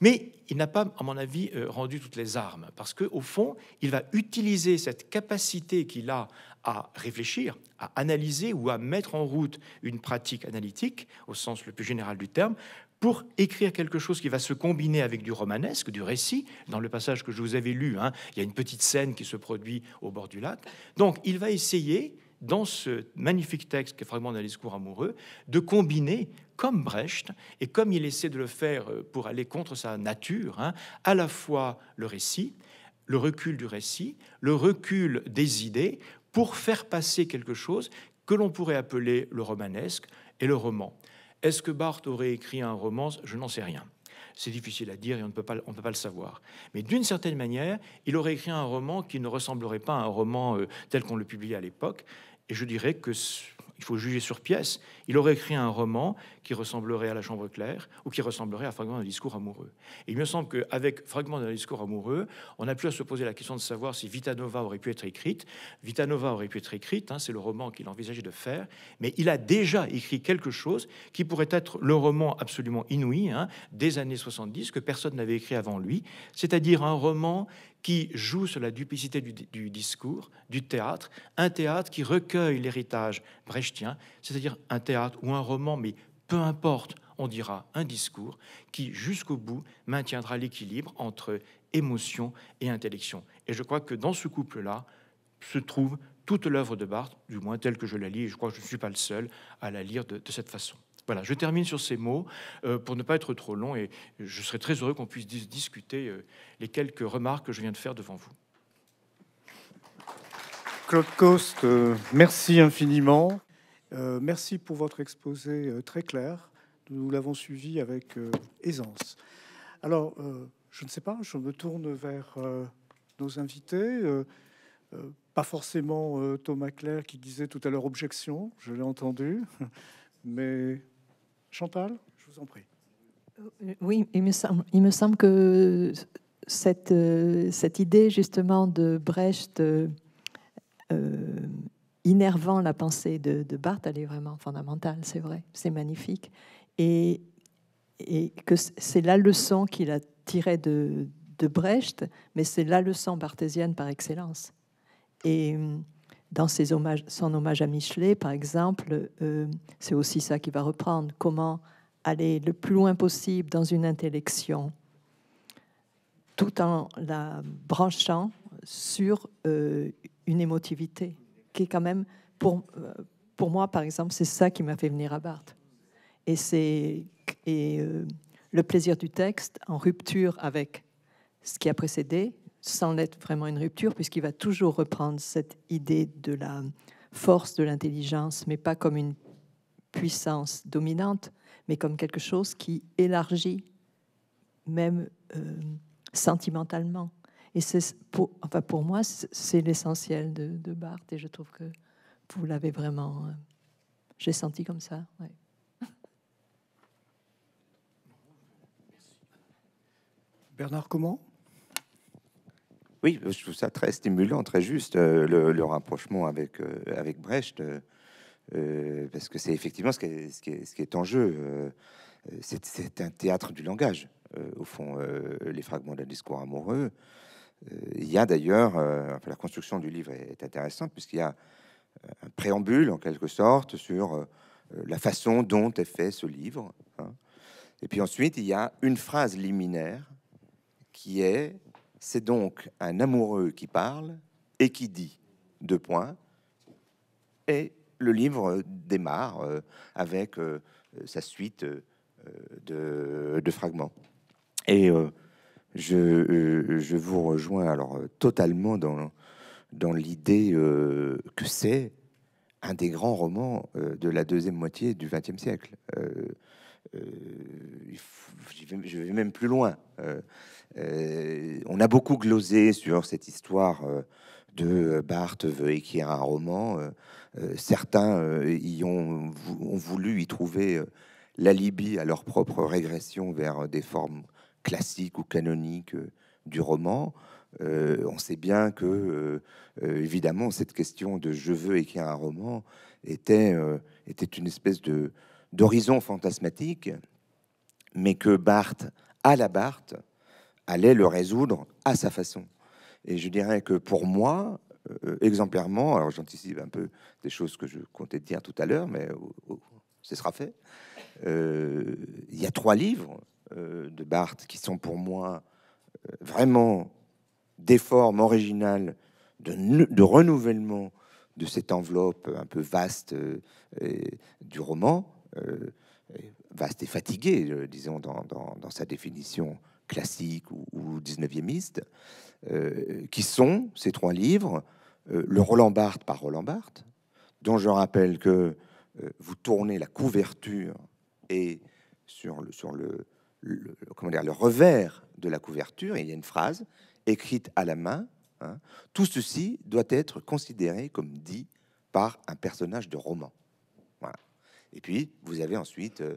Mais il n'a pas, à mon avis, euh, rendu toutes les armes, parce qu'au fond, il va utiliser cette capacité qu'il a à réfléchir, à analyser ou à mettre en route une pratique analytique, au sens le plus général du terme, pour écrire quelque chose qui va se combiner avec du romanesque, du récit. Dans le passage que je vous avais lu, hein, il y a une petite scène qui se produit au bord du lac. Donc, il va essayer dans ce magnifique texte qui est fragment d'un discours amoureux, de combiner, comme Brecht, et comme il essaie de le faire euh, pour aller contre sa nature, hein, à la fois le récit, le recul du récit, le recul des idées, pour faire passer quelque chose que l'on pourrait appeler le romanesque et le roman. Est-ce que Barthes aurait écrit un roman? Je n'en sais rien. C'est difficile à dire et on ne peut pas, on peut pas le savoir. Mais d'une certaine manière, il aurait écrit un roman qui ne ressemblerait pas à un roman euh, tel qu'on le publiait à l'époque, et je dirais que il faut juger sur pièce. Il aurait écrit un roman qui ressemblerait à La Chambre claire ou qui ressemblerait à Fragment d'un discours amoureux. Et il me semble qu'avec Fragment d'un discours amoureux, on a pu se poser la question de savoir si Vitanova aurait pu être écrite. Vitanova aurait pu être écrite, hein, c'est le roman qu'il envisageait de faire, mais il a déjà écrit quelque chose qui pourrait être le roman absolument inouï hein, des années 70 que personne n'avait écrit avant lui, c'est-à-dire un roman qui joue sur la duplicité du, discours, du théâtre, un théâtre qui recueille l'héritage brechtien, c'est-à-dire un théâtre ou un roman, mais peu importe, on dira un discours qui, jusqu'au bout, maintiendra l'équilibre entre émotion et intellection. Et je crois que dans ce couple-là se trouve toute l'œuvre de Barthes, du moins telle que je la lis, et je crois que je ne suis pas le seul à la lire de cette façon. Voilà, je termine sur ces mots euh, pour ne pas être trop long et je serais très heureux qu'on puisse discuter euh, les quelques remarques que je viens de faire devant vous. Claude Coste, euh, merci infiniment. Merci pour votre exposé très clair. Nous l'avons suivi avec aisance. Alors, je ne sais pas, je me tourne vers nos invités. pas forcément Thomas Claire qui disait tout à l'heure objection, je l'ai entendu, mais Chantal, je vous en prie. Euh, oui, il me semble, il me semble que cette, euh, cette idée justement de Brecht euh, innervant la pensée de, de, Barthes, elle est vraiment fondamentale, c'est vrai, c'est magnifique. Et, que c'est la leçon qu'il a tirée de, Brecht, mais c'est la leçon barthésienne par excellence. Et dans ses hommages, son hommage à Michelet, par exemple, euh, c'est aussi ça qui va reprendre. Comment aller le plus loin possible dans une intellection, tout en la branchant sur euh, une émotivité, qui est quand même, pour, euh, pour moi, par exemple, c'est ça qui m'a fait venir à Barthes. Et c'est et le plaisir du texte en rupture avec ce qui a précédé, sans être vraiment une rupture, puisqu'il va toujours reprendre cette idée de la force de l'intelligence, mais pas comme une puissance dominante, mais comme quelque chose qui élargit, même euh, sentimentalement. Et c'est pour, enfin pour moi, c'est l'essentiel de, de, Barthes, et je trouve que vous l'avez vraiment, euh, j'ai senti comme ça. Bernard, comment? Oui, je trouve ça très stimulant, très juste, euh, le, rapprochement avec, euh, avec Brecht, euh, parce que c'est effectivement ce qui est, ce qui est, ce qui est en jeu. c'est un théâtre du langage, au fond, les fragments d'un discours amoureux. Il y a d'ailleurs, la construction du livre est, intéressante, puisqu'il y a un préambule, en quelque sorte, sur la façon dont est fait ce livre. Hein. Et puis ensuite, il y a une phrase liminaire qui est c'est donc un amoureux qui parle et qui dit deux points. Et le livre démarre euh, avec euh, sa suite euh, de, de fragments. Et je, je, vous rejoins alors totalement dans, dans l'idée que c'est un des grands romans de la deuxième moitié du XXe siècle. je vais même plus loin. Euh, on a beaucoup glosé sur cette histoire euh, de Barthes veut écrire un roman. Euh, certains y ont, ont, voulu y trouver l'alibi à leur propre régression vers des formes classiques ou canoniques du roman. on sait bien que, évidemment, cette question de je veux écrire un roman était, était une espèce de d'horizon fantasmatique, mais que Barthes, à la Barthes, allait le résoudre à sa façon. Et je dirais que pour moi, euh, exemplairement, alors j'anticipe un peu des choses que je comptais dire tout à l'heure, mais ce sera fait. Euh, il y a trois livres euh, de Barthes qui sont pour moi vraiment des formes originales de, renouvellement de cette enveloppe un peu vaste du roman, vaste et fatigué, disons, dans, dans, sa définition classiques ou, ou 19e euh, qui sont ces trois livres, euh, le Roland Barthes par Roland Barthes, dont je rappelle que euh, vous tournez la couverture et sur le, comment dire, le revers de la couverture, il y a une phrase écrite à la main. Hein. tout ceci doit être considéré comme dit par un personnage de roman. Et puis, vous avez ensuite euh,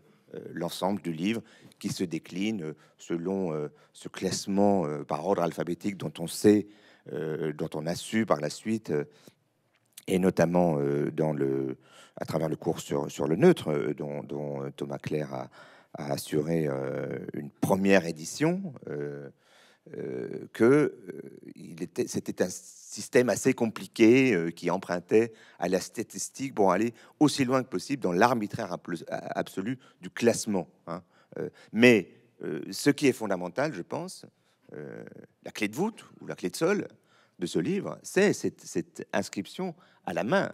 l'ensemble du livre qui se décline euh, selon euh, ce classement par ordre alphabétique dont on sait, dont on a su par la suite, et notamment dans le, à travers le cours sur, sur le neutre, dont, Thomas Claire a, a assuré une première édition. Euh, que euh, était, c'était un système assez compliqué euh, qui empruntait à la statistique pour aller aussi loin que possible dans l'arbitraire absolu du classement. Hein. mais ce qui est fondamental, je pense, la clé de voûte ou la clé de sol de ce livre, c'est cette, cette, inscription à la main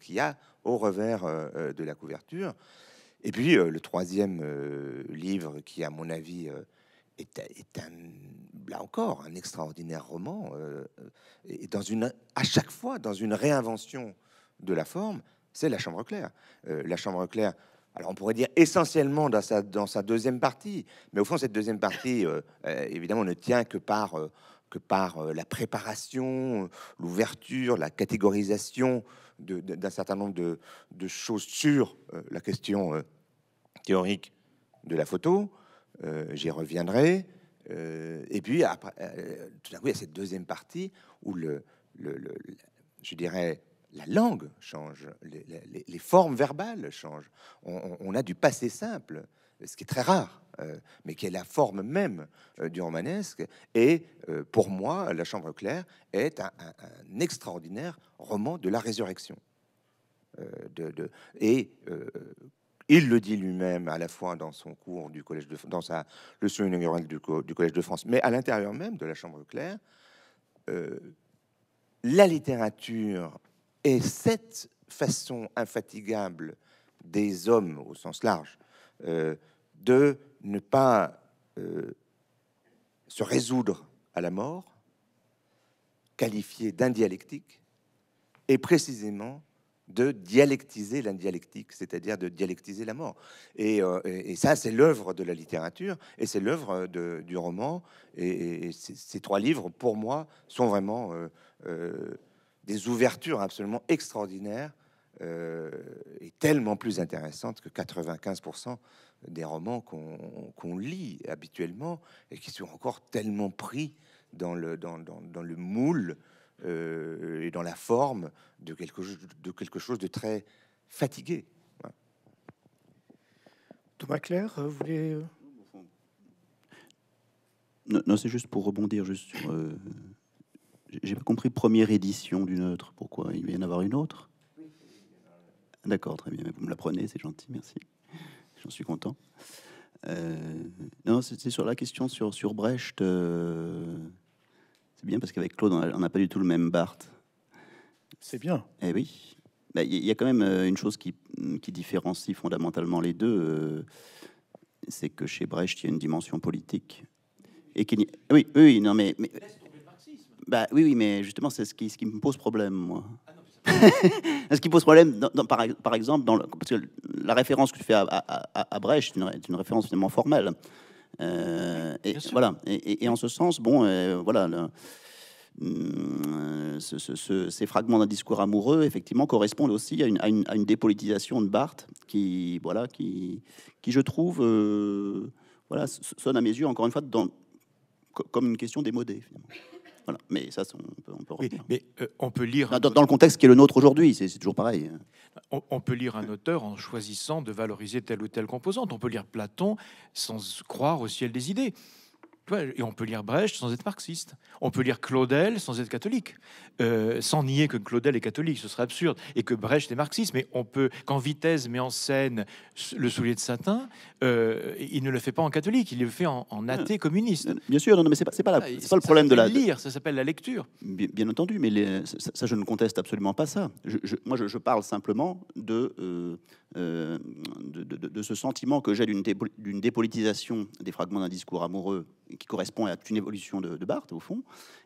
qu'il y a au revers de la couverture. Et puis le troisième livre qui, à mon avis, est, un, là encore un extraordinaire roman, euh, et dans une, à chaque fois dans une réinvention de la forme, c'est La Chambre claire. Euh, la Chambre claire, alors on pourrait dire essentiellement dans sa, deuxième partie, mais au fond cette deuxième partie, euh, évidemment, ne tient que par, que par la préparation, l'ouverture, la catégorisation d'un certain nombre de, choses sur la question théorique de la photo. Euh, j'y reviendrai. Euh, et puis, après, euh, tout à coup, il y a cette deuxième partie où le, je dirais, la langue change, les, formes verbales changent. On, a du passé simple, ce qui est très rare, mais qui est la forme même du romanesque. Et pour moi, La Chambre claire est un, extraordinaire roman de la résurrection. et il le dit lui-même à la fois dans son cours du collège de dans sa leçon inaugurale du, collège de France, mais à l'intérieur même de la Chambre claire, euh, la littérature est cette façon infatigable des hommes au sens large euh, de ne pas euh, se résoudre à la mort, qualifiée d'indialectique, et précisément de dialectiser l'indialectique, c'est-à-dire de dialectiser la mort. Et, euh, ça, c'est l'œuvre de la littérature et c'est l'œuvre du roman. Et, ces trois livres, pour moi, sont vraiment euh, des ouvertures absolument extraordinaires et tellement plus intéressantes que 95% des romans qu'on lit habituellement et qui sont encore tellement pris dans le, dans, dans le moule euh, et dans la forme de quelque, chose, de quelque chose de très fatigué. Thomas Claire, euh, vous voulez... Euh, non, c'est juste pour rebondir juste sur... J'ai pas compris première édition d'une autre. Pourquoi? Il va y en avoir une autre? D'accord, très bien. Vous me la prenez, c'est gentil, merci. J'en suis content. Euh, non, c'est sur la question sur, sur Brecht. Euh, c'est bien parce qu'avec Claude, on n'a pas du tout le même Barthes. C'est bien. Eh oui. Bah, il y, a quand même euh, une chose qui, qui différencie fondamentalement les deux. c'est que chez Brecht, il y a une dimension politique. Et qui, oui, oui, non, mais, mais bah, oui, oui, mais justement, c'est ce qui, ce qui me pose problème, moi. ce qui pose problème, dans, par, par, exemple, dans le, parce que la référence que tu fais à, à, à Brecht est une, référence finalement formelle. Euh, et voilà. Et, et, en ce sens, bon, euh, voilà. Hum, ces fragments d'un discours amoureux, effectivement, correspondent aussi à une, à une, à une dépolitisation de Barthes, qui, voilà, qui, qui je trouve, euh, voilà, sonne à mes yeux, encore une fois, dans, comme une question démodée. Finalement. Voilà. Mais ça, on peut, on peut mais euh, on peut lire. Dans, le contexte qui est le nôtre aujourd'hui, c'est toujours pareil. On, peut lire un auteur en choisissant de valoriser telle ou telle composante. On peut lire Platon sans croire au ciel des idées. Et on peut lire Brecht sans être marxiste. On peut lire Claudel sans être catholique. Euh, sans nier que Claudel est catholique, ce serait absurde. Et que Brecht est marxiste. Mais on peut, quand Vitesse met en scène le soulier de satin, euh, il ne le fait pas en catholique, il le fait en, athée communiste. Bien sûr, non, mais c'est pas, pas, la, pas le problème de la. lire, ça s'appelle la lecture. Bien, entendu, mais ça, je ne conteste absolument pas ça. Je, moi, je, parle simplement de, euh, de, de, ce sentiment que j'ai d'une dépolitisation des fragments d'un discours amoureux qui correspond à une évolution de, Barthes, au fond,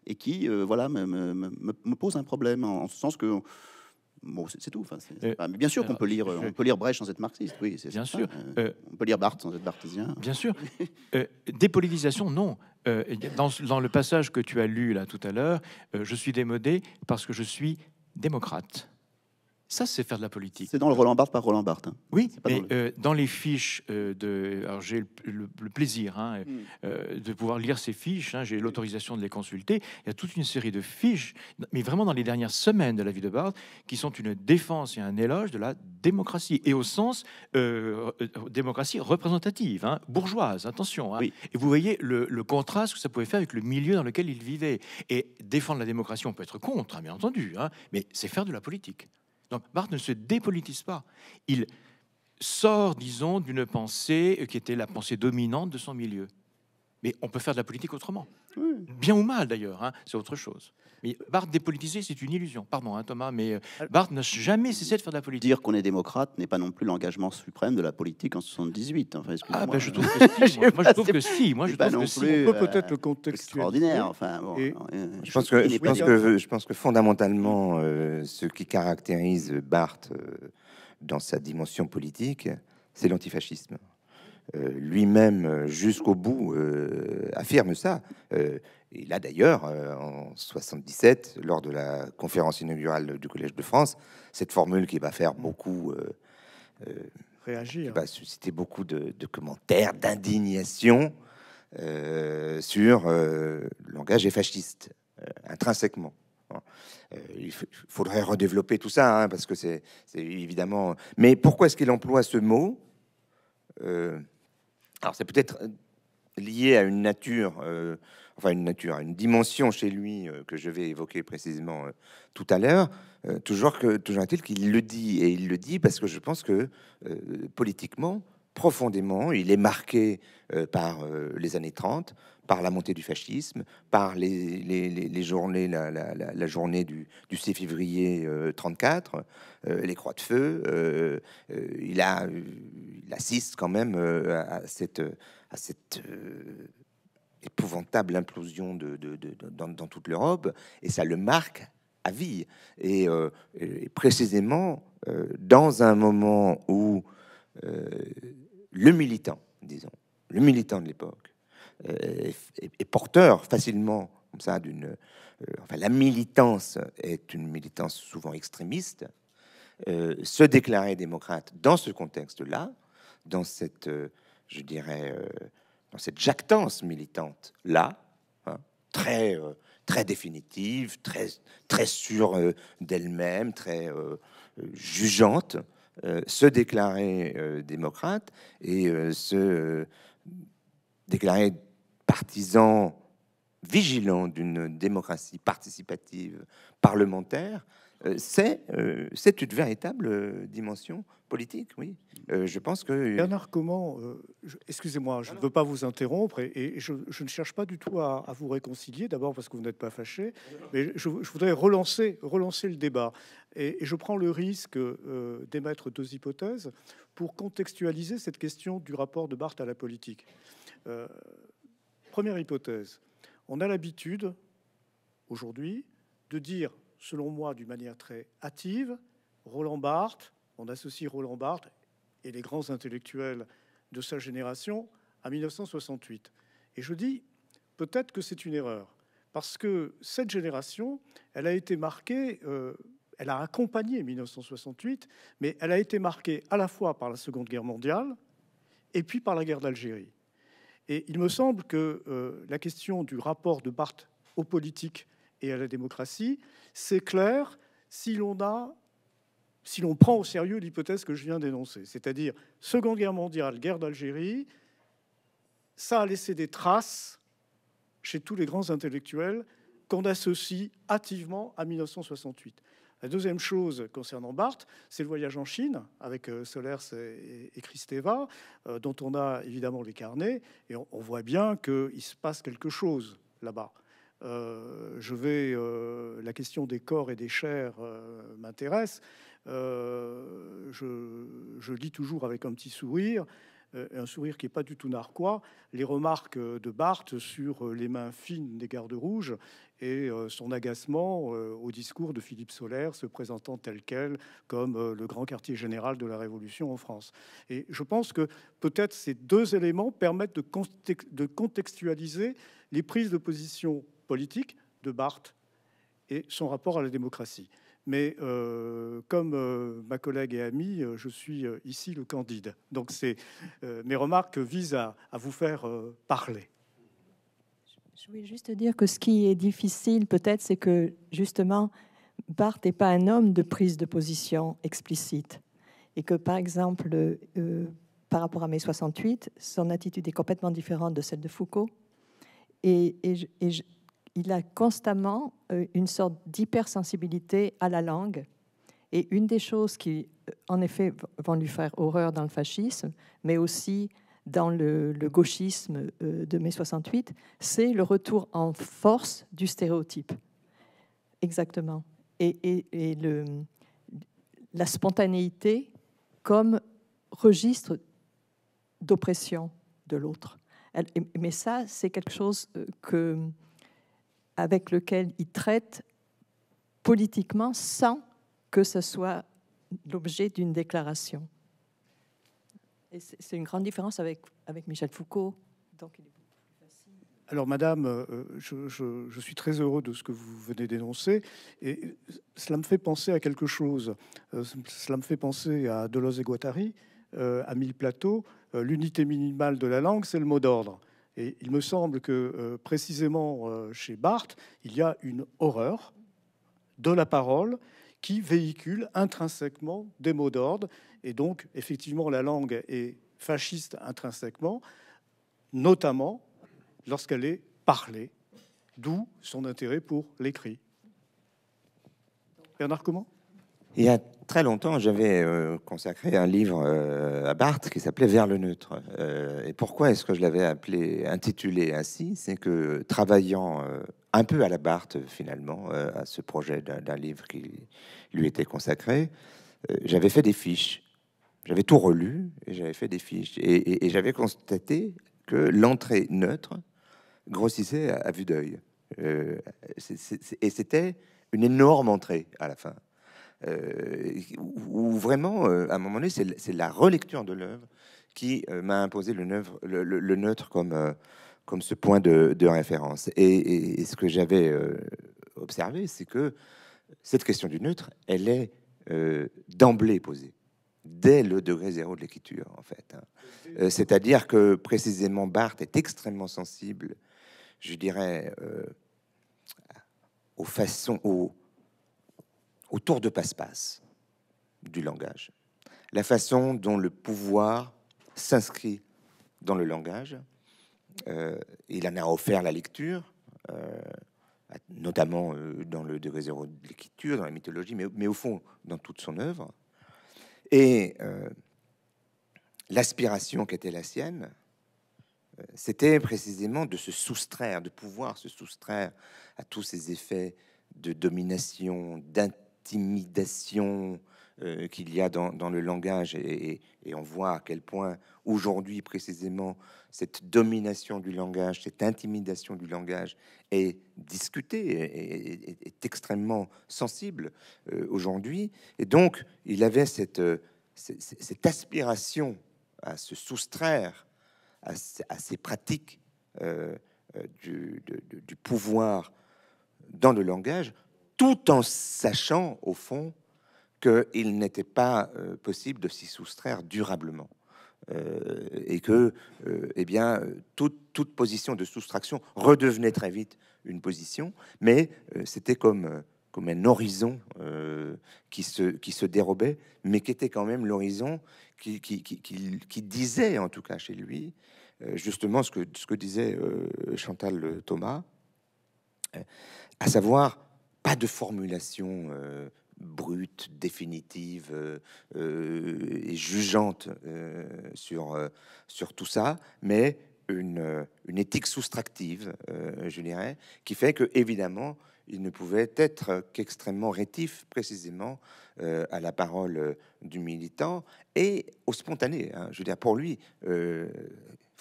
et qui, euh, voilà, me, me, me, pose un problème, en, ce sens que Bon, c'est tout. Enfin, bien sûr qu'on peut lire, on peut lire Brecht sans être marxiste, oui, c'est bien sûr. Euh, on peut lire Barthes sans être barthésien. Bien sûr. euh, dépolitisation, non. Euh, dans, dans, le passage que tu as lu là tout à l'heure, je suis démodé parce que je suis démocrate. Ça, c'est faire de la politique. C'est dans le Roland Barthes par Roland Barthes. Hein. Oui, mais dans, euh, dans, les fiches euh, de. Alors, j'ai le, plaisir hein, mm. euh, de pouvoir lire ces fiches. Hein, j'ai l'autorisation de les consulter. Il y a toute une série de fiches, mais vraiment dans les dernières semaines de la vie de Barthes, qui sont une défense et un éloge de la démocratie, et au sens démocratie représentative, hein, bourgeoise, attention. Et vous voyez le, le, contraste que ça pouvait faire avec le milieu dans lequel il vivait. Et défendre la démocratie, on peut être contre, bien entendu, mais c'est faire de la politique. Donc Barthes ne se dépolitise pas. Il sort, disons, d'une pensée qui était la pensée dominante de son milieu. Mais on peut faire de la politique autrement. Bien ou mal d'ailleurs, hein, c'est autre chose. Mais Barthes dépolitisé, c'est une illusion. Pardon, hein, Thomas, mais euh, Barthes n'a jamais cessé de faire de la politique. Dire qu'on est démocrate n'est pas non plus l'engagement suprême de la politique en 78. Enfin, ah, ben, je trouve que si. Moi, je trouve que si. Moi, je trouve que si. On peut peut-être le contexte extraordinaire. Enfin, bon, euh, je, pense que, je, pense que, je pense que fondamentalement, euh, ce qui caractérise Barthes dans sa dimension politique, c'est l'antifascisme. Euh, lui-même euh, jusqu'au bout euh, affirme ça. il a d'ailleurs, en 77, lors de la conférence inaugurale du Collège de France, cette formule qui va faire beaucoup réagir, qui va susciter beaucoup de, commentaires, d'indignation sur le langage est fasciste, intrinsèquement. il faudrait redévelopper tout ça, hein, parce que c'est évidemment. Mais pourquoi est-ce qu'il emploie ce mot? Alors c'est peut-être euh, lié à une nature, euh, enfin une nature, à une dimension chez lui euh, que je vais évoquer précisément tout à l'heure. toujours que toujours est-il qu'il le dit et il le dit parce que je pense que politiquement, profondément, il est marqué par les années 30, par la montée du fascisme, par les, les, journées, la, la, journée du, du, 6 février 34, les croix de feu. il a assiste quand même euh, à cette, à cette euh, épouvantable implosion de, dans, toute l'Europe, et ça le marque à vie. Et, euh, précisément dans un moment où le militant, disons, le militant de l'époque, est, porteur facilement comme ça d'une. enfin, la militance est une militance souvent extrémiste. se déclarer démocrate dans ce contexte-là, dans cette, euh, je dirais, euh, dans cette jactance militante là, hein, très euh, très définitive, très très sûre d'elle-même, très jugeante, se déclarer démocrate et se déclarer partisan vigilant d'une démocratie participative parlementaire, euh, c'est euh, une véritable euh, dimension politique, oui. Euh, je pense que Bernard, comment euh, Excusez-moi, je ne veux pas vous interrompre et, je, ne cherche pas du tout à, vous réconcilier. D'abord parce que vous n'êtes pas fâché, mais je, voudrais relancer le débat. Et, je prends le risque euh, d'émettre deux hypothèses pour contextualiser cette question du rapport de Barthes à la politique. Euh, première hypothèse on a l'habitude aujourd'hui de dire, selon moi, d'une manière très hâtive, Roland Barthes, on associe Roland Barthes et les grands intellectuels de sa génération à 1968. Et je dis peut-être que c'est une erreur, parce que cette génération, elle a été marquée, euh, elle a accompagné 1968, mais elle a été marquée à la fois par la Seconde Guerre mondiale et puis par la guerre d'Algérie. Et il me semble que euh, la question du rapport de Barthes aux politiques et à la démocratie, c'est clair si l'on a si l'on prend au sérieux l'hypothèse que je viens d'énoncer, c'est-à-dire Seconde Guerre mondiale, guerre d'Algérie, ça a laissé des traces chez tous les grands intellectuels qu'on associe hâtivement à 1968. La deuxième chose concernant Barthes, c'est le voyage en Chine avec euh, Solers et, Kristeva, euh, dont on a évidemment les carnets, et on, voit bien qu'il se passe quelque chose là-bas. Euh, je vais, la question des corps et des chairs m'intéresse. Je, je lis toujours avec un petit sourire, un sourire qui n'est pas du tout narquois, les remarques de Barthes sur euh, les mains fines des gardes rouges et euh, son agacement euh, au discours de Philippe Soler, se présentant tel quel comme euh, le grand quartier général de la Révolution en France. Et je pense que peut-être ces deux éléments permettent de contextualiser les prises de position politiques de Barthes et son rapport à la démocratie. Mais euh, comme euh, ma collègue et amie, euh, je suis ici le candide. Donc c'est, mes remarques visent à, vous faire parler. Je voulais juste dire que ce qui est difficile peut-être, c'est que justement, Barthes n'est pas un homme de prise de position explicite. Et que par exemple, par rapport à mai 68, son attitude est complètement différente de celle de Foucault. Et, et il a constamment euh, une sorte d'hypersensibilité à la langue. Et une des choses qui, euh, en effet, vont lui faire horreur dans le fascisme, mais aussi dans le, gauchisme euh, de mai 68, c'est le retour en force du stéréotype. Exactement. Et, la spontanéité comme registre d'oppression de l'autre. Mais ça, c'est quelque chose que, avec lequel il traite politiquement sans que ce soit l'objet d'une déclaration. C'est une grande différence avec, Michel Foucault. Alors, Madame, euh, je, suis très heureux de ce que vous venez d'énoncer, et cela me fait penser à quelque chose. Euh, Cela me fait penser à Deleuze et Guattari, euh, à Mille Plateau. Euh, L'unité minimale de la langue, c'est le mot d'ordre. Et il me semble que euh, précisément euh, chez Barthes, il y a une horreur de la parole qui véhicule intrinsèquement des mots d'ordre. Et donc, effectivement, la langue est fasciste intrinsèquement, notamment lorsqu'elle est parlée, d'où son intérêt pour l'écrit. Bernard, comment? Il y a très longtemps, j'avais euh, consacré un livre euh, à Barthes qui s'appelait Vers le neutre. Euh, et pourquoi est-ce que je l'avais appelé, intitulé ainsi? C'est que travaillant un peu à la Barthes finalement, à ce projet d'un livre qui lui était consacré, j'avais fait des fiches. J'avais tout relu et j'avais fait des fiches. Et, j'avais constaté que l'entrée neutre grossissait à, à vue d'œil. Et c'était une énorme entrée à la fin euh, où, vraiment, euh, à un moment donné, c'est la relecture de l'œuvre qui euh, m'a imposé le, neutre comme, euh, comme ce point de, référence. Et, ce que j'avais observé, c'est que cette question du neutre, elle est d'emblée posée, dès le degré zéro de l'écriture, en fait. hein. C'est-à-dire que précisément Barthes est extrêmement sensible, je dirais, aux façons, aux, au tour de passe-passe du langage. La façon dont le pouvoir s'inscrit dans le langage. Euh, il en a offert la lecture euh, notamment euh, dans le degré zéro de l'écriture, dans la mythologie, mais, mais, au fond dans toute son œuvre. Et l'aspiration qui était la sienne, c'était précisément de se soustraire, de pouvoir se soustraire à tous ces effets de domination, d'intimidation, euh, qu'il y a dans, le langage et, on voit à quel point aujourd'hui précisément cette domination du langage, cette intimidation du langage est discutée, est, extrêmement sensible euh, aujourd'hui. Et donc il avait cette, euh, aspiration à se soustraire à, ces pratiques du, du pouvoir dans le langage, tout en sachant au fond qu'il n'était pas euh, possible de s'y soustraire durablement. Euh, et que, euh, eh bien, toute, position de soustraction redevenait très vite une position, mais c'était comme, comme un horizon qui, se, qui se dérobait, mais qui était quand même l'horizon qui, qui, qui, disait, en tout cas chez lui, justement ce que, ce que disait Chantal Thomas, à savoir pas de formulation brute, définitive euh, euh, et jugeante euh, sur, sur tout ça, mais une, une éthique soustractive, je dirais, qui fait que évidemment il ne pouvait être qu'extrêmement rétif précisément à la parole du militant et au spontané. Hein. Je veux dire, pour lui,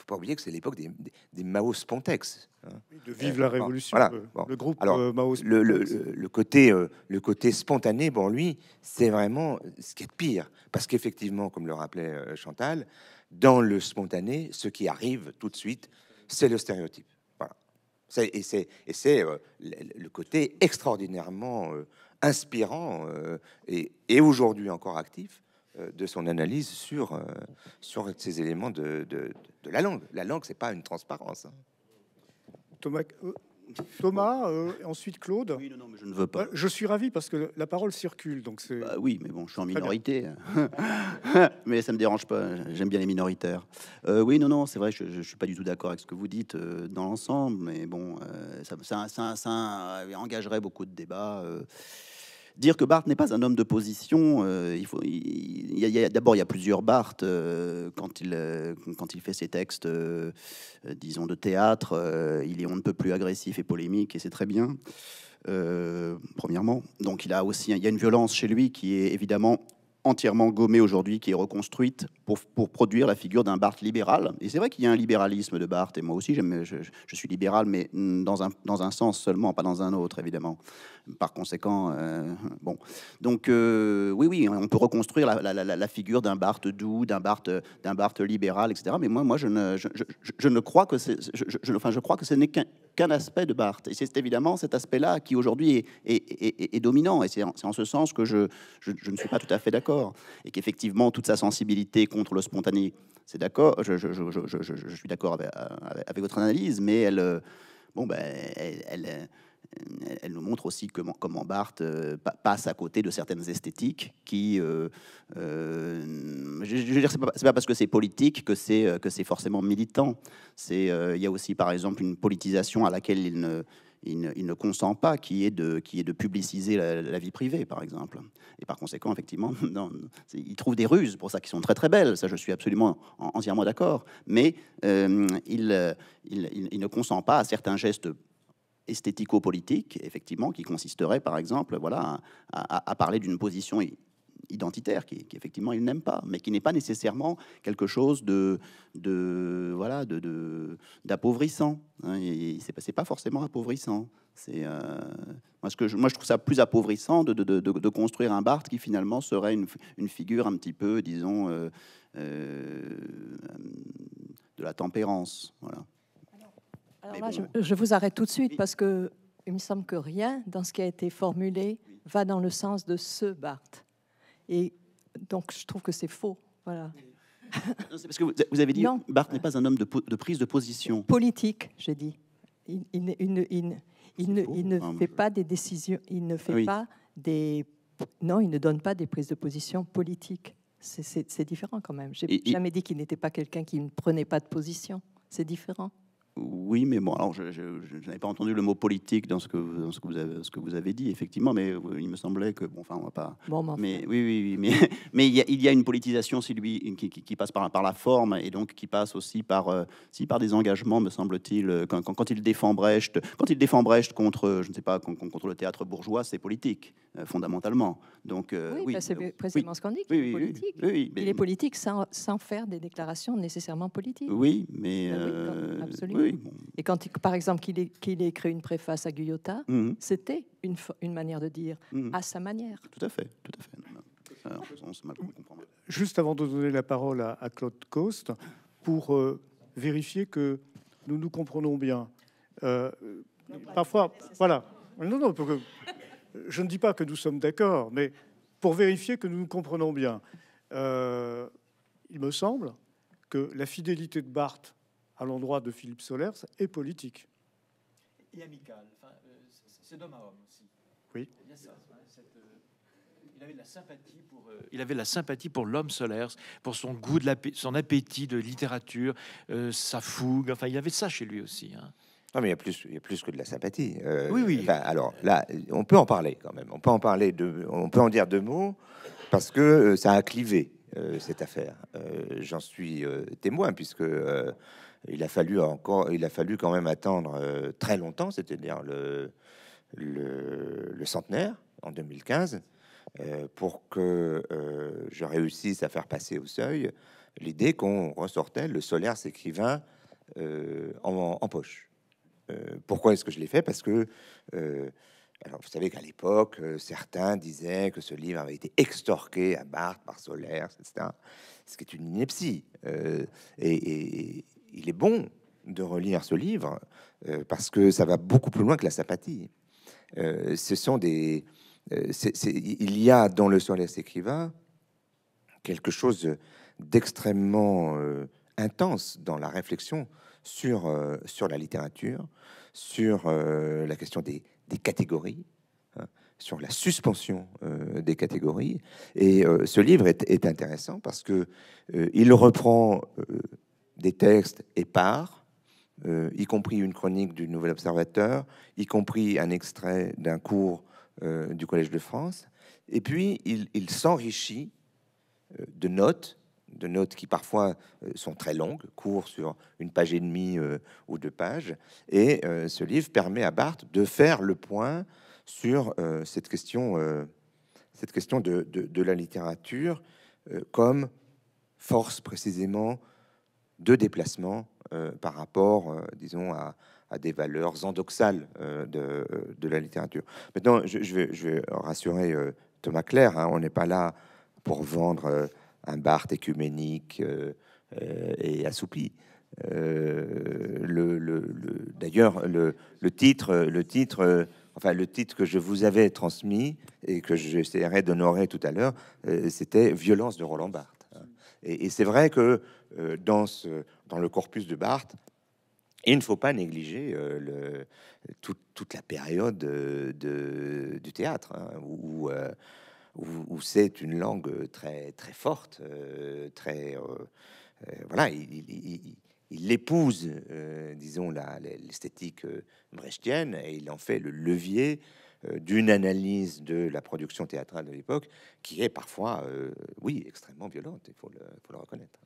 faut pas oublier que c'est l'époque des, des, Mao Spontex. Hein. De Vive la Révolution, voilà. le groupe Alors, euh, Mao le, le, le, côté, euh, le côté spontané, bon, lui, c'est vraiment ce qui est pire. Parce qu'effectivement, comme le rappelait euh, Chantal, dans le spontané, ce qui arrive tout de suite, c'est le stéréotype. Voilà. Et c'est le côté extraordinairement inspirant et, et aujourd'hui encore actif euh, de son analyse sur, euh, sur ces éléments de, de, la langue. La langue, c'est pas une transparence. Hein. Thomas, euh, Thomas ensuite Claude. Oui, non, mais je ne veux pas. Je suis ravi parce que la parole circule. Donc c'est. Bah oui, mais bon, je suis en minorité. mais ça me dérange pas. J'aime bien les minoritaires. oui, non, non, c'est vrai. Je, je, suis pas du tout d'accord avec ce que vous dites dans l'ensemble, mais bon, ça, ça, ça, ça, engagerait beaucoup de débats. Dire que Barthes n'est pas un homme de position, euh, il faut. D'abord il y a plusieurs Barthes euh, quand il euh, quand il fait ses textes, disons de théâtre, il est on ne peut plus agressif et polémique et c'est très bien. premièrement, donc il a aussi il y a une violence chez lui qui est évidemment entièrement gommée aujourd'hui, qui est reconstruite pour, pour produire la figure d'un Barthes libéral. Et c'est vrai qu'il y a un libéralisme de Barthes, et moi aussi, je, je, suis libéral, mais dans un, dans un sens seulement, pas dans un autre, évidemment par conséquent, euh, bon. Donc, euh, oui, oui, on peut reconstruire la, figure d'un Barthes doux, d'un Barthes, d'un Barthes libéral, etc. Mais moi, moi, je ne, je, ne crois que c'est, je, enfin, je crois que ce n'est qu'un aspect de Barthes. Et c'est évidemment cet aspect-là qui aujourd'hui est, est, dominant. Et c'est en, ce sens que je, je, ne suis pas tout à fait d'accord. Et qu'effectivement, toute sa sensibilité contre le spontané, c'est d'accord, je, suis d'accord avec, votre analyse, mais elle, bon, ben, elle elle nous montre aussi comment, comment Barthes euh, passe à côté de certaines esthétiques qui, euh, euh, je, veux dire, c'est pas, pas, parce que c'est politique que c'est que c'est forcément militant. C'est, il y a aussi par exemple une politisation à laquelle il ne, il ne, consent pas, qui est de, qui est de publiciser la, vie privée, par exemple. Et par conséquent, effectivement, il trouve des ruses pour ça qui sont très très belles. Ça, je suis absolument entièrement d'accord. Mais il, il, il, ne consent pas à certains gestes esthético-politique, effectivement, qui consisterait, par exemple, voilà, à, parler d'une position identitaire qui, effectivement il n'aime pas, mais qui n'est pas nécessairement quelque chose de, voilà, de d'appauvrissant. Hein, c'est pas forcément appauvrissant. C'est euh, moi que je, moi je trouve ça plus appauvrissant de, construire un Barthes qui finalement serait une, une figure un petit peu, disons, euh, euh, de la tempérance. Voilà je, vous arrête tout de suite parce que il me semble que rien dans ce qui a été formulé va dans le sens de ce Barthes. Et donc, je trouve que c'est faux. Voilà. C'est parce que vous, avez dit que Barthes n'est pas un homme de, de, prise de position. Politique, j'ai dit. Il, il, il, il ne, ne ah, fait pas des décisions, il ne fait pas des... Non, il ne donne pas des prises de position politiques. C'est différent quand même. J'ai jamais dit qu'il n'était pas quelqu'un qui ne prenait pas de position. C'est différent. Oui, mais bon, alors je, n'avais pas entendu le mot politique dans ce que, dans ce que, vous, avez, ce que vous avez dit, effectivement, mais il me semblait que, bon, enfin, on va pas. Bon, mais oui, oui, oui, mais, mais il, y a, il y a une politisation si lui, qui, qui, passe par, par la forme et donc qui passe aussi par, euh, si, par des engagements, me semble-t-il. Quand, quand, il défend Brecht, quand il défend Brecht contre, je ne sais pas, contre, le théâtre bourgeois, c'est politique, euh, fondamentalement. Donc, euh, oui, bah, c'est précisément ce qu'on dit. Oui, politique. il est politique sans, sans, faire des déclarations nécessairement politiques. Oui, mais. Bah absolument. Et quand par exemple, qu'il ait, qu'il ait écrit une préface à Guyota, mhm. c'était une, une, manière de dire mhm. à sa manière. Tout à fait, tout à fait. Juste avant de donner la parole à, Claude Coste, pour euh, vérifier que nous nous comprenons bien. Euh, parfois, voilà. Non, non, que, je ne dis pas que nous sommes d'accord, mais pour vérifier que nous nous comprenons bien. Euh, il me semble que la fidélité de Barthes à l'endroit de Philippe Solers est politique. Et amical. Enfin, euh, c'est d'homme à homme aussi. Oui. Euh, il avait la sympathie pour, euh, il avait la sympathie pour l'homme Solers, pour son goût de la, son appétit de littérature, sa fougue. Enfin, il y avait ça chez lui aussi. Hein. Non, mais il y a plus, il y a plus que de la sympathie. oui, oui. alors là, on peut en parler quand même. On peut en parler de, on peut en dire deux mots parce que ça a clivé cette affaire. J'en suis témoin puisque il a fallu encore, il a fallu quand même attendre euh, très longtemps, c'est-à-dire le, centenaire en 2015, euh, pour que euh, je réussisse à faire passer au seuil l'idée qu'on ressortait le solaire s'écrivain en, en, poche. pourquoi est-ce que je l'ai fait? Parce que alors, vous savez qu'à l'époque, certains disaient que ce livre avait été extorqué à Barthes par Solaire, etc. Ce qui est une ineptie. et, il est bon de relire ce livre euh, parce que ça va beaucoup plus loin que la sympathie. Euh, ce sont des, euh, il y a dans le Soleil écrivain quelque chose d'extrêmement intense dans la réflexion sur, sur la littérature, sur la question des, catégories, hein, sur la suspension des catégories. Et ce livre est, est, intéressant parce que il reprend des textes épars, euh, y compris une chronique du Nouvel Observateur, y compris un extrait d'un cours euh, du Collège de France. Et puis, il, s'enrichit euh, de notes, de notes qui parfois sont très longues, courent sur une page et demie ou deux pages. Et ce livre permet à Barthes de faire le point sur cette question, cette question de, de la littérature comme force précisément de déplacement euh, par rapport, euh, disons, à, des valeurs endoxales euh, de, la littérature. Maintenant, je, vais, rassurer Thomas Claire, hein, on n'est pas là pour vendre un Barthes écuménique et assoupi. le, D'ailleurs, le, titre, le titre, enfin le titre que je vous avais transmis et que j'essaierai d'honorer tout à l'heure, c'était Violence de Roland Barthes. Et, c'est vrai que dans ce dans le corpus de Barthes. il ne faut pas négliger euh, toute la période de, du théâtre, hein, euh, où, c'est une langue très, très forte, euh, très. voilà, il, il, épouse, disons, l'esthétique brechtienne et il en fait le levier d'une analyse de la production théâtrale de l'époque qui est parfois, oui, extrêmement violente, il faut le, reconnaître.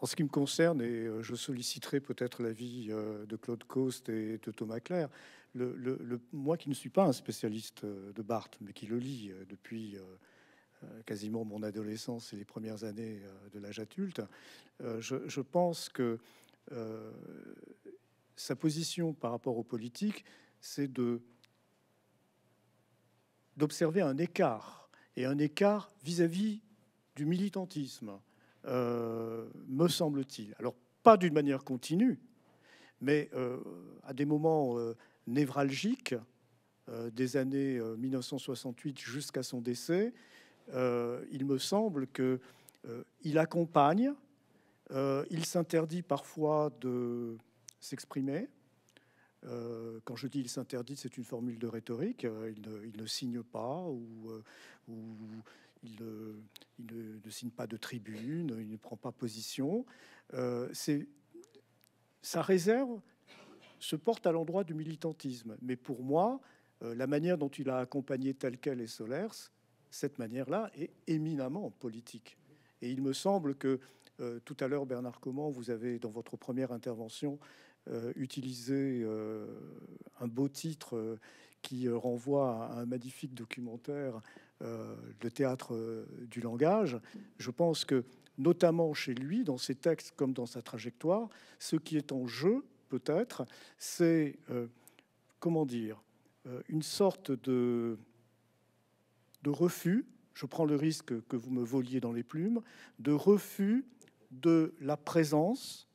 En ce qui me concerne, et euh, je solliciterai peut-être l'avis euh, de Claude Coste et de Thomas Claire, moi qui ne suis pas un spécialiste euh, de Barthes, mais qui le lis depuis quasiment mon adolescence et les premières années de l'âge adulte, je, pense que sa position par rapport aux politiques, c'est de d'observer un écart et un écart vis-à-vis -vis du militantisme euh, me semble-t-il. Alors, pas d'une manière continue, mais euh, à des moments euh, névralgiques des années 1968 jusqu'à son décès, il me semble que il accompagne, il s'interdit parfois de s'exprimer. Quand je dis il s'interdit, c'est une formule de rhétorique. Il ne, signe pas ou, ou il, ne, signe pas de tribune, il ne prend pas position. Euh, sa réserve se porte à l'endroit du militantisme. Mais pour moi, euh, la manière dont il a accompagné tel quel et Solers, cette manière-là est éminemment politique. Et il me semble que euh, tout à l'heure, Bernard Comment, vous avez, dans votre première intervention, euh, utilisé un beau titre qui renvoie à un magnifique documentaire, Le théâtre du langage. Je pense que, notamment chez lui, dans ses textes comme dans sa trajectoire, ce qui est en jeu, peut-être, c'est, comment dire, euh, une sorte de, de refus, je prends le risque que vous me voliez dans les plumes, de refus de la présence,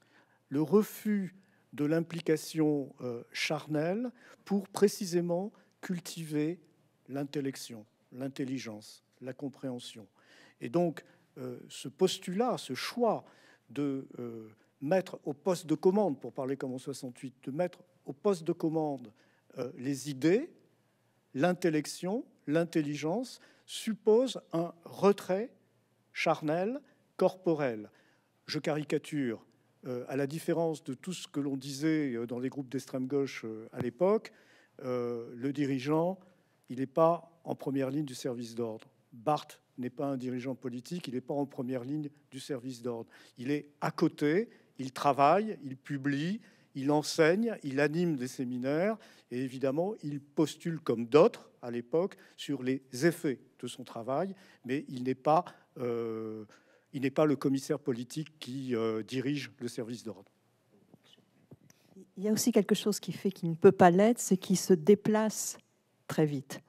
le refus de l'implication euh, charnelle pour précisément cultiver l'intellection, l'intelligence, la compréhension. Et donc, euh, ce postulat, ce choix de mettre au poste de commande, pour parler comme en 68, de mettre au poste de commande euh, les idées, l'intellection, l'intelligence suppose un retrait charnel, corporel. Je caricature, euh, à la différence de tout ce que l'on disait euh, dans les groupes d'extrême gauche à l'époque, le dirigeant, il n'est pas en première ligne du service d'ordre. Barthes n'est pas un dirigeant politique, il n'est pas en première ligne du service d'ordre. Il est à côté, il travaille, il publie, il enseigne, il anime des séminaires et évidemment, il postule comme d'autres à l'époque sur les effets de son travail, mais il n'est pas, euh, il n'est pas le commissaire politique qui euh, dirige le service d'ordre. Il y a aussi quelque chose qui fait qu'il ne peut pas l'être, c'est qu'il se déplace très vite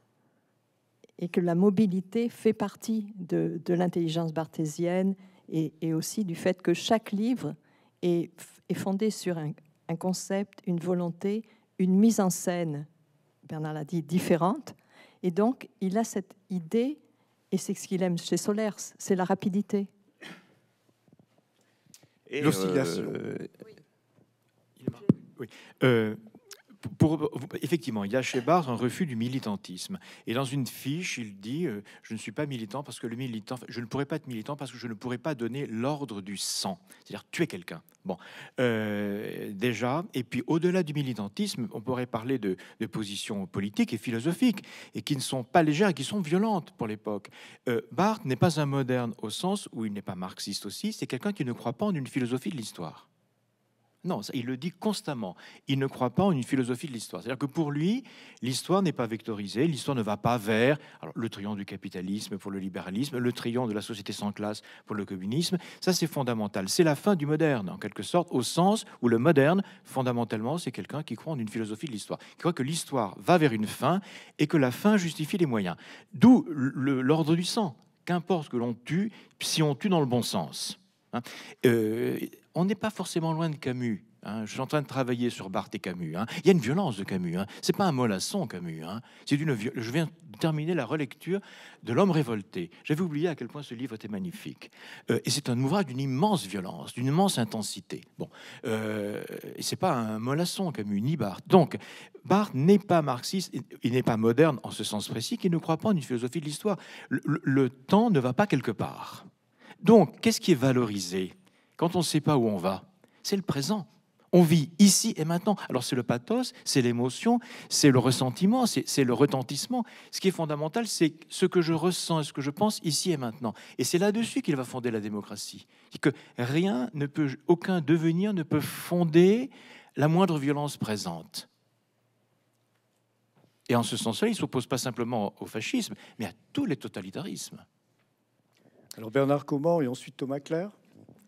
et que la mobilité fait partie de, l'intelligence barthésienne et, aussi du fait que chaque livre est, fondé sur un concept, une volonté, une mise en scène, Bernard l'a dit, différente. Et donc, il a cette idée, et c'est ce qu'il aime chez Solers, c'est la rapidité. L'oscillation. Euh, oui. Effectivement, il y a chez Barthes un refus du militantisme. Et dans une fiche, il dit euh, Je ne suis pas militant parce que le militant, je ne pourrais pas être militant parce que je ne pourrais pas donner l'ordre du sang, c'est-à-dire tuer quelqu'un. Bon, euh, déjà, et puis au-delà du militantisme, on pourrait parler de, positions politiques et philosophiques, et qui ne sont pas légères et qui sont violentes pour l'époque. Euh, Barthes n'est pas un moderne au sens où il n'est pas marxiste aussi, c'est quelqu'un qui ne croit pas en une philosophie de l'histoire. Non, il le dit constamment. Il ne croit pas en une philosophie de l'histoire. C'est-à-dire que pour lui, l'histoire n'est pas vectorisée, l'histoire ne va pas vers le triomphe du capitalisme pour le libéralisme, le triomphe de la société sans classe pour le communisme. Ça, c'est fondamental. C'est la fin du moderne, en quelque sorte, au sens où le moderne, fondamentalement, c'est quelqu'un qui croit en une philosophie de l'histoire, qui croit que l'histoire va vers une fin et que la fin justifie les moyens. D'où l'ordre du sang. Qu'importe que l'on tue, si on tue dans le bon sens. Hein. Euh, on n'est pas forcément loin de Camus. Hein. Je suis en train de travailler sur Barthes et Camus. Hein. Il y a une violence de Camus. Hein. C'est pas un mollasson, Camus. C'est une. Je viens de terminer la relecture de L'homme révolté. J'avais oublié à quel point ce livre était magnifique. Euh, et c'est un ouvrage d'une immense violence, d'une immense intensité. Bon, euh, c'est pas un mollasson, Camus, ni Barthes. Donc, Barthes n'est pas marxiste, il n'est pas moderne en ce sens précis, qu'il ne croit pas en une philosophie de l'histoire. le temps ne va pas quelque part. Donc, qu'est-ce qui est valorisé quand on ne sait pas où on va C'est le présent. On vit ici et maintenant. Alors c'est le pathos, c'est l'émotion, c'est le ressentiment, c'est le retentissement. Ce qui est fondamental, c'est ce que je ressens et ce que je pense ici et maintenant. Et c'est là-dessus qu'il va fonder la démocratie. Que rien ne peut, aucun devenir ne peut fonder la moindre violence présente. Et en ce sens-là, il ne s'oppose pas simplement au fascisme, mais à tous les totalitarismes. Alors Bernard Comment et ensuite Thomas Claire,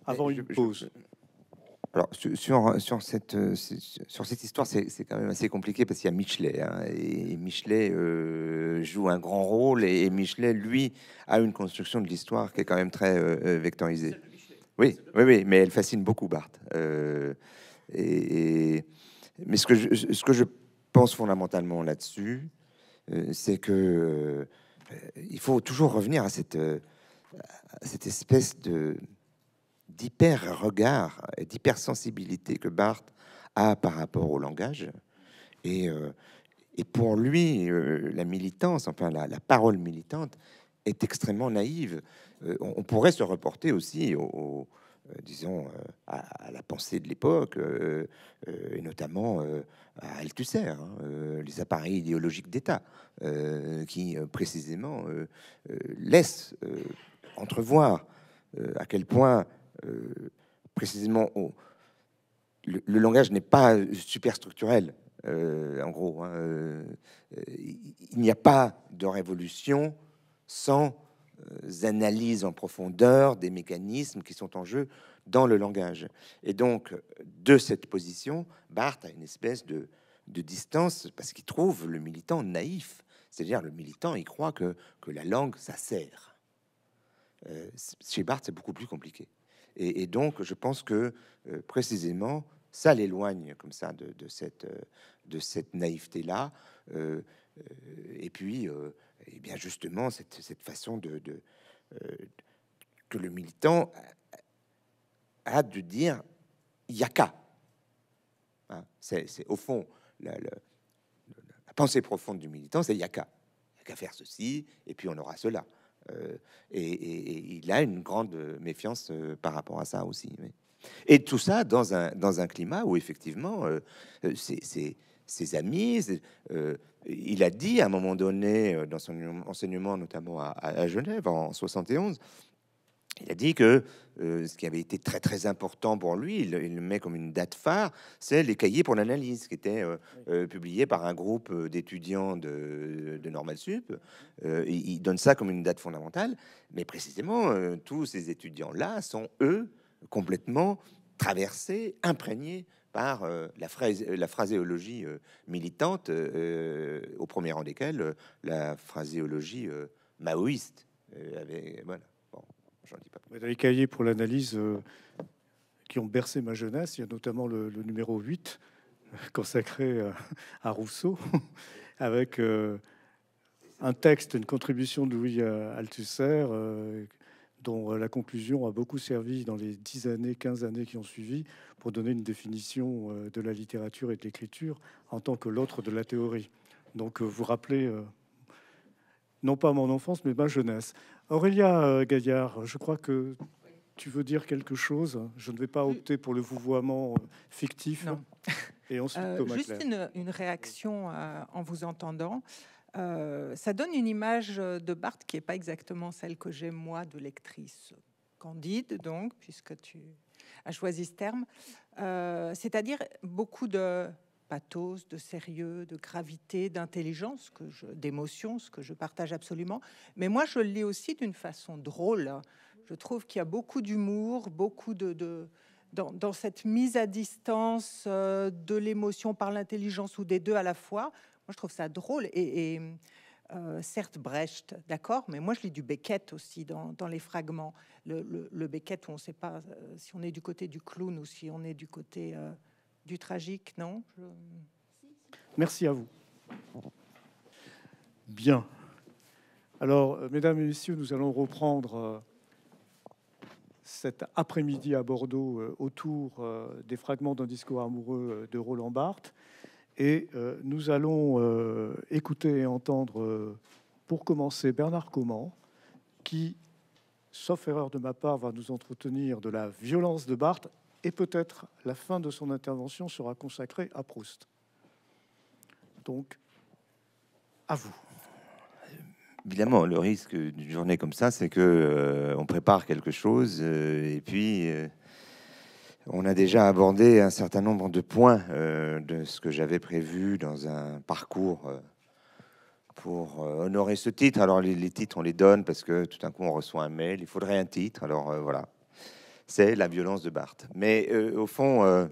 avant une pause. alors sur, sur, cette, sur cette histoire, c'est quand même assez compliqué parce qu'il y a Michelet. Hein, et Michelet euh, joue un grand rôle et, Michelet, lui, a une construction de l'histoire qui est quand même très euh, euh, vectorisée. Oui, oui, oui, mais elle fascine beaucoup Barthes. et, mais ce que, je, ce que je pense fondamentalement là-dessus, c'est que il faut toujours revenir à cette cette espèce de d'hyper regard et d'hypersensibilité que Barthes a par rapport au langage. Et, euh, et pour lui, euh, la militance, enfin la, parole militante, est extrêmement naïve. Euh, on, pourrait se reporter aussi au, disons, à, la pensée de l'époque, et notamment à Althusser, hein, les appareils idéologiques d'État, qui précisément laissent entrevoir à quel point, précisément, le, langage n'est pas superstructurel. en gros, hein, il n'y a pas de révolution sans euh, analyses en profondeur des mécanismes qui sont en jeu dans le langage. Et donc, de cette position, Barthes a une espèce de, distance parce qu'il trouve le militant naïf. C'est-à-dire, le militant, il croit que, la langue, ça sert. Euh, chez Barthes, c'est beaucoup plus compliqué. Et, donc, je pense que euh, précisément, ça l'éloigne comme ça de, cette, de cette naïveté-là. et puis, et bien justement cette, façon de, euh, que le militant a de dire il y a qu'à. Hein, c'est au fond la, pensée profonde du militant, c'est il y a qu'à. Il y a qu'à faire ceci et puis on aura cela. Euh, et, il a une grande méfiance euh, par rapport à ça aussi. Et tout ça dans un, dans un climat où effectivement, c'est ses amis. Euh, il a dit à un moment donné, euh, dans son enseignement, notamment à, Genève en 71, il a dit que euh, ce qui avait été très très important pour lui, il, le met comme une date phare, c'est les cahiers pour l'analyse qui étaient publiés par un groupe d'étudiants de, de, Normal Sup. il donne ça comme une date fondamentale, mais précisément tous ces étudiants-là sont eux complètement traversés, imprégnés par euh, la, phrase, la phraséologie euh, militante, euh, au premier rang desquels la phraséologie maoïste. voilà. Dans les cahiers pour l'analyse qui ont bercé ma jeunesse, il y a notamment le, numéro 8 consacré à Rousseau, avec un texte, une contribution de Louis Althusser, dont la conclusion a beaucoup servi dans les 10 années, 15 années qui ont suivi pour donner une définition euh, de la littérature et de l'écriture en tant que l'autre de la théorie. Donc euh, vous rappelez, euh, non pas mon enfance, mais ma jeunesse. Aurélia Gaillard, je crois que tu veux dire quelque chose. Je ne vais pas opter pour le vouvoiement fictif. Non. Et ensuite, juste une, une, réaction en vous entendant. ça donne une image de Barthes qui n'est pas exactement celle que j'ai moi de lectrice candide, donc, puisque tu a choisi ce terme, euh, c'est-à-dire beaucoup de de sérieux, de gravité, d'intelligence, d'émotion, ce que je partage absolument. Mais moi, je le lis aussi d'une façon drôle. Je trouve qu'il y a beaucoup d'humour, beaucoup de, dans, cette mise à distance euh, de l'émotion par l'intelligence ou des deux à la fois. Moi, je trouve ça drôle et, euh, certes Brecht, d'accord, mais moi je lis du Beckett aussi dans, les fragments. Le, Beckett où on ne sait pas euh, si on est du côté du clown ou si on est du côté du tragique, non? Merci à vous. Bien. Alors, mesdames et messieurs, nous allons reprendre cet après-midi à Bordeaux autour des fragments d'un discours amoureux de Roland Barthes. Et euh, nous allons euh, écouter et entendre, euh, pour commencer, Bernard Comment, qui, sauf erreur de ma part, va nous entretenir de la violence de Barthes, et peut-être la fin de son intervention sera consacrée à Proust. Donc, à vous. Évidemment, le risque d'une journée comme ça, c'est que on prépare quelque chose et puis on a déjà abordé un certain nombre de points euh, de ce que j'avais prévu dans un parcours euh, pour euh, honorer ce titre. Alors les, titres, on les donne parce que tout d'un coup on reçoit un mail, il faudrait un titre. Alors voilà, c'est la violence de Barthes. Mais au fond,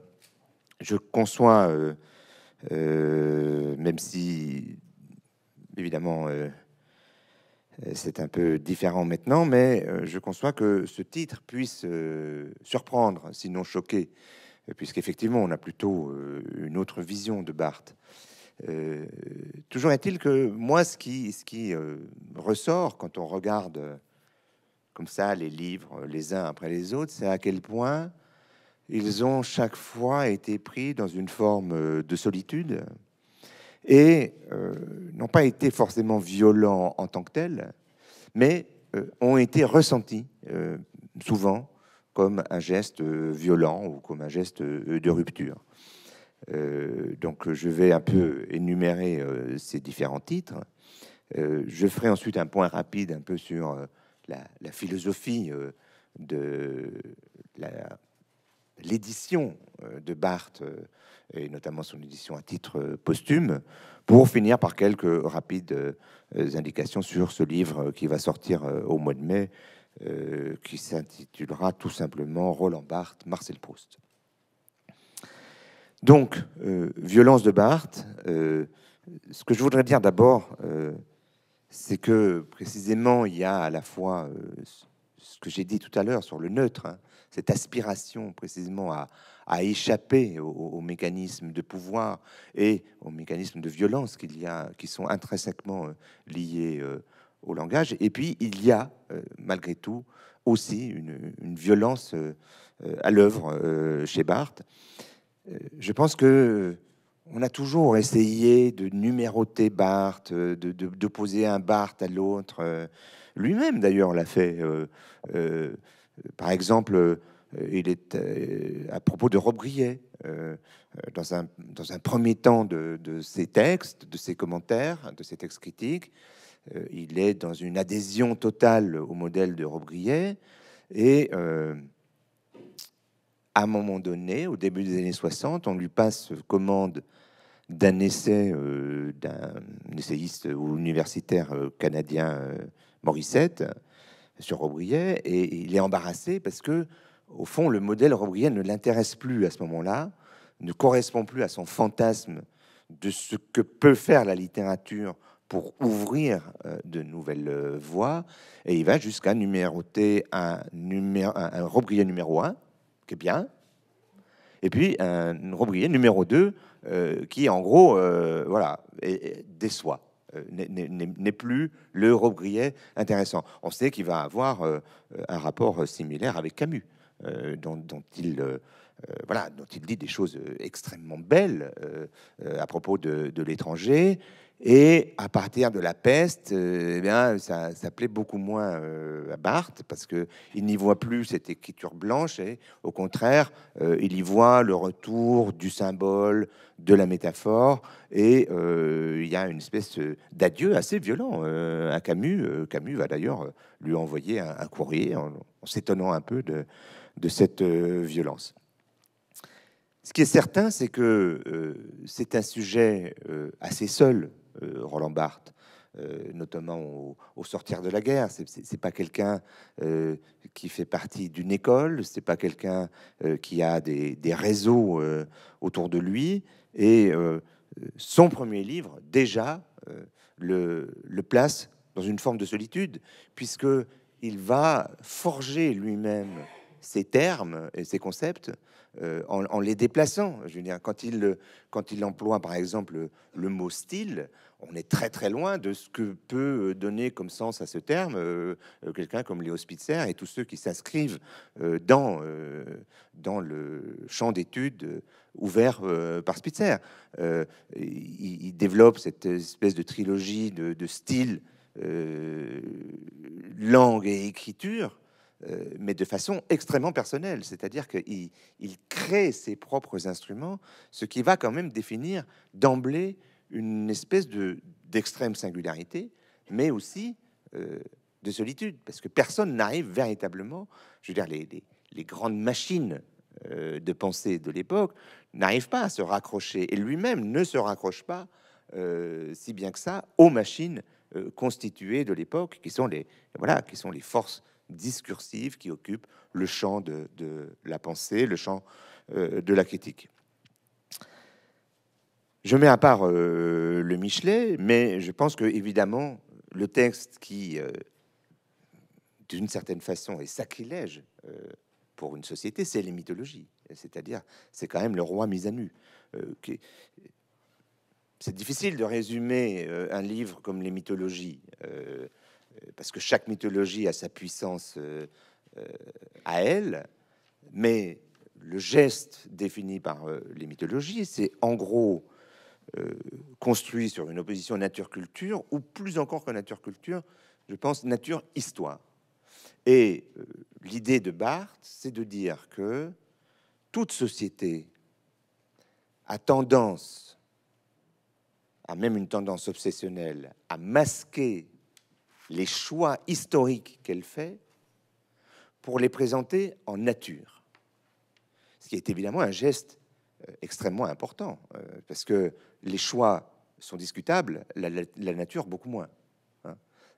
je conçois, même si évidemment euh, c'est un peu différent maintenant, mais euh, je conçois que ce titre puisse euh, surprendre, sinon choquer, puisqu'effectivement, on a plutôt une autre vision de Barthes. toujours est-il que moi, ce qui ressort quand on regarde comme ça les livres les uns après les autres, c'est à quel point ils ont chaque fois été pris dans une forme de solitude, et euh, n'ont pas été forcément violents en tant que tels, mais euh, ont été ressentis euh, souvent comme un geste violent ou comme un geste de rupture. donc je vais un peu énumérer ces différents titres. je ferai ensuite un point rapide un peu sur la, philosophie de l'édition de Barthes et notamment son édition à titre euh, posthume, pour finir par quelques rapides euh, indications sur ce livre qui va sortir euh, au mois de mai, qui s'intitulera tout simplement Roland Barthes, Marcel Proust. Donc, violence de Barthes, ce que je voudrais dire d'abord, c'est que précisément, il y a à la fois ce que j'ai dit tout à l'heure sur le neutre, hein, cette aspiration précisément à, échapper aux, mécanismes de pouvoir et aux mécanismes de violence qu'il y a, qui sont intrinsèquement euh, liés euh, au langage. Et puis il y a euh, malgré tout aussi une, violence à l'œuvre chez Barthes. Je pense que on a toujours essayé de numéroter Barthes, de, de, poser un Barthes à l'autre. Lui-même, d'ailleurs, l'a fait. par exemple, euh, il est euh, à propos de euh, dans, un, dans un premier temps de, ses textes, de ses commentaires, de ses textes critiques. il est dans une adhésion totale au modèle de Robbe-Grillet. Et à un moment donné, au début des années 60, on lui passe commande d'un essai d'un essayiste ou universitaire canadien, Morissette, sur Robbe-Grillet, et il est embarrassé parce que au fond, le modèle Robillard ne l'intéresse plus à ce moment-là, ne correspond plus à son fantasme de ce que peut faire la littérature pour ouvrir euh, de nouvelles euh, voies, et il va jusqu'à numéroter un, un, numéro 1, qui est bien, et puis un Robillard numéro 2, euh, qui en gros, voilà, déçoit. n'est plus le Robillard intéressant. On sait qu'il va avoir un rapport similaire avec Camus. Euh, dont, il euh, euh, voilà, dont il dit des choses extrêmement belles à propos de, l'étranger. Et à partir de la peste, eh bien, ça, plaît beaucoup moins à Barthes parce que il n'y voit plus cette écriture blanche et au contraire, il y voit le retour du symbole, de la métaphore et il y a une espèce d'adieu assez violent à Camus. Camus va d'ailleurs lui envoyer un, courrier en s'étonnant un peu de, cette euh, violence. Ce qui est certain, c'est que euh, c'est un sujet euh, assez seul, Roland Barthes, notamment au, sortir de la guerre. C'est pas quelqu'un qui fait partie d'une école, c'est pas quelqu'un qui a des, réseaux autour de lui. Et son premier livre, déjà, le, le, place dans une forme de solitude, puisque il va forger lui-même ces termes et ces concepts euh, en, les déplaçant. Je veux dire, quand il, quand il emploie par exemple le mot style, on est très très loin de ce que peut donner comme sens à ce terme euh, quelqu'un comme Léo Spitzer et tous ceux qui s'inscrivent euh, dans, dans le champ d'études ouvert par Spitzer. Il, développe cette espèce de trilogie de style, langue et écriture euh, mais de façon extrêmement personnelle, c'est-à-dire qu'il il crée ses propres instruments, ce qui va quand même définir d'emblée une espèce de d'extrême singularité, mais aussi euh, de solitude, parce que personne n'arrive véritablement, je veux dire, les, les, grandes machines euh, de pensée de l'époque n'arrivent pas à se raccrocher, et lui-même ne se raccroche pas si bien que ça aux machines constituées de l'époque, qui sont les voilà, qui sont les forces discursive qui occupe le champ de, la pensée, le champ euh, de la critique. Je mets à part euh, le Michelet, mais je pense que évidemment le texte qui, euh, d'une certaine façon, est sacrilège pour une société, c'est les mythologies. C'est-à-dire, c'est quand même le roi mis à nu. c'est difficile de résumer un livre comme les mythologies parce que chaque mythologie a sa puissance euh, euh, à elle, mais le geste défini par euh, les mythologies, c'est en gros construit sur une opposition nature-culture, ou plus encore que nature-culture, je pense nature-histoire. Et l'idée de Barthes, c'est de dire que toute société a tendance, a même une tendance obsessionnelle, à masquer les choix historiques qu'elle fait pour les présenter en nature. Ce qui est évidemment un geste euh, extrêmement important, euh, parce que les choix sont discutables, la, nature beaucoup moins. Hein.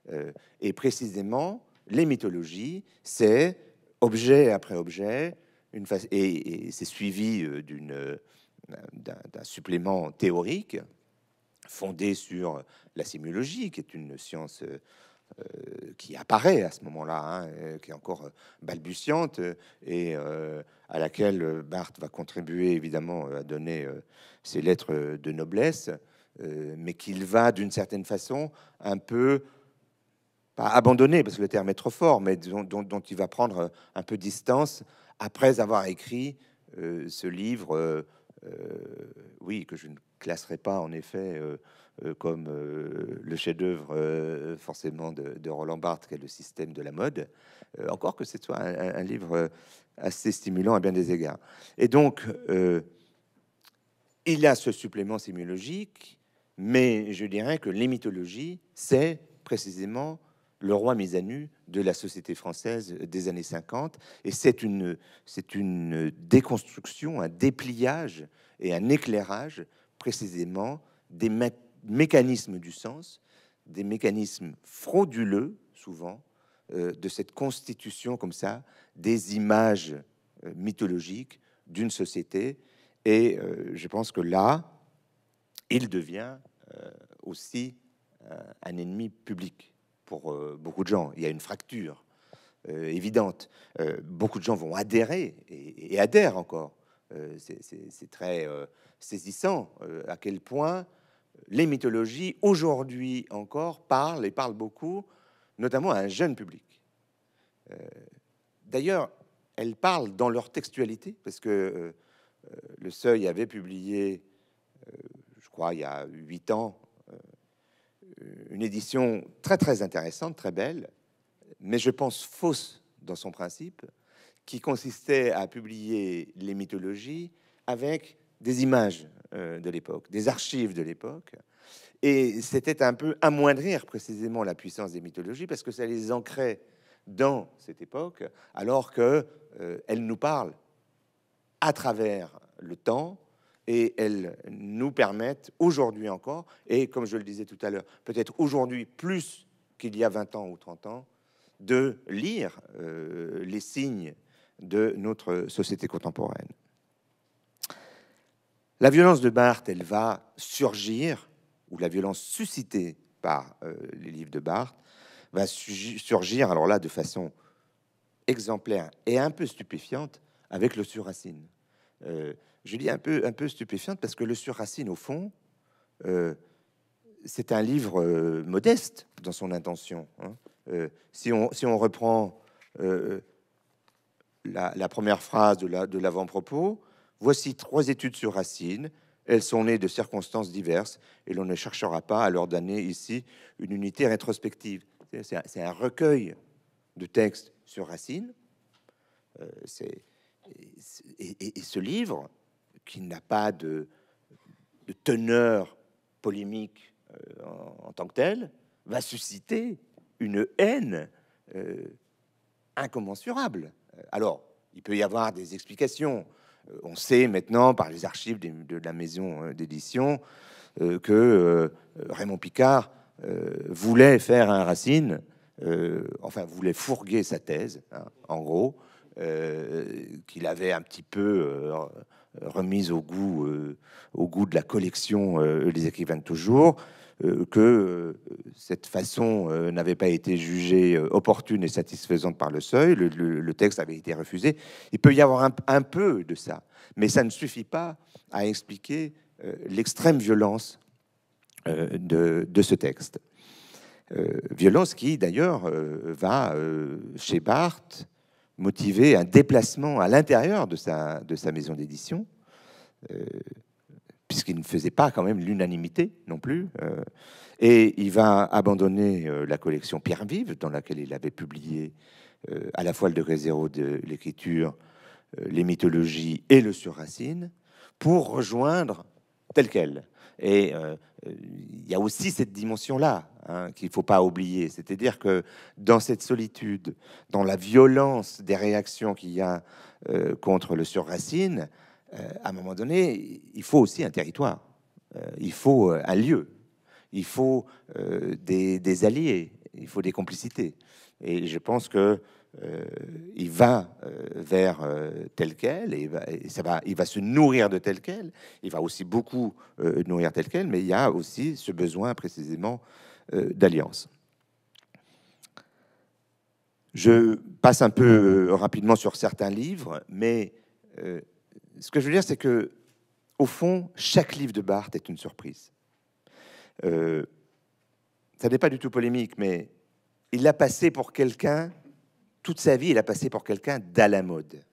Euh, et précisément, les mythologies, c'est objet après objet, une et, c'est suivi d'une d'un supplément théorique fondé sur la sémiologie, qui est une science euh, qui apparaît à ce moment-là, hein, euh, qui est encore euh, balbutiante et à laquelle Barthes va contribuer évidemment à donner ses lettres de noblesse, mais qu'il va d'une certaine façon un peu pas abandonner parce que le terme est trop fort, mais dont, il va prendre un peu distance après avoir écrit ce livre, oui, que je ne classerai pas en effet comme euh, le chef-d'œuvre euh, forcément de, Roland Barthes, qui est le système de la mode, encore que ce soit un, livre assez stimulant à bien des égards. Et donc, il a ce supplément sémiologique, mais je dirais que les mythologies, c'est précisément le roi mis à nu de la société française des années 50. Et c'est une, c'est une déconstruction, un dépliage et un éclairage précisément des, mécanismes du sens, des mécanismes frauduleux, souvent, euh, de cette constitution comme ça, des images euh, mythologiques d'une société. Et euh, je pense que là, il devient aussi un ennemi public pour beaucoup de gens. Il y a une fracture évidente. beaucoup de gens vont adhérer et, et adhèrent encore. C'est très saisissant à quel point les mythologies, aujourd'hui encore, parlent et parlent beaucoup, notamment à un jeune public. Euh, d'ailleurs, elles parlent dans leur textualité, parce que euh, euh, Le Seuil avait publié, je crois, il y a huit ans, une édition très très intéressante, très belle, mais je pense fausse dans son principe, qui consistait à publier les mythologies avec des images de l'époque, des archives de l'époque. Et c'était un peu amoindrir précisément la puissance des mythologies parce que ça les ancrait dans cette époque, alors que euh, nous parlent à travers le temps et elles nous permettent aujourd'hui encore, et comme je le disais tout à l'heure, peut-être aujourd'hui plus qu'il y a 20 ans ou 30 ans, de lire euh, les signes de notre société contemporaine. La violence de Barthes, elle va surgir, ou la violence suscitée par euh, les livres de Barthes, va surgir, alors là, de façon exemplaire et un peu stupéfiante, avec le surracine. Euh, je dis un peu, un peu stupéfiante parce que le surracine, au fond, euh, c'est un livre modeste dans son intention. Hein. si, on, si on reprend la, première phrase de l'avant-propos, Voici trois études sur Racine. Elles sont nées de circonstances diverses et l'on ne cherchera pas à leur donner ici une unité rétrospective. C'est un, recueil de textes sur Racine. Euh, et, ce livre, qui n'a pas de, teneur polémique euh, en, tant que tel, va susciter une haine euh, incommensurable. Alors, il peut y avoir des explications. Euh, on sait maintenant par les archives de la maison euh, d'édition euh, que Raymond Picard voulait faire un Racine, enfin voulait fourguer sa thèse, hein, en gros, qu'il avait un petit peu remise au goût, au goût de la collection Les écrivains de toujours, que euh, cette façon euh, n'avait pas été jugée opportune et satisfaisante par le seuil, le, texte avait été refusé. Il peut y avoir un, peu de ça, mais ça ne suffit pas à expliquer l'extrême violence de, ce texte. violence qui, d'ailleurs, va, chez Barthes, motiver un déplacement à l'intérieur de sa maison d'édition puisqu'il ne faisait pas quand même l'unanimité non plus. Euh, et il va abandonner euh, la collection Pierre Vive, dans laquelle il avait publié à la fois le degré zéro de l'écriture, les mythologies et le sur-racine, pour rejoindre tel quel. Et il y a aussi cette dimension-là hein, qu'il ne faut pas oublier. C'est-à-dire que dans cette solitude, dans la violence des réactions qu'il y a contre le sur-racine, à un moment donné, il faut aussi un territoire. il faut un lieu il faut euh, des, alliés, il faut des complicités. Et je pense que euh, il va euh, vers tel quel, et, ça va, il va se nourrir de tel quel. Il va aussi beaucoup nourrir tel quel, mais il y a aussi ce besoin précisément d'alliance. Je passe un peu rapidement sur certains livres, mais ce que je veux dire, c'est que au fond, chaque livre de Barthes est une surprise. Euh, ça n'est pas du tout polémique, mais il l'a passé pour quelqu'un, toute sa vie, il a passé pour quelqu'un d'à la mode.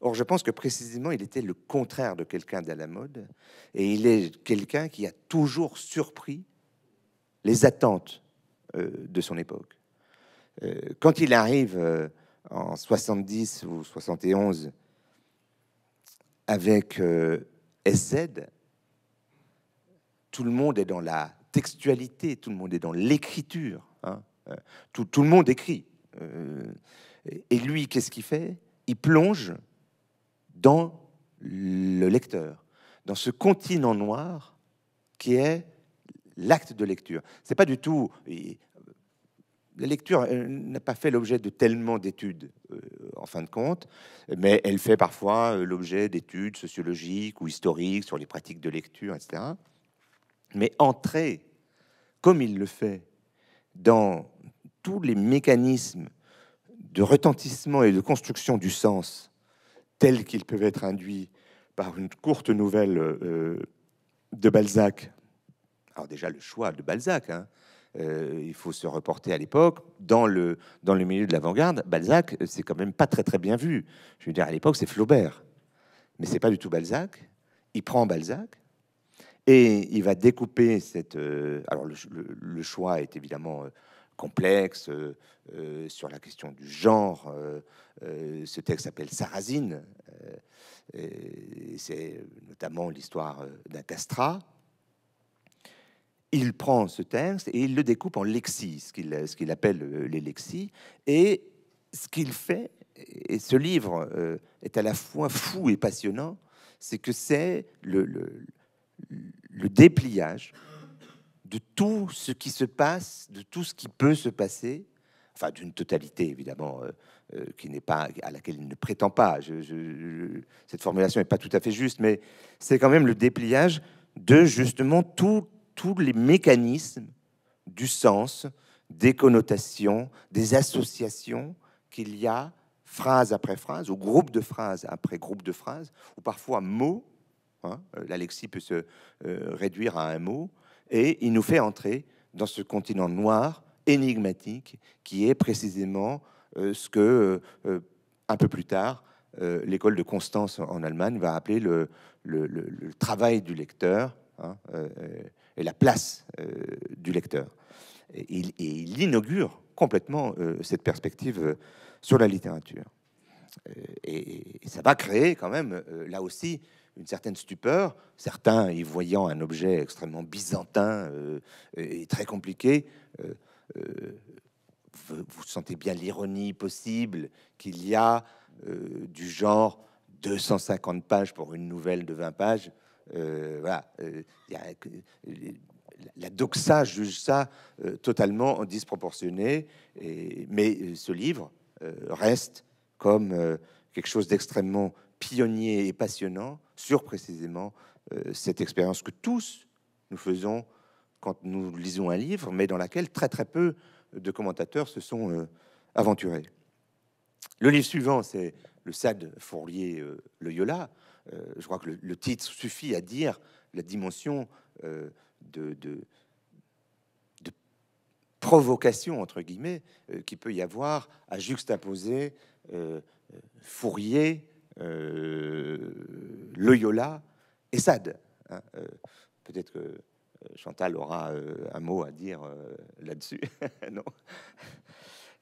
Or, je pense que précisément, il était le contraire de quelqu'un d'à la mode, et il est quelqu'un qui a toujours surpris les attentes euh, de son époque. Euh, quand il arrive en 70 ou 71 avec SZ, tout le monde est dans la textualité, tout le monde est dans l'écriture. Hein. Euh, tout, tout, le monde écrit. Euh, et lui, qu'est-ce qu'il fait? Il plonge dans le lecteur, dans ce continent noir qui est l'acte de lecture. C'est pas du tout. La lecture euh, n'a pas fait l'objet de tellement d'études, en fin de compte, mais elle fait parfois l'objet d'études sociologiques ou historiques sur les pratiques de lecture, etc mais entrer, comme il le fait, dans tous les mécanismes de retentissement et de construction du sens tels qu'ils peuvent être induits par une courte nouvelle euh, de Balzac. Alors déjà le choix de Balzac, hein. Euh, il faut se reporter à l'époque. Dans le, dans le milieu de l'avant-garde, Balzac, c'est quand même pas très très bien vu. Je veux dire, à l'époque, c'est Flaubert. Mais c'est pas du tout Balzac. Il prend Balzac, et il va découper cette. Euh, alors, le, choix est évidemment euh, complexe euh, sur la question du genre. ce texte s'appelle Sarrazine. c'est notamment l'histoire d'un castrat. Il prend ce texte et il le découpe en lexis, ce qu'il appelle les lexis. Et ce qu'il fait, et ce livre est à la fois fou et passionnant, c'est que c'est le, dépliage de tout ce qui se passe, de tout ce qui peut se passer, enfin d'une totalité évidemment euh, euh, qui n'est pas à laquelle il ne prétend pas. cette formulation n'est pas tout à fait juste, mais c'est quand même le dépliage de justement tous les mécanismes du sens, des connotations, des associations qu'il y a phrase après phrase, ou groupe de phrases après groupe de phrases, ou parfois mots Hein, euh, peut se euh, réduire à un mot, et il nous fait entrer dans ce continent noir, énigmatique, qui est précisément euh, ce que, un peu plus tard, l'école de Constance en Allemagne va appeler le, travail du lecteur hein, la place du lecteur. Et il, inaugure complètement cette perspective sur la littérature. Et, ça va créer quand même, là aussi, une certaine stupeur, certains y voyant un objet extrêmement byzantin euh, et très compliqué. Euh, euh, vous, sentez bien l'ironie possible qu'il y a du genre 250 pages pour une nouvelle de 20 pages. Voilà, la doxa juge ça totalement disproportionné, mais ce livre reste comme quelque chose d'extrêmement pionnier et passionnant sur précisément euh, cette expérience que tous nous faisons quand nous lisons un livre, mais dans laquelle très très peu de commentateurs se sont euh, aventurés. Le livre suivant, c'est le Sade Fourlier euh, Le Yola. je crois que le, titre suffit à dire la dimension de, de, provocation, entre guillemets, qui peut y avoir à juxtaposer Fourier, euh, Loyola et Sade. Hein, euh, peut-être que euh, Chantal aura un mot à dire là-dessus. non?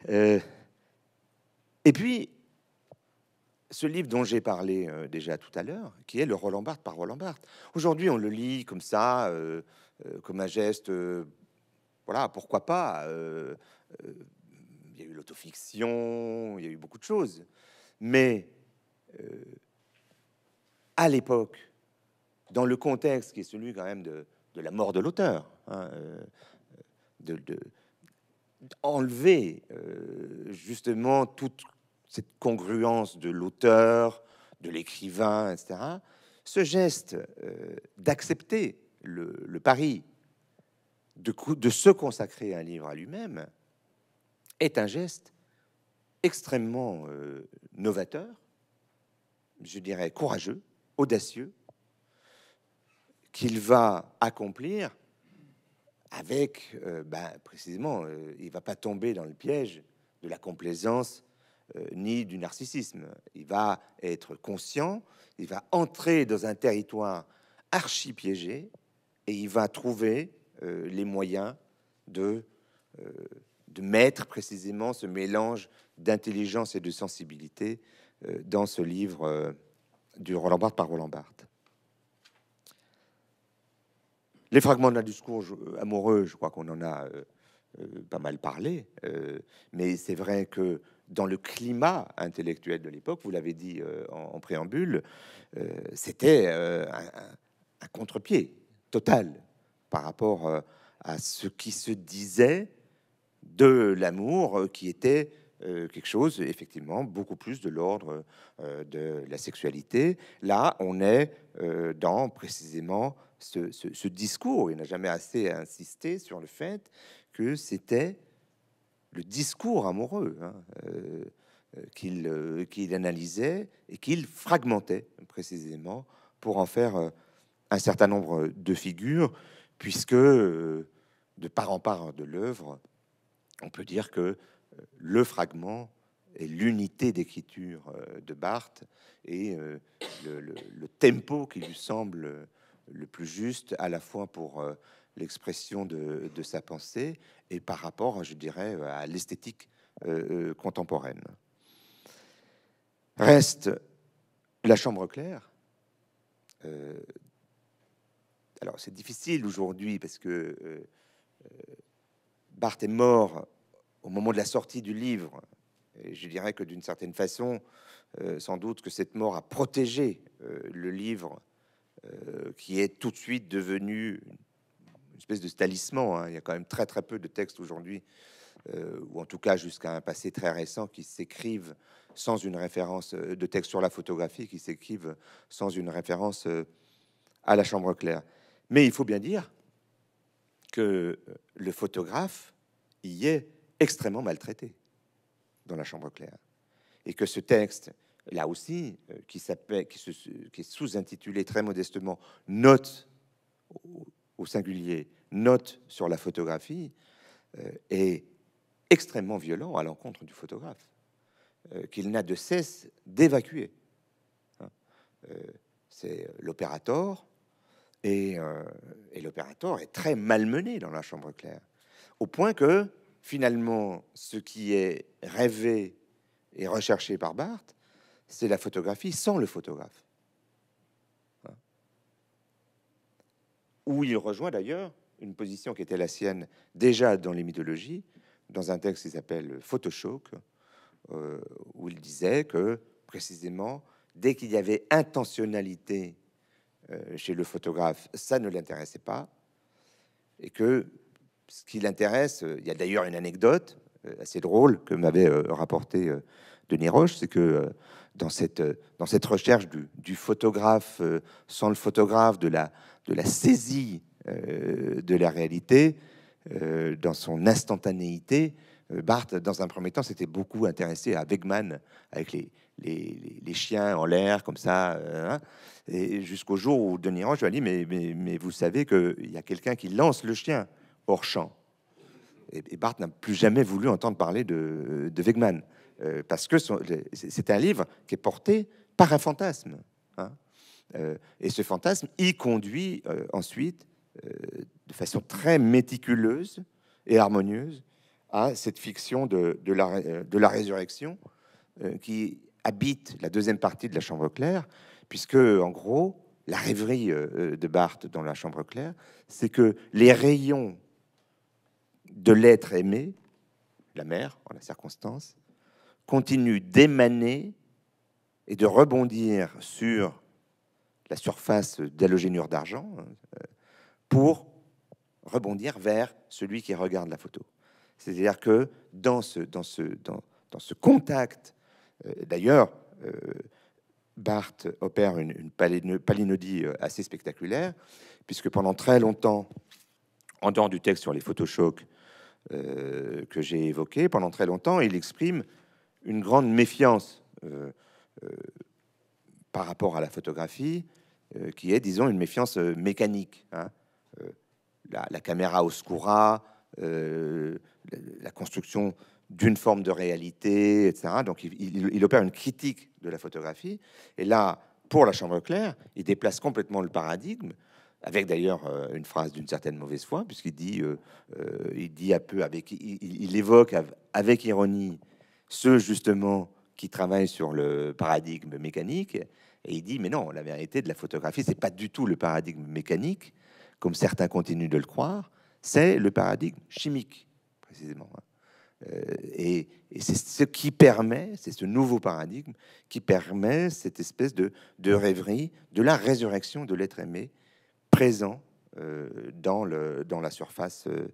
et puis, ce livre dont j'ai parlé déjà tout à l'heure, qui est le Roland Barthes par Roland Barthes. Aujourd'hui, on le lit comme ça, comme un geste, voilà, pourquoi pas. il y a eu l'autofiction, il y a eu beaucoup de choses. Mais à l'époque, dans le contexte qui est celui quand même de, la mort de l'auteur, hein, euh, de, enlever euh, justement toute cette congruence de l'auteur, de l'écrivain, etc. Ce geste euh, d'accepter le, pari de, se consacrer un livre à lui-même est un geste extrêmement novateur, je dirais courageux, audacieux, qu'il va accomplir avec, euh, ben, précisément, euh, il va pas tomber dans le piège de la complaisance euh, ni du narcissisme. Il va être conscient, il va entrer dans un territoire archi piégé et il va trouver les moyens de, de mettre précisément ce mélange d'intelligence et de sensibilité dans ce livre du Roland Barthes par Roland Barthes. Les fragments d'un discours euh, amoureux, je crois qu'on en a euh, euh, pas mal parlé, mais c'est vrai que dans le climat intellectuel de l'époque, vous l'avez dit en, préambule, c'était un, un contre-pied total par rapport à ce qui se disait de l'amour qui était quelque chose, effectivement, beaucoup plus de l'ordre de la sexualité. Là, on est dans précisément ce, discours. Il n'a jamais assez insisté sur le fait que c'était le discours amoureux hein, euh, euh, qu'il analysait et qu'il fragmentait précisément pour en faire euh, un certain nombre de figures, puisque de part en part de l'œuvre, on peut dire que le fragment et l'unité d'écriture de Barthes et le, tempo qui lui semble le plus juste, à la fois pour euh, l'expression de, sa pensée et par rapport, je dirais, à l'esthétique euh, euh, contemporaine. Reste la chambre claire. alors c'est difficile aujourd'hui parce que Barthes est mort au moment de la sortie du livre. Et je dirais que d'une certaine façon, sans doute que cette mort a protégé le livre euh, qui est tout de suite devenu une espèce de talisman. Hein. Il y a quand même très très peu de textes aujourd'hui, euh, ou en tout cas jusqu'à un passé très récent, qui s'écrivent sans une référence euh, de texte sur la photographie, qui s'écrivent sans une référence à la chambre claire. Mais il faut bien dire que le photographe y est extrêmement maltraité dans la chambre claire. Et que ce texte là aussi, euh, qui, qui, qui est sous-intitulé très modestement Note au, singulier, Note sur la photographie, euh, est extrêmement violent à l'encontre du photographe, euh, qu'il n'a de cesse d'évacuer. Hein. c'est l'opérateur, et, et l'opérateur est très malmené dans la chambre claire, au point que finalement, ce qui est rêvé et recherché par Barthes, c'est la photographie sans le photographe. Où il rejoint d'ailleurs une position qui était la sienne déjà dans les mythologies, dans un texte qui s'appelle Photoshop, euh, où il disait que précisément, dès qu'il y avait intentionnalité euh, chez le photographe, ça ne l'intéressait pas, et que ce qui l'intéresse, euh, il y a d'ailleurs une anecdote assez drôle que m'avait rapporté Denis Roche, c'est que dans cette, euh, dans cette recherche du, photographe euh, sans le photographe, de la, de la saisie euh, de la réalité, dans son instantanéité, Barthes, dans un premier temps, s'était beaucoup intéressé à Wegman, avec les, les, chiens en l'air, comme ça, hein. et jusqu'au jour où Denis Roche lui a dit, mais, mais, vous savez qu'il y a quelqu'un qui lance le chien hors champ. Et, Barthes n'a plus jamais voulu entendre parler de Wegman. Euh, parce que c'est un livre qui est porté par un fantasme. Hein. Euh, et ce fantasme y conduit euh, ensuite, de façon très méticuleuse et harmonieuse, à cette fiction de, la, de la résurrection qui habite la deuxième partie de la chambre claire, puisque en gros, la rêverie de Barthes dans la chambre claire, c'est que les rayons de l'être aimé, la mère en la circonstance, continuent d'émaner et de rebondir sur la surface d'halogénure d'argent hein, euh, pour rebondir vers celui qui regarde la photo. C'est-à-dire que dans ce, dans ce, dans, dans ce contact, euh, d'ailleurs, euh, Barthes opère une, palinodie assez spectaculaire, puisque pendant très longtemps, en dehors du texte sur les photochocs euh, que j'ai évoqué, pendant très longtemps, il exprime une grande méfiance euh, euh, par rapport à la photographie, qui est, disons, une méfiance mécanique. Hein. La, caméra oscura, la, construction d'une forme de réalité, etc. Donc, il, il, opère une critique de la photographie. Et là, pour la chambre claire, il déplace complètement le paradigme avec d'ailleurs euh, une phrase d'une certaine mauvaise foi, puisqu'il dit, euh, euh, il dit un peu avec, il, évoque avec ironie ceux justement qui travaillent sur le paradigme mécanique, et il dit, mais non, la vérité de la photographie, c'est pas du tout le paradigme mécanique, comme certains continuent de le croire, c'est le paradigme chimique, précisément. Hein. et, et c'est ce qui permet, c'est ce nouveau paradigme qui permet cette espèce de, de rêverie, de la résurrection de l'être aimé, présent euh, dans, le, dans la surface euh,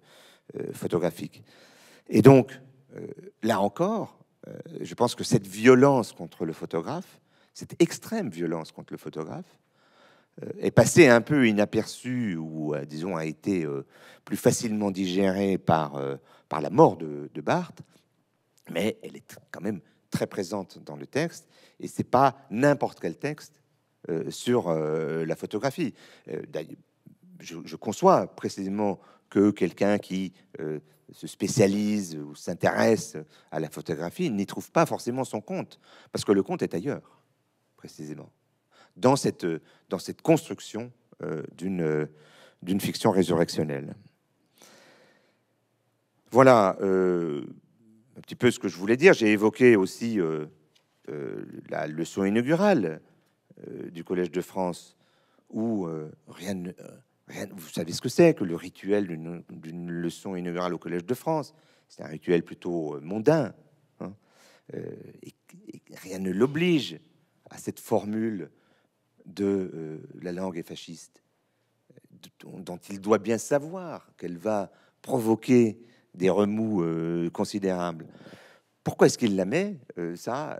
euh, photographique. Et donc, là encore, je pense que cette violence contre le photographe, cette extrême violence contre le photographe, est passée un peu inaperçue ou, disons, a été plus facilement digérée par, par la mort de, de Barthes, mais elle est quand même très présente dans le texte, et c'est pas n'importe quel texte euh, sur euh, la photographie. Euh, je, conçois précisément que quelqu'un qui se spécialise ou s'intéresse à la photographie n'y trouve pas forcément son compte, parce que le compte est ailleurs, précisément, dans cette, construction d'une d'une fiction résurrectionnelle. Voilà un petit peu ce que je voulais dire. J'ai évoqué aussi la leçon inaugurale euh, du Collège de France, où euh, rien, euh, rien, vous savez ce que c'est que le rituel d'une leçon inaugurale au Collège de France. C'est un rituel plutôt mondain. Hein, et, rien ne l'oblige à cette formule de la langue fasciste, dont il doit bien savoir qu'elle va provoquer des remous considérables. Pourquoi est-ce qu'il la met? Ça,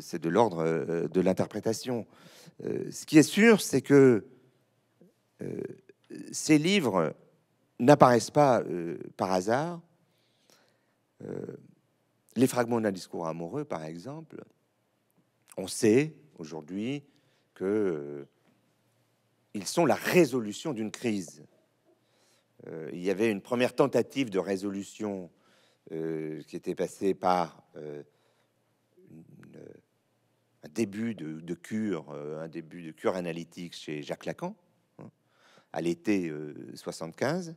c'est de l'ordre de l'interprétation. Euh, ce qui est sûr, c'est que euh, ces livres n'apparaissent pas euh, par hasard. les fragments d'un discours amoureux, par exemple, on sait aujourd'hui que ils sont la résolution d'une crise. il y avait une première tentative de résolution qui était passée par un début de, cure, euh, un début de cure analytique chez Jacques Lacan, à l'été 75. Euh,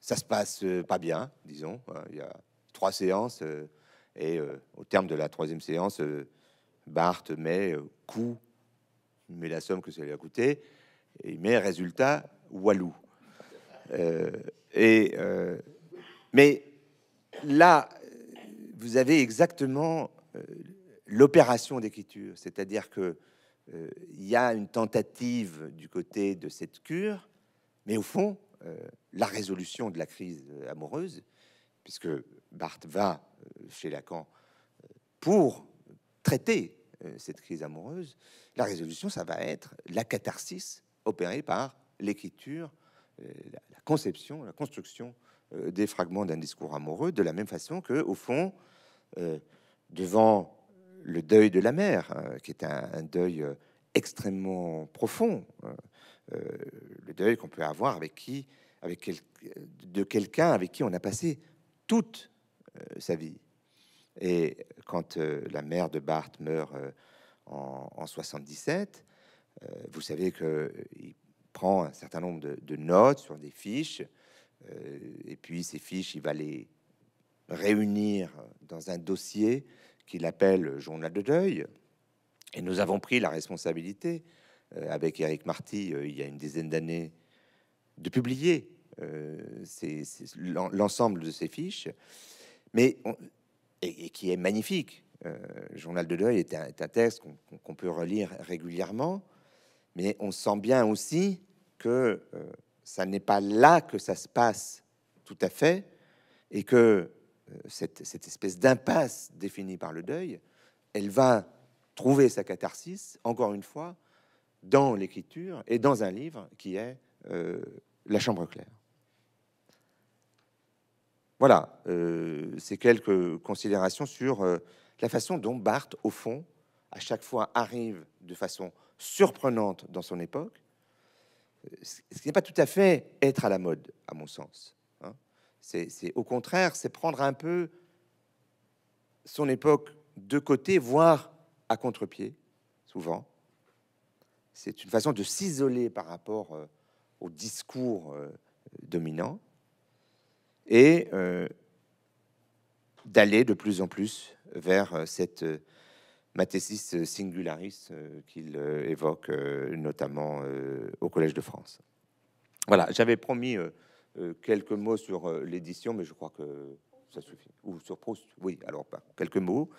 Ça se passe euh, pas bien, disons. Hein. Il y a trois séances et au terme de la troisième séance, Barthes met il met la somme que ça lui a coûté, et il met résultat Walou. et mais là, vous avez exactement l'opération d'écriture, c'est-à-dire que euh, il y a une tentative du côté de cette cure, mais au fond, euh, la résolution de la crise amoureuse, puisque Barthes va euh, chez Lacan pour traiter cette crise amoureuse, la résolution, ça va être la catharsis opérée par l'écriture, la, conception, la construction des fragments d'un discours amoureux, de la même façon que, au fond, devant le deuil de la mère, hein, qui est un, deuil euh, extrêmement profond, hein. euh, le deuil qu'on peut avoir avec qui, avec de quelqu'un avec qui on a passé toute euh, sa vie. Et quand la mère de Barthes meurt en, en, 77, vous savez qu'il prend un certain nombre de, de, notes sur des fiches, et puis ces fiches, il va les réunir dans un dossier qu'il appelle Journal de deuil. Et nous avons pris la responsabilité, euh, avec Eric Marty, euh, il y a une dizaine d'années, de publier euh, l'ensemble de ces fiches, mais et, qui est magnifique. Journal de deuil est un, texte qu'on peut relire régulièrement, mais on sent bien aussi que ça n'est pas là que ça se passe tout à fait, et que cette, cette espèce d'impasse définie par le deuil, elle va trouver sa catharsis, encore une fois, dans l'écriture et dans un livre qui est euh, La Chambre claire. Voilà, euh, c'est quelques considérations sur euh, la façon dont Barthes, au fond, à chaque fois arrive de façon surprenante dans son époque, ce qui n'est pas tout à fait être à la mode, à mon sens. C'est au contraire, c'est prendre un peu son époque de côté, voire à contre-pied, souvent. C'est une façon de s'isoler par rapport euh, au discours euh, dominant et euh, d'aller de plus en plus vers cette mathésis singularis qu'il évoque notamment au Collège de France. Voilà, j'avais promis quelques mots sur l'édition, mais je crois que ça suffit. Ou sur Proust, oui, alors pas quelques mots.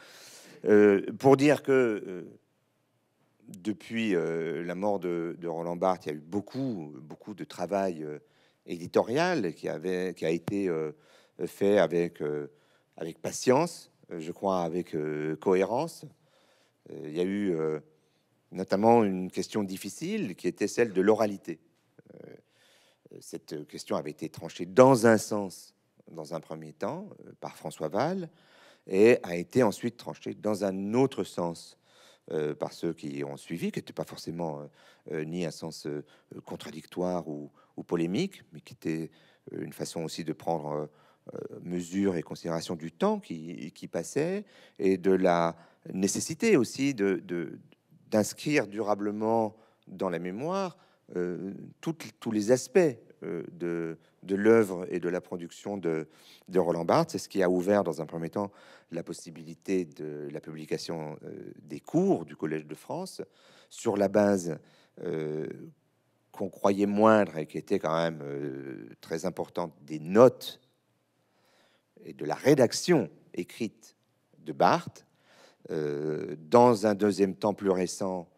Euh, pour dire que euh, depuis euh, la mort de, Roland Barthes, il y a eu beaucoup, beaucoup de travail éditorial qui, avait, a été fait avec, avec patience, je crois, avec cohérence. il y a eu notamment une question difficile qui était celle de l'oralité. Cette question avait été tranchée dans un sens, dans un premier temps, par François Val, et a été ensuite tranché dans un autre sens euh, par ceux qui ont suivi, qui n'était pas forcément euh, euh, ni un sens contradictoire ou, polémique, mais qui était une façon aussi de prendre mesure et considération du temps qui, passait et de la nécessité aussi d'inscrire durablement dans la mémoire tous les aspects de, de l'œuvre et de la production de, Roland Barthes. C'est ce qui a ouvert dans un premier temps la possibilité de la publication euh, des cours du Collège de France sur la base euh, qu'on croyait moindre et qui était quand même euh, très importante des notes et de la rédaction écrite de Barthes. dans un deuxième temps plus récent,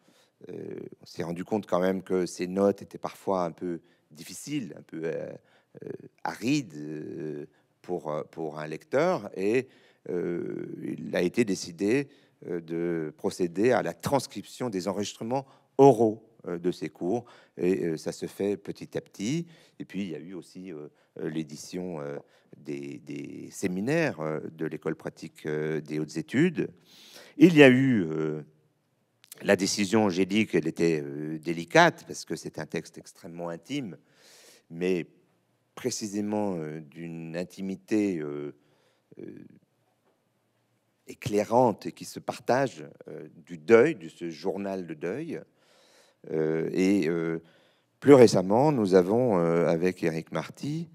on s'est rendu compte quand même que ces notes étaient parfois un peu difficiles, un peu arides pour, pour un lecteur et euh, il a été décidé euh, de procéder à la transcription des enregistrements oraux euh, de ces cours et ça se fait petit à petit. Et puis il y a eu aussi l'édition des, séminaires de l'école pratique des hautes études. Il y a eu la décision, j'ai dit qu'elle était délicate parce que c'est un texte extrêmement intime, mais précisément d'une intimité éclairante et qui se partage euh, du deuil, de ce journal de deuil. Euh, et euh, plus récemment, nous avons, avec Eric Marty,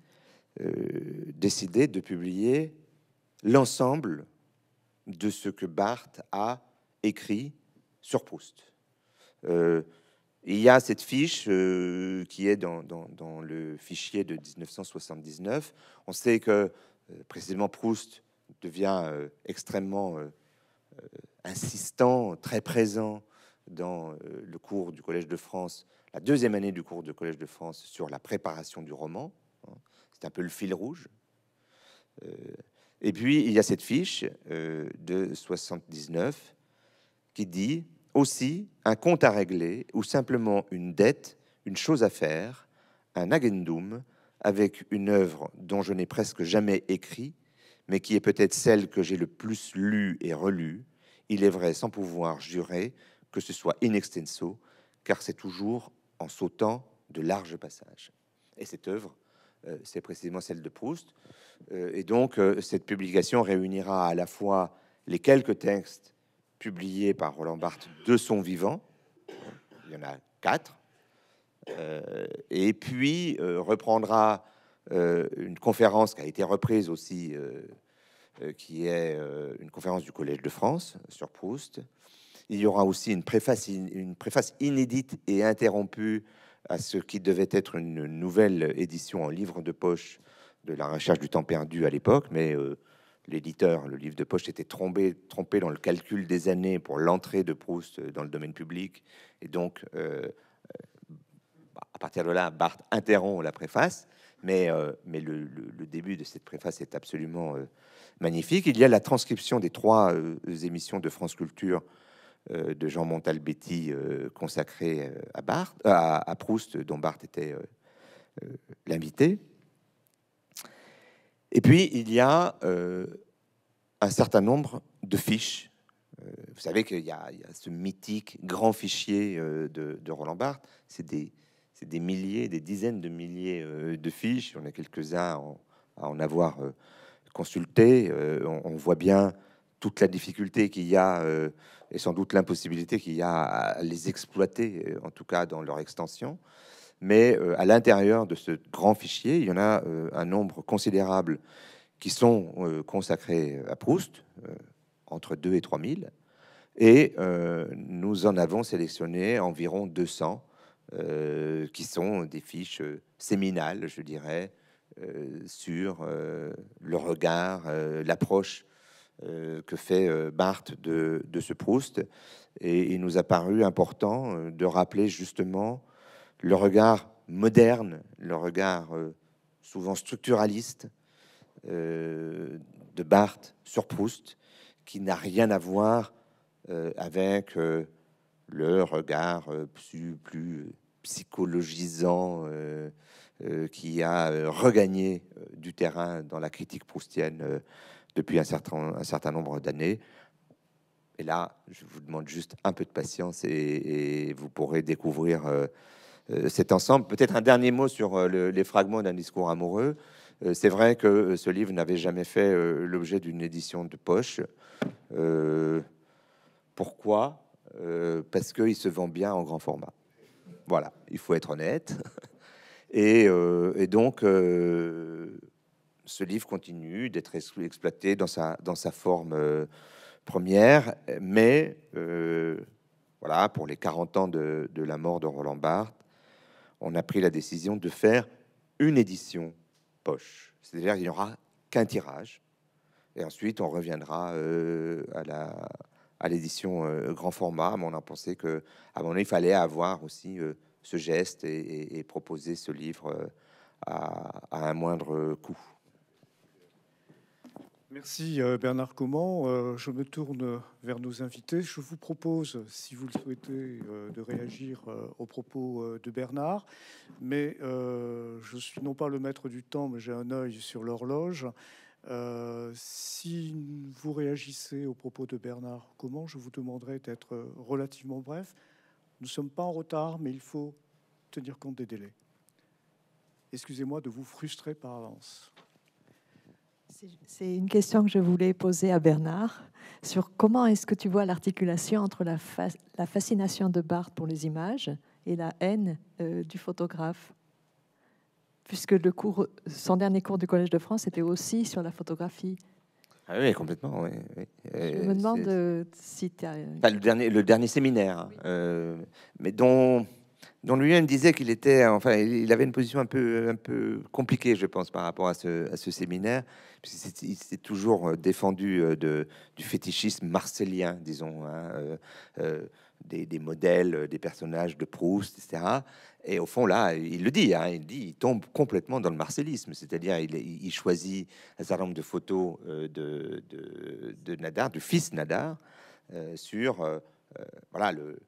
décidé de publier l'ensemble de ce que Barthes a écrit sur Proust. il y a cette fiche qui est dans, le fichier de 1979. On sait que précisément Proust devient euh, extrêmement euh, euh, insistant, très présent dans le cours du Collège de France, la deuxième année du cours du Collège de France sur la préparation du roman. Hein. C'est un peu le fil rouge. et puis, il y a cette fiche de 79 qui dit aussi un compte à régler ou simplement une dette, une chose à faire, un agendum avec une œuvre dont je n'ai presque jamais écrit mais qui est peut-être celle que j'ai le plus lue et relue, il est vrai sans pouvoir jurer que ce soit in extenso, car c'est toujours en sautant de larges passages. Et cette œuvre, euh, c'est précisément celle de Proust. Euh, et donc, euh, cette publication réunira à la fois les quelques textes publiés par Roland Barthes de son vivant, il y en a quatre, et puis reprendra euh, une conférence qui a été reprise aussi euh, qui est une conférence du Collège de France sur Proust. Il y aura aussi une préface, une préface inédite et interrompue à ce qui devait être une nouvelle édition en livre de poche de la recherche du temps perdu à l'époque, mais euh, l'éditeur, le livre de poche, était trompé, trompé dans le calcul des années pour l'entrée de Proust dans le domaine public. Et donc, euh, euh, à partir de là, Barthes interrompt la préface, mais, mais le, début de cette préface est absolument magnifique. Il y a la transcription des trois émissions de France Culture de Jean Montalbetti consacrées à, à, Proust, dont Barthes était l'invité. Et puis, il y a euh, un certain nombre de fiches. Euh, vous savez qu'il y, a ce mythique grand fichier euh, de, Roland Barthes. C'est des, milliers, des dizaines de milliers de fiches. On a quelques-uns à en avoir consulté. On, voit bien toute la difficulté qu'il y a et sans doute l'impossibilité qu'il y a à les exploiter, en tout cas dans leur extension. Mais euh, à l'intérieur de ce grand fichier, il y en a euh, un nombre considérable qui sont euh, consacrés à Proust, entre 2 et 3 000. Et nous en avons sélectionné environ 200, qui sont des fiches séminales, je dirais, sur le regard, l'approche que fait Barthes de, de, ce Proust. Et il nous a paru important de rappeler justement le regard moderne, le regard euh, souvent structuraliste euh, de Barthes sur Proust, qui n'a rien à voir euh, avec le regard plus, psychologisant qui a regagné du terrain dans la critique proustienne depuis un certain, nombre d'années. Et là, je vous demande juste un peu de patience et, vous pourrez découvrir cet ensemble. Peut-être un dernier mot sur euh, les fragments d'un discours amoureux. Euh, c'est vrai que ce livre n'avait jamais fait l'objet d'une édition de poche. pourquoi? Parce qu'il se vend bien en grand format. Voilà, il faut être honnête. Et, donc, ce livre continue d'être exploité dans sa, dans sa forme première, mais voilà, pour les 40 ans de, de la mort de Roland Barthes, on a pris la décision de faire une édition poche. C'est-à-dire qu'il n'y aura qu'un tirage. Et ensuite, on reviendra euh, à à l'édition euh, grand format. Mais on a pensé que, à mon avis, il fallait avoir aussi euh, ce geste et, proposer ce livre à, un moindre coût. Merci euh, Bernard Comment. Euh, je me tourne vers nos invités. Je vous propose, si vous le souhaitez, euh, de réagir aux propos de Bernard. Mais je suis non pas le maître du temps, mais j'ai un œil sur l'horloge. si vous réagissez aux propos de Bernard Comment, je vous demanderai d'être relativement bref. Nous ne sommes pas en retard, mais il faut tenir compte des délais. Excusez-moi de vous frustrer par avance. C'est une question que je voulais poser à Bernard sur comment est-ce que tu vois l'articulation entre la, la, fascination de Barthes pour les images et la haine euh, du photographe Puisque le cours, son dernier cours du Collège de France était aussi sur la photographie. Ah oui, complètement. Oui, Je me demande euh, si tu as... le, dernier, le dernier séminaire, euh, mais dont dont lui-même disait qu'il était, enfin, il avait une position un peu, un peu compliquée, je pense, par rapport à ce, séminaire. Il s'est toujours euh, défendu euh, du fétichisme marcellien, disons, hein, euh, des, modèles, des personnages de Proust, etc. Et au fond, là, il le dit, hein, il dit, tombe complètement dans le marcellisme, c'est-à-dire il, choisit un certain nombre de photos de Nadar, du fils Nadar, sur voilà le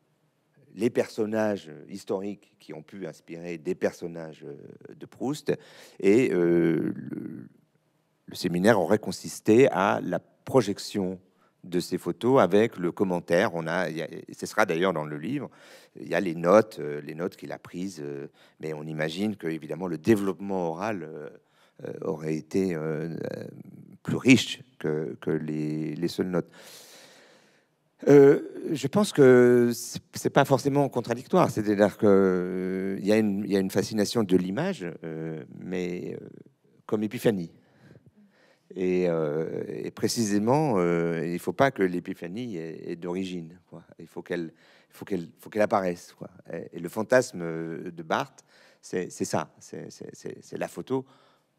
les personnages historiques qui ont pu inspirer des personnages euh, de Proust. Et euh, le, séminaire aurait consisté à la projection de ces photos avec le commentaire. On a, ce sera d'ailleurs dans le livre. Il y a les notes, euh, les notes qu'il a prises, mais on imagine que évidemment le développement oral aurait été plus riche que, les, les, seules notes. Euh, je pense que c'est pas forcément contradictoire. C'est-à-dire qu'il euh, y, a une fascination de l'image, euh, mais comme épiphanie. Et, précisément, il ne faut pas que l'épiphanie est, d'origine. Il faut qu'elle faut qu'elle faut qu'elle apparaisse. Quoi. Et, le fantasme de Barthes, c'est ça, c'est la photo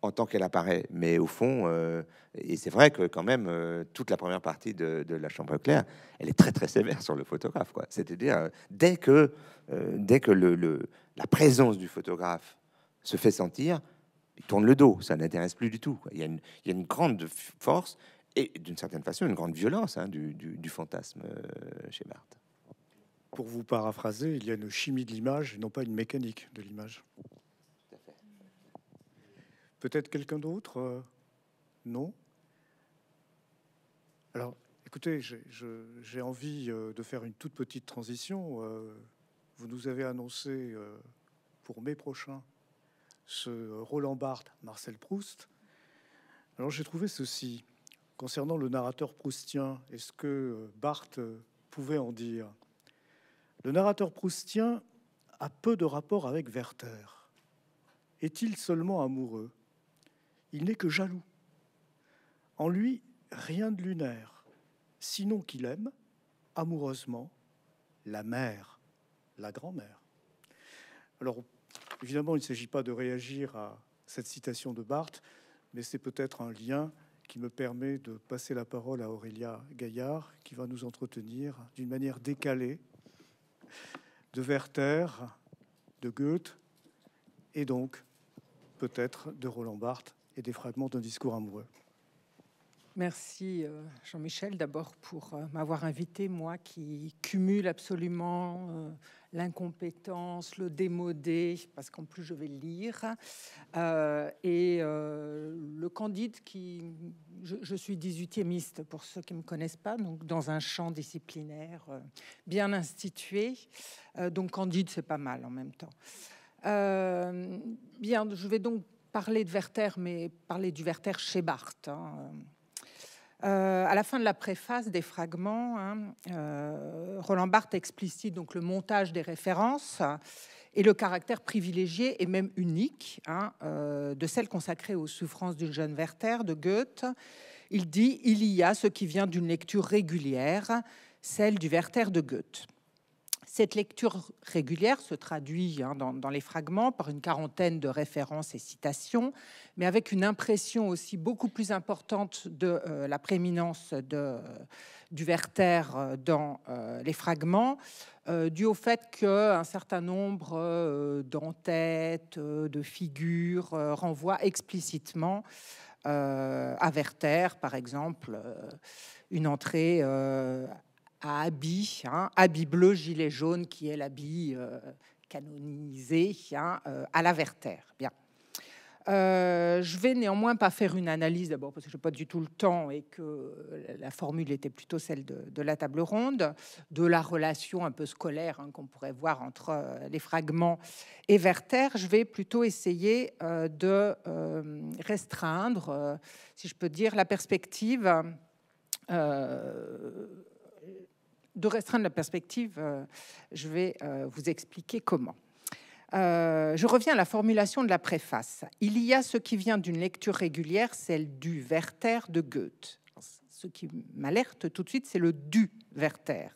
en tant qu'elle apparaît. Mais au fond, euh, et c'est vrai que quand même, euh, toute la première partie de, La Chambre claire, elle est très très sévère sur le photographe. C'est-à-dire, euh, dès que, dès que la présence du photographe se fait sentir, il tourne le dos, ça n'intéresse plus du tout. Il, y a une, il, y a une, grande force et d'une certaine façon une grande violence hein, du, du, fantasme chez Barthes. Pour vous paraphraser, il y a une chimie de l'image et non pas une mécanique de l'image. Peut-être quelqu'un d'autre euh, Non? Alors, écoutez, j'ai envie euh, de faire une toute petite transition. Euh, vous nous avez annoncé pour mai prochain ce Roland Barthes, Marcel Proust. Alors j'ai trouvé ceci concernant le narrateur proustien est ce que Barthes pouvait en dire? Le narrateur proustien a peu de rapport avec Werther. Est-il seulement amoureux? Il n'est que jaloux. En lui, rien de lunaire, sinon qu'il aime amoureusement la mère, la grand-mère. Alors, évidemment, il ne s'agit pas de réagir à cette citation de Barthes, mais c'est peut-être un lien qui me permet de passer la parole à Aurélia Gaillard, qui va nous entretenir d'une manière décalée de Werther, de Goethe, et donc peut-être de Roland Barthes et des fragments d'un discours amoureux. Merci euh, Jean-Michel d'abord pour euh, m'avoir invité, moi qui cumule absolument euh, l'incompétence, le démodé, parce qu'en plus je vais le lire, et le candide qui... Je, suis 18e pour ceux qui ne me connaissent pas, donc dans un champ disciplinaire bien institué. donc candide, c'est pas mal en même temps. bien, je vais donc parler de Werther, mais parler du Werther chez Barthes. Hein. Euh, à la fin de la préface des fragments, hein, euh, Roland Barthes explicite donc le montage des références et le caractère privilégié et même unique hein, euh, de celle consacrée aux souffrances du jeune Werther de Goethe. Il dit il y a ce qui vient d'une lecture régulière, celle du Werther de Goethe. Cette lecture régulière se traduit hein, dans, les fragments par une quarantaine de références et citations, mais avec une impression aussi beaucoup plus importante de euh, la prééminence du Werther euh, dans euh, les fragments, dû au fait qu'un certain nombre d'entêtes, de figures renvoient explicitement à Werther, par exemple, une entrée à habit, hein, habit bleu, gilet jaune, qui est l'habit euh, canonisé hein, euh, à la Werther. Bien. Euh, je vais néanmoins pas faire une analyse d'abord parce que je n'ai pas du tout le temps et que la formule était plutôt celle de, la table ronde, de la relation un peu scolaire hein, qu'on pourrait voir entre les fragments et Werther. Je vais plutôt essayer de restreindre, si je peux dire, la perspective de restreindre la perspective, euh, je vais euh, vous expliquer comment. Euh, je reviens à la formulation de la préface. Il y a ce qui vient d'une lecture régulière, celle du Werther de Goethe. Ce qui m'alerte tout de suite, c'est le du Werther.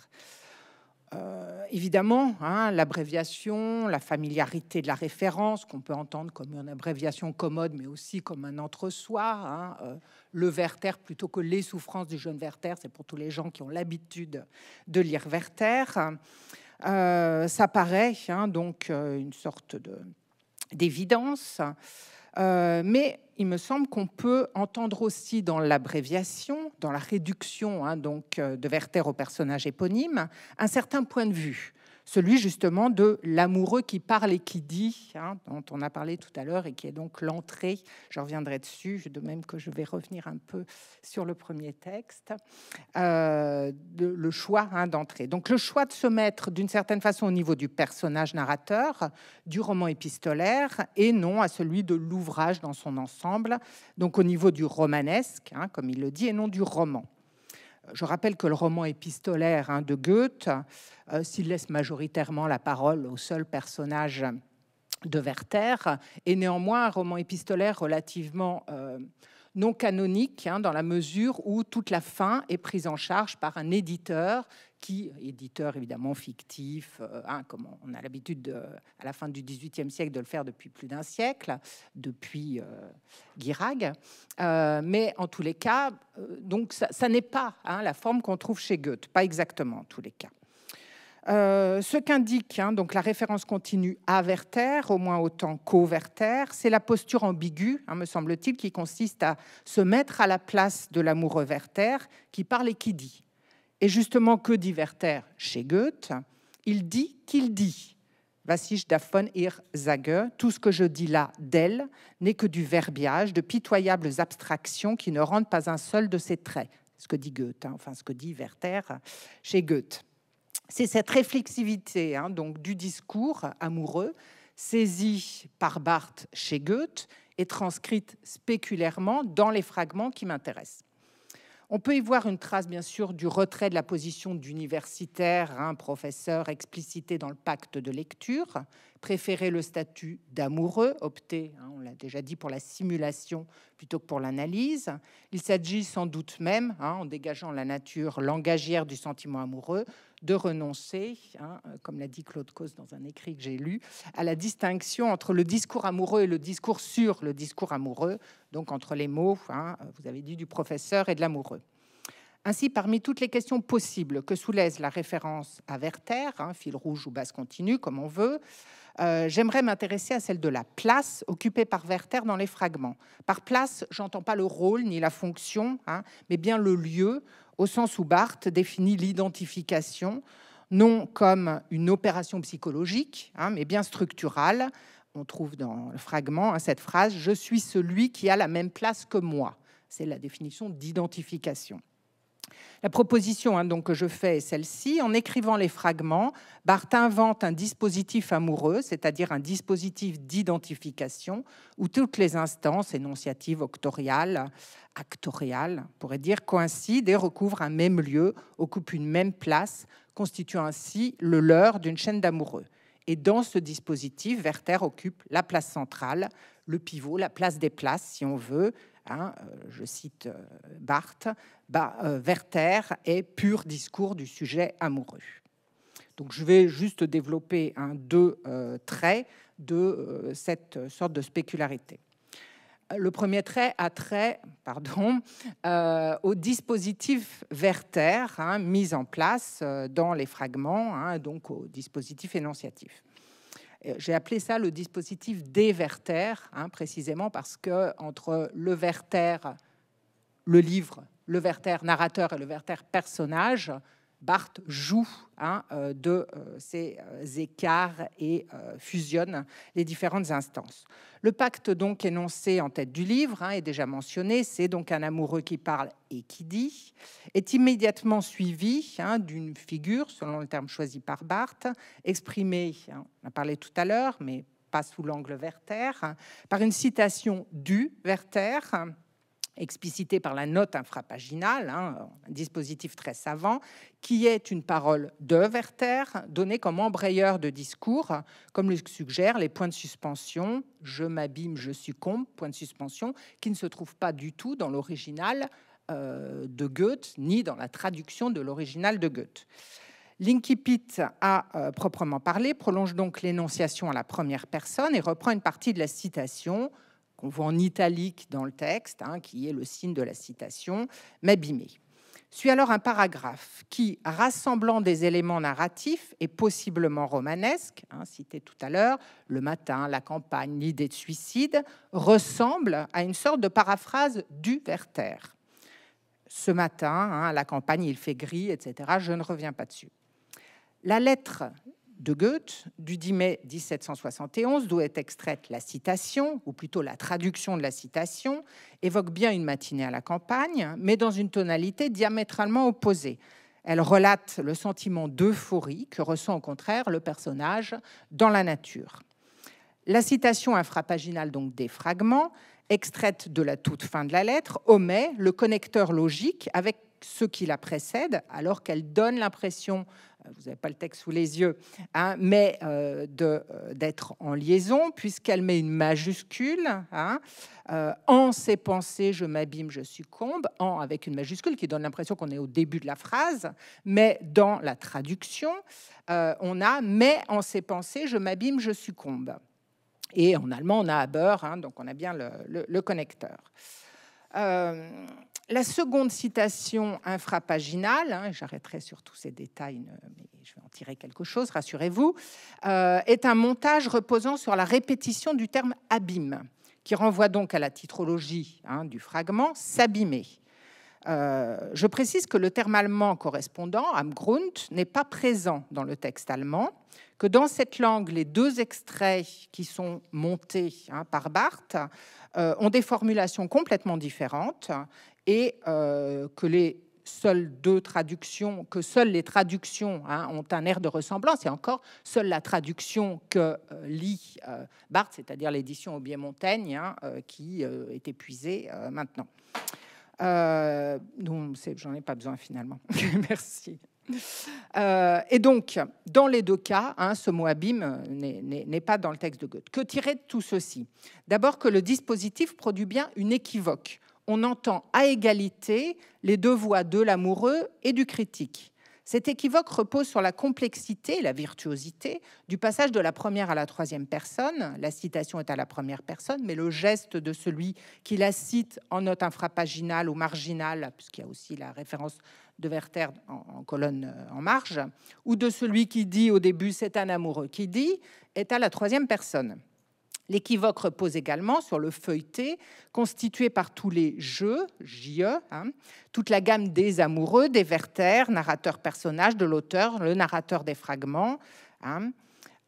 Euh, évidemment, hein, l'abréviation, la familiarité de la référence, qu'on peut entendre comme une abréviation commode, mais aussi comme un entre-soi. Hein, euh, le Werther plutôt que les souffrances du jeune Werther, c'est pour tous les gens qui ont l'habitude de lire Werther. Euh, ça paraît hein, donc une sorte d'évidence. Euh, mais il me semble qu'on peut entendre aussi dans l'abréviation, dans la réduction hein, donc euh, de Werther au personnage éponyme, un certain point de vue celui justement de l'amoureux qui parle et qui dit, hein, dont on a parlé tout à l'heure, et qui est donc l'entrée. Je reviendrai dessus, de même que je vais revenir un peu sur le premier texte, euh, le choix hein, d'entrée. Donc le choix de se mettre d'une certaine façon au niveau du personnage narrateur, du roman épistolaire, et non à celui de l'ouvrage dans son ensemble, donc au niveau du romanesque, hein, comme il le dit, et non du roman. Je rappelle que le roman épistolaire hein, de Goethe, euh, s'il laisse majoritairement la parole au seul personnage de Werther, est néanmoins un roman épistolaire relativement euh, non canonique, hein, dans la mesure où toute la fin est prise en charge par un éditeur qui, éditeur évidemment fictif, euh, hein, comme on a l'habitude à la fin du XVIIIe siècle de le faire depuis plus d'un siècle, depuis euh, Guirag. Euh, mais en tous les cas, donc ça, n'est pas hein, la forme qu'on trouve chez Goethe, pas exactement en tous les cas. Ce qu'indique hein, donc la référence continue à Werther, au moins autant qu'au Werther, c'est la posture ambiguë, me semble-t-il, qui consiste à se mettre à la place de l'amoureux Werther qui parle et qui dit. Et justement, que dit Werther chez Goethe? Il dit qu'il dit. Was ich davon ihr sage, tout ce que je dis là d'elle n'est que du verbiage, de pitoyables abstractions qui ne rendent pas un seul de ses traits. Ce que dit Goethe, hein, enfin ce que dit Werther chez Goethe. C'est cette réflexivité hein, donc du discours amoureux saisie par Barthes chez Goethe et transcrite spéculairement dans les fragments qui m'intéressent. On peut y voir une trace, bien sûr, du retrait de la position d'universitaire, un hein, professeur explicité dans le pacte de lecture, préférer le statut d'amoureux, opter, hein, on l'a déjà dit, pour la simulation plutôt que pour l'analyse. Il s'agit sans doute même, en dégageant la nature langagière du sentiment amoureux, de renoncer, hein, comme l'a dit Claude Cause dans un écrit que j'ai lu, à la distinction entre le discours amoureux et le discours sur le discours amoureux, donc entre les mots, hein, vous avez dit, du professeur et de l'amoureux. Ainsi, parmi toutes les questions possibles que soulève la référence à Werther, hein, fil rouge ou basse continue, comme on veut, euh, j'aimerais m'intéresser à celle de la place occupée par Werther dans les fragments. Par place, j'entends pas le rôle ni la fonction, mais bien le lieu au sens où Barthes définit l'identification non comme une opération psychologique, hein, mais bien structurale. On trouve dans le fragment hein, cette phrase Je suis celui qui a la même place que moi. C'est la définition d'identification. La proposition hein, donc, que je fais est celle-ci. En écrivant les fragments, Barthes invente un dispositif amoureux, c'est-à-dire un dispositif d'identification où toutes les instances énonciatives, octoriales, actoriales, on pourrait dire, coïncident et recouvrent un même lieu, occupent une même place, constituant ainsi le leurre d'une chaîne d'amoureux. Et dans ce dispositif, Werther occupe la place centrale, le pivot, la place des places, si on veut, Hein, euh, je cite euh, Barthes, bah, euh, Werther est pur discours du sujet amoureux. Donc je vais juste développer deux traits de cette sorte de spécularité. Le premier trait a trait au dispositif Werther hein, mis en place dans les fragments, hein, donc au dispositif énonciatif. J'ai appelé ça le dispositif des Werther, hein, précisément parce que entre le Werther, le livre, le Werther narrateur et le Werther personnage, Barthes joue hein, euh, de euh, ces euh, écarts et fusionne les différentes instances. Le pacte donc énoncé en tête du livre hein, est déjà mentionné, c'est donc un amoureux qui parle et qui dit, est immédiatement suivi hein, d'une figure, selon le terme choisi par Barthes, exprimée, on a parlé tout à l'heure, mais pas sous l'angle Werther, par une citation du Werther, explicité par la note infrapaginale, hein, un dispositif très savant, qui est une parole de Werther donnée comme embrayeur de discours, comme le suggèrent les points de suspension, je m'abîme, je succombe, point de suspension, qui ne se trouve pas du tout dans l'original euh, de Goethe, ni dans la traduction de l'original de Goethe. L'incipit a euh, proprement parlé prolonge donc l'énonciation à la première personne et reprend une partie de la citation qu'on voit en italique dans le texte, hein, qui est le signe de la citation, m'abîmer. Suit alors un paragraphe qui, rassemblant des éléments narratifs et possiblement romanesques, hein, cité tout à l'heure, le matin, la campagne, l'idée de suicide, ressemble à une sorte de paraphrase du Werther. Ce matin, hein, la campagne, il fait gris, etc. Je ne reviens pas dessus. La lettre de Goethe du 10 mai 1771, d'où est extraite la citation, ou plutôt la traduction de la citation, évoque bien une matinée à la campagne, mais dans une tonalité diamétralement opposée. Elle relate le sentiment d'euphorie que ressent au contraire le personnage dans la nature. La citation infrapaginale donc des fragments, extraite de la toute fin de la lettre, omet le connecteur logique avec ce qui la précède, alors qu'elle donne l'impression vous n'avez pas le texte sous les yeux, hein, mais euh, euh, d'être en liaison, puisqu'elle met une majuscule. Hein, euh, en ses pensées, je m'abîme, je succombe, en avec une majuscule qui donne l'impression qu'on est au début de la phrase, mais dans la traduction, on a mais en ses pensées, je m'abîme, je succombe. Et en allemand, on a aber, hein, donc on a bien le connecteur. La seconde citation infrapaginale, hein, j'arrêterai sur tous ces détails, mais je vais en tirer quelque chose, rassurez-vous, euh, est un montage reposant sur la répétition du terme abîme, qui renvoie donc à la titrologie hein, du fragment s'abîmer. Euh, je précise que le terme allemand correspondant, am Grund, n'est pas présent dans le texte allemand, que dans cette langue, les deux extraits qui sont montés hein, par Barthes euh, ont des formulations complètement différentes et euh, que les seules deux traductions, que seules les traductions hein, ont un air de ressemblance, et encore seule la traduction que euh, lit euh, Barthes, c'est-à-dire l'édition au Biais-Montaigne, hein, qui est épuisée maintenant. donc, j'en ai pas besoin finalement. Merci. et donc, dans les deux cas, hein, ce mot abîme n'est pas dans le texte de Goethe. Que tirer de tout ceci? D'abord que le dispositif produit bien une équivoque on entend à égalité les deux voix de l'amoureux et du critique. Cet équivoque repose sur la complexité la virtuosité du passage de la première à la troisième personne. La citation est à la première personne, mais le geste de celui qui la cite en note infrapaginale ou marginale, puisqu'il y a aussi la référence de Werther en, colonne euh, en marge, ou de celui qui dit au début c'est un amoureux qui dit, est à la troisième personne. L'équivoque repose également sur le feuilleté constitué par tous les jeux, JE, hein, toute la gamme des amoureux, des Werther, narrateur personnage de l'auteur, le narrateur des fragments. Hein.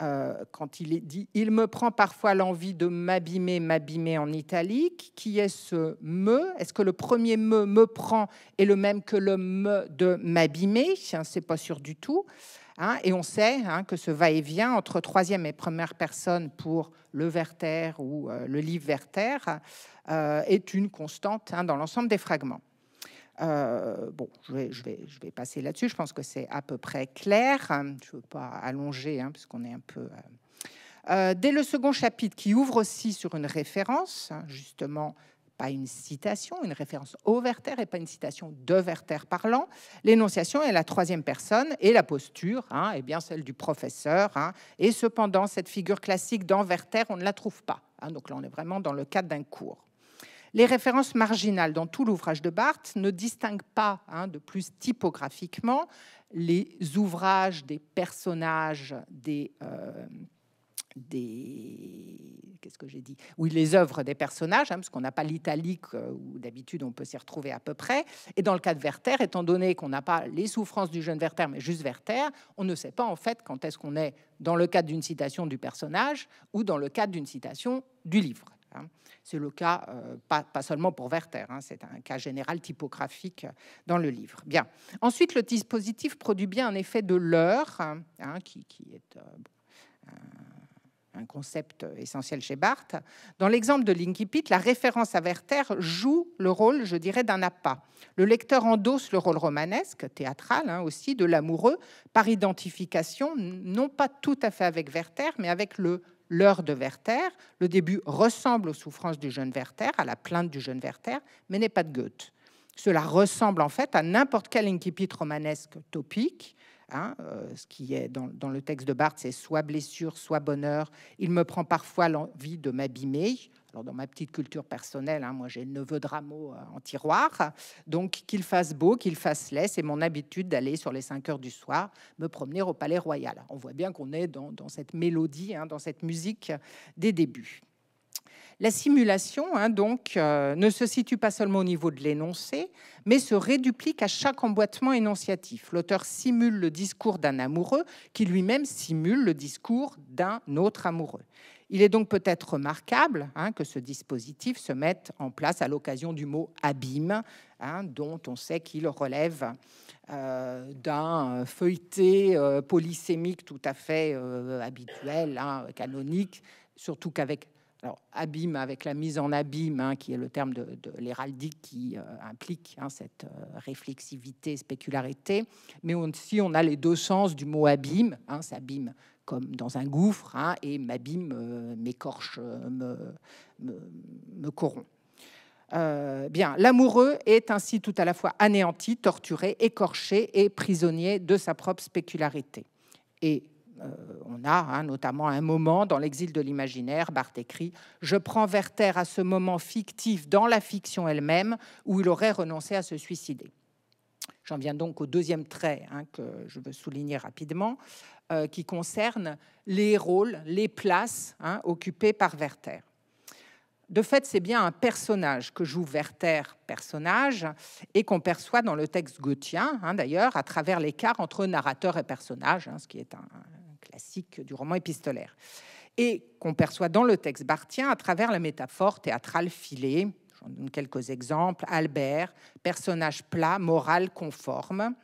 Euh, quand il est dit il me prend parfois l'envie de m'abîmer, m'abîmer en italique, qui est ce me? Est-ce que le premier me me prend est le même que le me de m'abîmer? C'est pas sûr du tout. Hein, et on sait hein, que ce va-et-vient entre troisième et première personne pour le Werther ou euh, le livre Werther euh, est une constante hein, dans l'ensemble des fragments. Euh, bon, je vais, je, vais, passer là-dessus. Je pense que c'est à peu près clair. Je ne veux pas allonger, puisqu'on est un peu. dès le second chapitre, qui ouvre aussi sur une référence, justement pas une citation, une référence au Werther et pas une citation de Werther parlant. L'énonciation est la troisième personne et la posture hein, est bien celle du professeur. Hein. et cependant, cette figure classique dans on ne la trouve pas. Hein. donc là, on est vraiment dans le cadre d'un cours. Les références marginales dans tout l'ouvrage de Barthes ne distinguent pas, de plus typographiquement, les ouvrages des personnages, des, euh, des qu'est-ce que j'ai dit? Oui, les œuvres des personnages, hein, parce qu'on n'a pas l'italique euh, où d'habitude on peut s'y retrouver à peu près. Et dans le cas de Werther, étant donné qu'on n'a pas les souffrances du jeune Werther, mais juste Werther, on ne sait pas en fait quand est-ce qu'on est dans le cadre d'une citation du personnage ou dans le cadre d'une citation du livre. Hein. C'est le cas, euh, pas, seulement pour Werther, hein, c'est un cas général typographique dans le livre. Bien. Ensuite, le dispositif produit bien un effet de l'heure, qui, qui, est euh, un concept essentiel chez Barthes. Dans l'exemple de Linkipit, la référence à Werther joue le rôle, je dirais, d'un appât. Le lecteur endosse le rôle romanesque, théâtral hein, aussi, de l'amoureux, par identification, non pas tout à fait avec Werther, mais avec le l'heure de Werther. Le début ressemble aux souffrances du jeune Werther, à la plainte du jeune Werther, mais n'est pas de Goethe. Cela ressemble en fait à n'importe quel incipit romanesque topique, Hein, euh, ce qui est dans, le texte de Barthes, c'est soit blessure, soit bonheur. Il me prend parfois l'envie de m'abîmer. Alors, dans ma petite culture personnelle, hein, moi j'ai le neveu de Rameau euh, en tiroir. Donc, qu'il fasse beau, qu'il fasse laid, c'est mon habitude d'aller sur les 5 heures du soir me promener au Palais Royal. On voit bien qu'on est dans, cette mélodie, hein, dans cette musique des débuts. La simulation, hein, donc, euh, ne se situe pas seulement au niveau de l'énoncé, mais se réduplique à chaque emboîtement énonciatif. L'auteur simule le discours d'un amoureux qui lui-même simule le discours d'un autre amoureux. Il est donc peut-être remarquable hein, que ce dispositif se mette en place à l'occasion du mot abîme, hein, dont on sait qu'il relève euh, d'un feuilleté euh, polysémique tout à fait habituel, canonique, surtout qu'avec alors, abîme avec la mise en abîme, hein, qui est le terme de, l'héraldique qui euh, implique hein, cette euh, réflexivité, spécularité, mais aussi on a les deux sens du mot abîme, hein, ça abîme comme dans un gouffre, et m'abîme, euh, m'écorche, me, me, corrompt. bien, l'amoureux est ainsi tout à la fois anéanti, torturé, écorché et prisonnier de sa propre spécularité. Et on a hein, notamment un moment dans l'exil de l'imaginaire, Barthes écrit Je prends Werther à ce moment fictif dans la fiction elle-même où il aurait renoncé à se suicider. J'en viens donc au deuxième trait hein, que je veux souligner rapidement, euh, qui concerne les rôles, les places hein, occupées par Werther. De fait, c'est bien un personnage que joue Werther, personnage, et qu'on perçoit dans le texte gauthien, d'ailleurs, à travers l'écart entre narrateur et personnage, ce qui est un, classique du roman épistolaire, et qu'on perçoit dans le texte barthien à travers la métaphore théâtrale filée. J'en donne quelques exemples. Albert, personnage plat, moral conforme.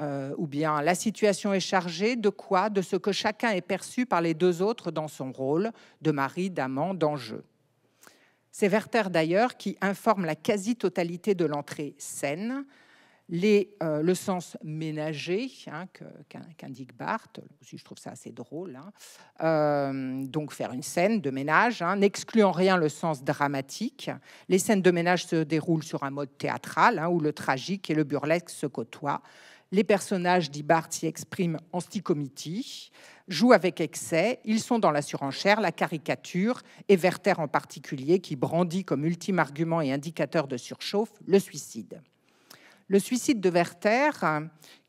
Euh, ou bien la situation est chargée de quoi? De ce que chacun est perçu par les deux autres dans son rôle de mari, d'amant, d'enjeu. C'est Werther d'ailleurs qui informe la quasi-totalité de l'entrée scène, euh, le sens ménager hein, qu'indique Barthes, aussi je trouve ça assez drôle, hein. euh, donc faire une scène de ménage, hein, n'excluant rien le sens dramatique. Les scènes de ménage se déroulent sur un mode théâtral où le tragique et le burlesque se côtoient. Les personnages, dit Barthes, s'y expriment en sticomitie, jouent avec excès, ils sont dans la surenchère, la caricature, et Werther en particulier, qui brandit comme ultime argument et indicateur de surchauffe le suicide. Le suicide de Werther,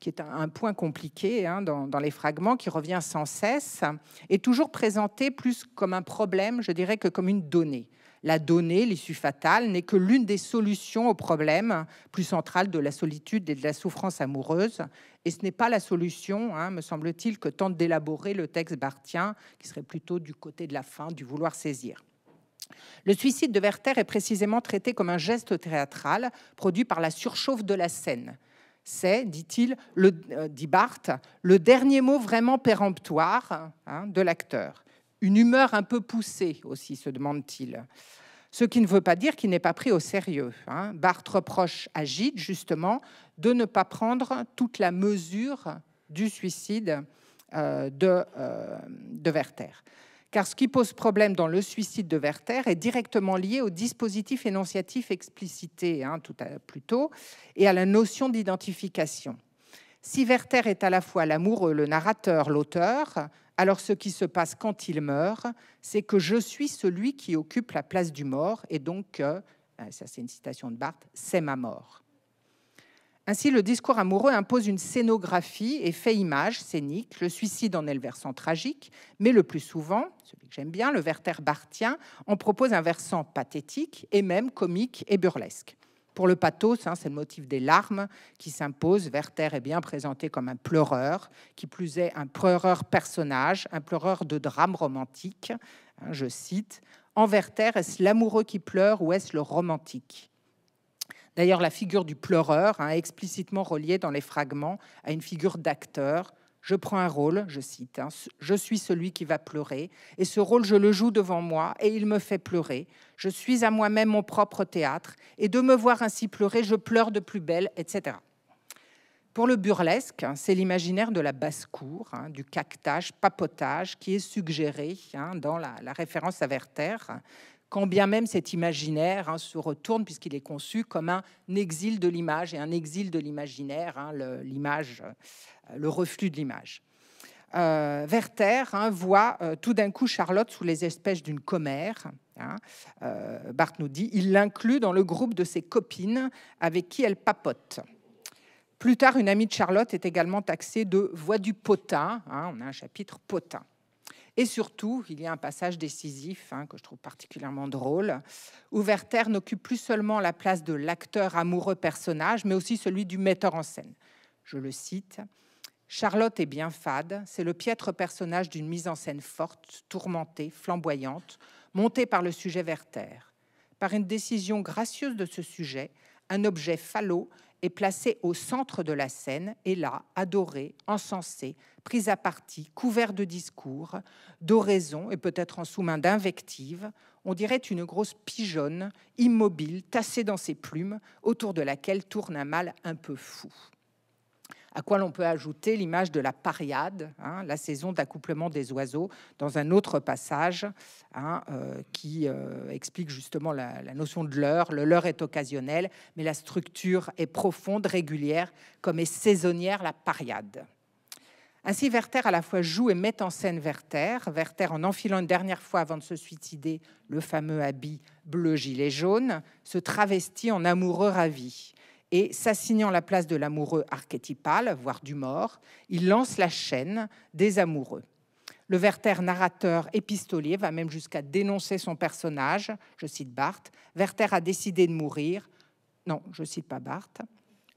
qui est un point compliqué hein, dans, les fragments, qui revient sans cesse, est toujours présenté plus comme un problème, je dirais, que comme une donnée. La donnée, l'issue fatale, n'est que l'une des solutions au problème plus central de la solitude et de la souffrance amoureuse. Et ce n'est pas la solution, hein, me semble-t-il, que tente d'élaborer le texte barthien, qui serait plutôt du côté de la fin, du vouloir saisir. Le suicide de Werther est précisément traité comme un geste théâtral produit par la surchauffe de la scène. C'est, dit-il, euh, dit Barthes, le dernier mot vraiment péremptoire hein, de l'acteur. Une humeur un peu poussée aussi, se demande-t-il. Ce qui ne veut pas dire qu'il n'est pas pris au sérieux. Hein. Barthes reproche à Gide, justement, de ne pas prendre toute la mesure du suicide euh, de, euh, de Werther car ce qui pose problème dans le suicide de Werther est directement lié au dispositif énonciatif explicité hein, tout à, plus tôt et à la notion d'identification. Si Werther est à la fois l'amoureux, le narrateur, l'auteur, alors ce qui se passe quand il meurt, c'est que je suis celui qui occupe la place du mort, et donc, euh, ça c'est une citation de Barthes, c'est ma mort. Ainsi, le discours amoureux impose une scénographie et fait image scénique. Le suicide en est le versant tragique, mais le plus souvent, celui que j'aime bien, le Werther barthien, en propose un versant pathétique et même comique et burlesque. Pour le pathos, hein, c'est le motif des larmes qui s'impose. Werther est bien présenté comme un pleureur, qui plus est un pleureur personnage, un pleureur de drame romantique. Hein, je cite En Werther, est-ce l'amoureux qui pleure ou est-ce le romantique? D'ailleurs, la figure du pleureur est hein, explicitement reliée dans les fragments à une figure d'acteur. Je prends un rôle, je cite, hein, je suis celui qui va pleurer, et ce rôle, je le joue devant moi, et il me fait pleurer. Je suis à moi-même mon propre théâtre, et de me voir ainsi pleurer, je pleure de plus belle, etc. Pour le burlesque, hein, c'est l'imaginaire de la basse-cour, du cactage, papotage, qui est suggéré dans la, la, référence à Werther, quand bien même cet imaginaire hein, se retourne puisqu'il est conçu comme un exil de l'image et un exil de l'imaginaire, hein, l'image, euh, le, reflux de l'image. Euh, Werther hein, voit euh, tout d'un coup Charlotte sous les espèces d'une commère. Barthes nous dit, il l'inclut dans le groupe de ses copines avec qui elle papote. Plus tard, une amie de Charlotte est également taxée de voix du potin. on a un chapitre potin. Et surtout, il y a un passage décisif hein, que je trouve particulièrement drôle, où Werther n'occupe plus seulement la place de l'acteur amoureux personnage, mais aussi celui du metteur en scène. Je le cite. Charlotte est bien fade, c'est le piètre personnage d'une mise en scène forte, tourmentée, flamboyante, montée par le sujet Werther. Par une décision gracieuse de ce sujet, un objet falot est placé au centre de la scène et là, adoré, encensé, pris à partie, couvert de discours, d'oraisons et peut-être en sous-main d'invectives, on dirait une grosse pigeonne, immobile, tassée dans ses plumes, autour de laquelle tourne un mâle un peu fou à quoi l'on peut ajouter l'image de la pariade, hein, la saison d'accouplement des oiseaux, dans un autre passage hein, euh, qui euh, explique justement la, notion de l'heure. Le leurre est occasionnel, mais la structure est profonde, régulière, comme est saisonnière la pariade. Ainsi, Werther à la fois joue et met en scène Werther. Werther, en enfilant une dernière fois avant de se suicider le fameux habit bleu gilet jaune, se travestit en amoureux ravi et s'assignant la place de l'amoureux archétypal, voire du mort, il lance la chaîne des amoureux. Le Werther narrateur épistolier va même jusqu'à dénoncer son personnage. Je cite Barthes. Werther a décidé de mourir. Non, je cite pas Barthes.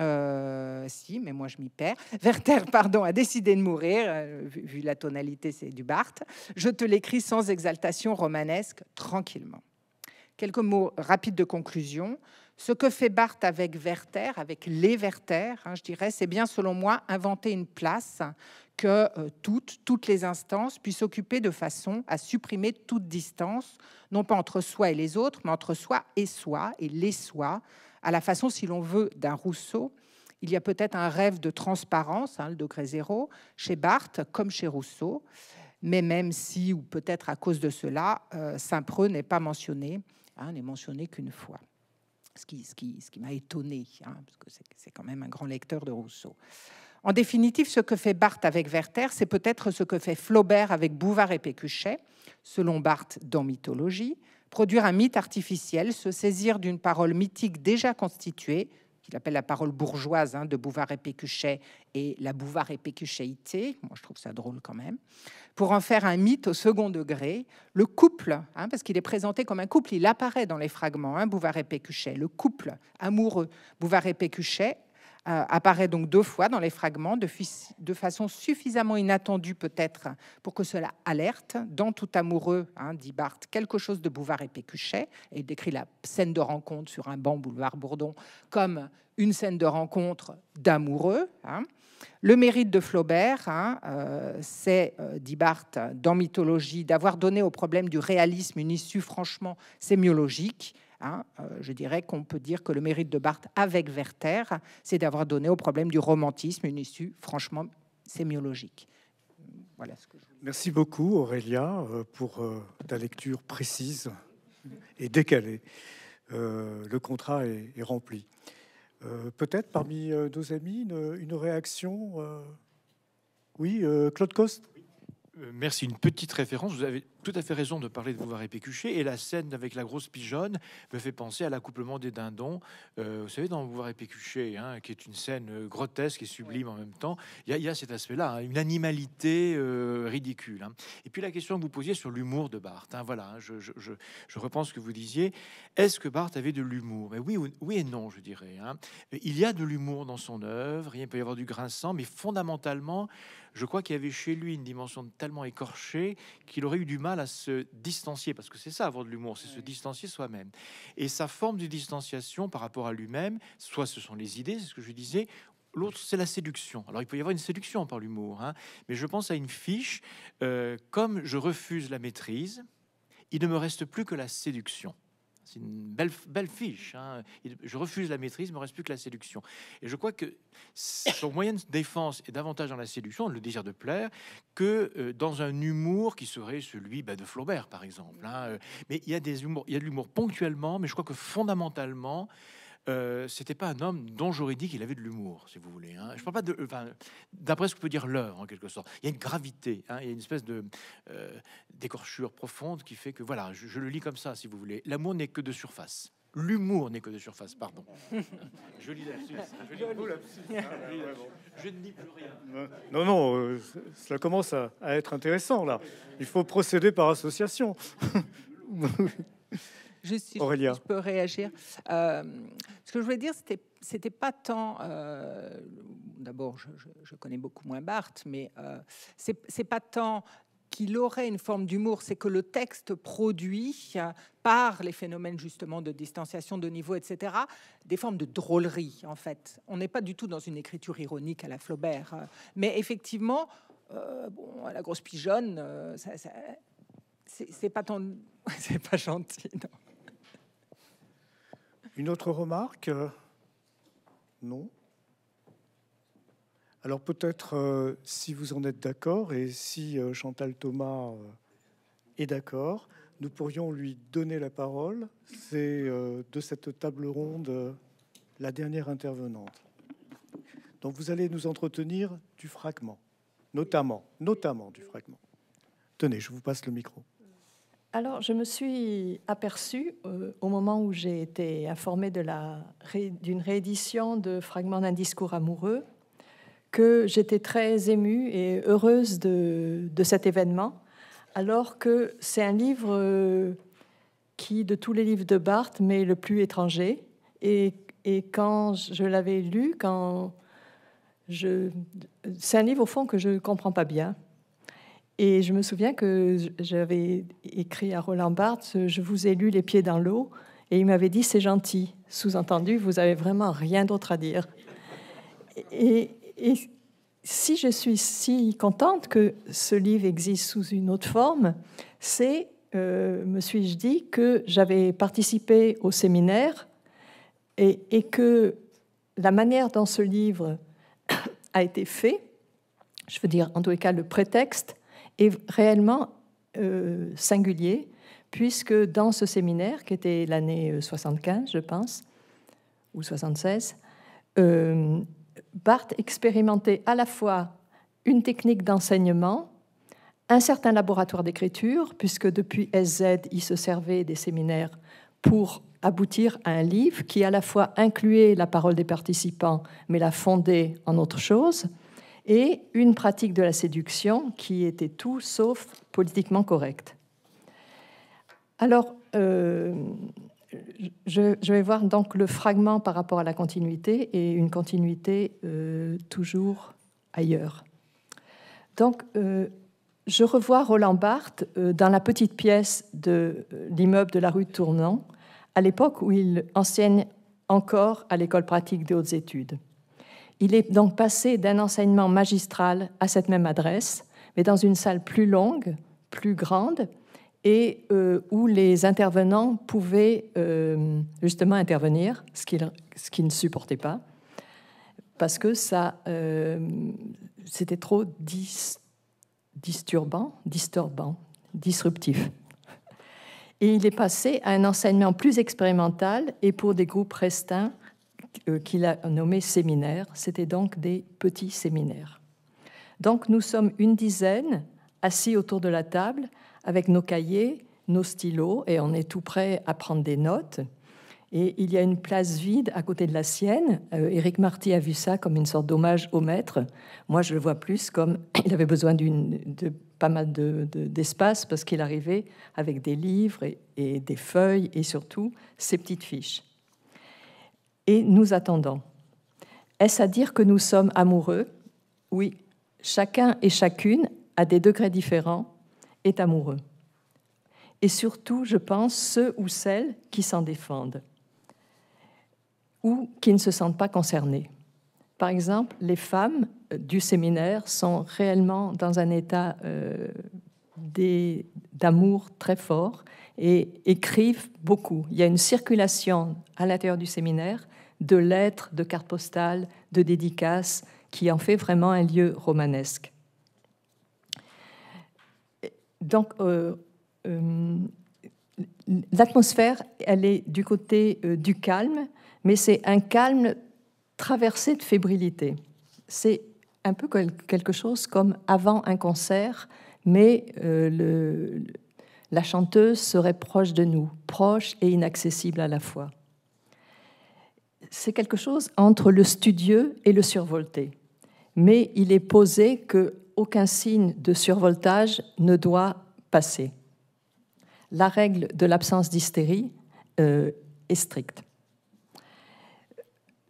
Euh, si, mais moi je m'y perds. Werther, pardon, a décidé de mourir, euh, vu, la tonalité, c'est du Barthes. Je te l'écris sans exaltation romanesque, tranquillement. Quelques mots rapides de conclusion. Ce que fait Barthes avec Werther, avec les Werther, hein, je dirais, c'est bien selon moi inventer une place que euh, toutes, toutes les instances puissent occuper de façon à supprimer toute distance, non pas entre soi et les autres, mais entre soi et soi et les soi, à la façon, si l'on veut, d'un Rousseau. Il y a peut-être un rêve de transparence, hein, le degré zéro, chez Barthes comme chez Rousseau, mais même si, ou peut-être à cause de cela, euh, Saint-Preux n'est pas mentionné, hein, n'est mentionné qu'une fois ce qui, m'a étonné, hein, parce que c'est quand même un grand lecteur de Rousseau. En définitive, ce que fait Barthes avec Werther, c'est peut-être ce que fait Flaubert avec Bouvard et Pécuchet, selon Barthes dans Mythologie, produire un mythe artificiel, se saisir d'une parole mythique déjà constituée, qu'il appelle la parole bourgeoise hein, de Bouvard et Pécuchet et la Bouvard et Pécuchéité, moi je trouve ça drôle quand même, pour en faire un mythe au second degré. Le couple, hein, parce qu'il est présenté comme un couple, il apparaît dans les fragments, hein, Bouvard et Pécuchet, le couple amoureux. Bouvard et Pécuchet euh, apparaît donc deux fois dans les fragments, de, façon suffisamment inattendue peut-être pour que cela alerte. Dans Tout amoureux, hein, dit Barthes, quelque chose de Bouvard et Pécuchet, et il décrit la scène de rencontre sur un banc boulevard Bourdon comme une scène de rencontre d'amoureux. Hein. Le mérite de Flaubert, hein, euh, c'est, euh, dit Barthes, dans Mythologie, d'avoir donné au problème du réalisme une issue franchement sémiologique. Hein, euh, je dirais qu'on peut dire que le mérite de Barthes avec Werther, c'est d'avoir donné au problème du romantisme une issue franchement sémiologique. Voilà Merci beaucoup Aurélia euh, pour euh, ta lecture précise et décalée. le contrat est, rempli. Peut-être parmi nos amis une, réaction Oui, Claude Coste? Merci. Une petite référence. Vous avez tout à fait raison de parler de Bouvard et Pécuchet. Et la scène avec la grosse pigeonne me fait penser à l'accouplement des dindons. Euh, vous savez, dans Bouvard et Pécuchet, hein, qui est une scène euh, grotesque et sublime en même temps, il y, a cet aspect-là, hein, une animalité euh, ridicule. Hein. Et puis la question que vous posiez sur l'humour de Barthes. voilà, je, je, je, repense ce que vous disiez. Est-ce que Barthes avait de l'humour? Mais oui, oui et non, je dirais. Il y a de l'humour dans son œuvre. Il peut y avoir du grinçant, mais fondamentalement, je crois qu'il y avait chez lui une dimension tellement écorchée qu'il aurait eu du mal à se distancier, parce que c'est ça avoir de l'humour, c'est se distancier soi-même. Et sa forme de distanciation par rapport à lui-même, soit ce sont les idées, c'est ce que je disais, l'autre c'est la séduction. Alors il peut y avoir une séduction par l'humour, hein, mais je pense à une fiche, euh, comme je refuse la maîtrise, il ne me reste plus que la séduction. C'est une belle, belle fiche. Hein. Je refuse la maîtrise, il me reste plus que la séduction. Et je crois que son moyen de défense est davantage dans la séduction, le désir de plaire, que euh, dans un humour qui serait celui bah, de Flaubert, par exemple. Hein. Euh, mais il y a des humours, il y a de l'humour ponctuellement, mais je crois que fondamentalement, euh, c'était pas un homme dont j'aurais dit qu'il avait de l'humour, si vous voulez. Hein. Je parle pas de, enfin, d'après ce que peut dire l'heure en quelque sorte. Il y a une gravité, hein, il y a une espèce de euh, d'écorchure profonde qui fait que voilà, je, le lis comme ça, si vous voulez. L'amour n'est que de surface. L'humour n'est que de surface, pardon. je lis la Je, je ne dis plus rien. Non, non, euh, cela commence à, à, être intéressant là. Il faut procéder par association. Juste Aurélia. je peux réagir. Euh, ce que je voulais dire, c'était c'était pas tant. Euh, d'abord, je, connais beaucoup moins Barthes, mais euh, c'est pas tant qu'il aurait une forme d'humour, c'est que le texte produit par les phénomènes justement de distanciation de niveau, etc., des formes de drôlerie en fait. On n'est pas du tout dans une écriture ironique à la Flaubert, mais effectivement, euh, bon, la grosse pigeonne, euh, c'est pas ton, c'est pas gentil. Une autre remarque Non. Alors peut-être, euh, si vous en êtes d'accord et si Chantal Thomas est d'accord, nous pourrions lui donner la parole. C'est de cette table ronde la dernière intervenante. Donc vous allez nous entretenir du fragment notamment, notamment du fragment. Tenez, je vous passe le micro. Alors, je me suis aperçue euh, au moment où j'ai été informée d'une réédition de Fragments d'un discours amoureux que j'étais très émue et heureuse de, cet événement, alors que c'est un livre euh, qui, de tous les livres de Barthes, m'est le plus étranger. Et, et quand je l'avais lu, quand c'est un livre au fond que je ne comprends pas bien. Et je me souviens que j'avais écrit à Roland Barthes, je vous ai lu les pieds dans l'eau, et il m'avait dit c'est gentil. Sous-entendu, vous avez vraiment rien d'autre à dire. Et, si je suis si contente que ce livre existe sous une autre forme, c'est, euh, me suis-je dit, que j'avais participé au séminaire et, et que la manière dont ce livre a été fait, je veux dire en tous les cas le prétexte, est réellement euh, singulier, puisque dans ce séminaire, qui était l'année 75, euh, je pense, ou 76, euh, Barthes expérimentait à la fois une technique d'enseignement, un certain laboratoire d'écriture, puisque depuis SZ, il se servait des séminaires pour aboutir à un livre qui à la fois incluait la parole des participants, mais la fondait en autre chose, et une pratique de la séduction qui était tout sauf politiquement correcte. Alors, euh, je, vais voir donc le fragment par rapport à la continuité et une continuité euh, toujours ailleurs. Donc, euh, je revois Roland Barthes dans la petite pièce de l'immeuble de la rue Tournant, à l'époque où il enseigne encore à l'école pratique des hautes études. Il est donc passé d'un enseignement magistral à cette même adresse, mais dans une salle plus longue, plus grande, et euh, où les intervenants pouvaient euh, justement intervenir, ce qu'ils ne supportaient pas, parce que ça, euh, c'était trop disturbant, disturbant, disruptif. Et il est passé à un enseignement plus expérimental et pour des groupes restreints qu'il a nommés séminaires. C'était donc des petits séminaires. Donc nous sommes une dizaine assis autour de la table avec nos cahiers, nos stylos, et on est tout prêt à prendre des notes. Et il y a une place vide à côté de la sienne. Euh, Éric Marty a vu ça comme une sorte d'hommage au maître. Moi, je le vois plus comme il avait besoin de pas mal d'espace de, parce qu'il arrivait avec des livres et, des feuilles et surtout ses petites fiches. Et nous attendons. Est-ce à dire que nous sommes amoureux? Oui, chacun et chacune, à des degrés différents, est amoureux. Et surtout, je pense, ceux ou celles qui s'en défendent ou qui ne se sentent pas concernés. Par exemple, les femmes euh, du séminaire sont réellement dans un état euh, d'amour très fort et écrivent beaucoup. Il y a une circulation à l'intérieur du séminaire de lettres, de cartes postales, de dédicaces, qui en fait vraiment un lieu romanesque. Donc, euh, l'atmosphère, elle est du côté du calme, mais c'est un calme traversée de fébrilité. C'est un peu quelque chose comme avant un concert, mais euh, la chanteuse serait proche de nous, proche et inaccessible à la fois. C'est quelque chose entre le studieux et le survolté, mais il est posé que aucun signe de survoltage ne doit passer. La règle de l'absence d'hystérie euh, est stricte.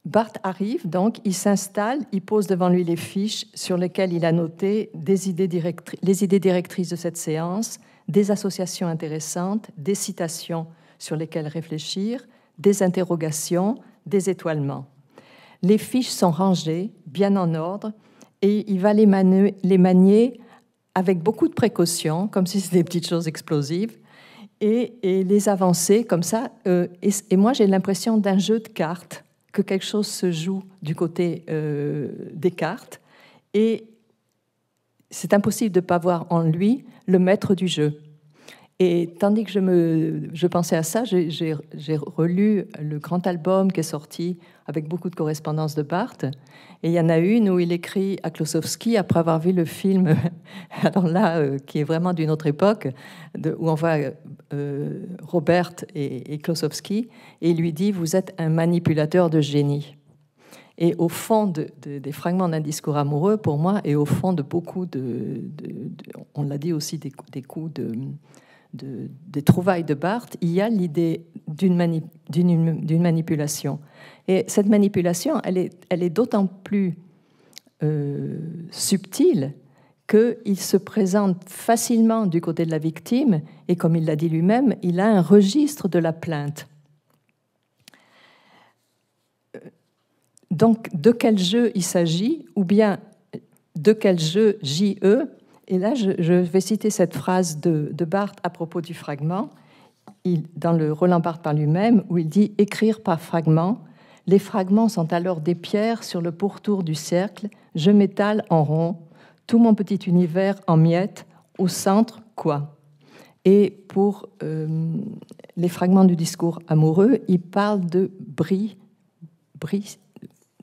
Barthes arrive, donc, il s'installe, il pose devant lui les fiches sur lesquelles il a noté les idées directrices de cette séance, des associations intéressantes, des citations sur lesquelles réfléchir, des interrogations, des étoilements. Les fiches sont rangées, bien en ordre, et il va les, manier avec beaucoup de précaution, comme si c'était des petites choses explosives, et, les avancer comme ça. Euh, et, moi, j'ai l'impression d'un jeu de cartes, que quelque chose se joue du côté euh, des cartes, et c'est impossible de ne pas voir en lui le maître du jeu. Et tandis que je, me, je pensais à ça, j'ai relu le grand album qui est sorti avec beaucoup de correspondances de Barthes. Et il y en a une où il écrit à Klosowski, après avoir vu le film, alors là, euh, qui est vraiment d'une autre époque, où on voit euh, Robert et, Klosowski, et il lui dit Vous êtes un manipulateur de génie. Et au fond des fragments d'un discours amoureux, pour moi, et au fond de beaucoup de. on l'a dit aussi, des coups de des trouvailles de Barthes, il y a l'idée d'une manipulation. Et cette manipulation, elle est, d'autant plus euh, subtile qu'il se présente facilement du côté de la victime, et comme il l'a dit lui-même, il a un registre de la plainte. Donc, de quel jeu il s'agit, ou bien de quel jeu JE et là, je, vais citer cette phrase de, Barthes à propos du fragment, dans le Roland Barthes par lui-même, où il dit Écrire par fragments. Les fragments sont alors des pierres sur le pourtour du cercle. Je m'étale en rond, tout mon petit univers en miettes. Au centre, quoi? Et pour euh, les fragments du discours amoureux, il parle de bris, bris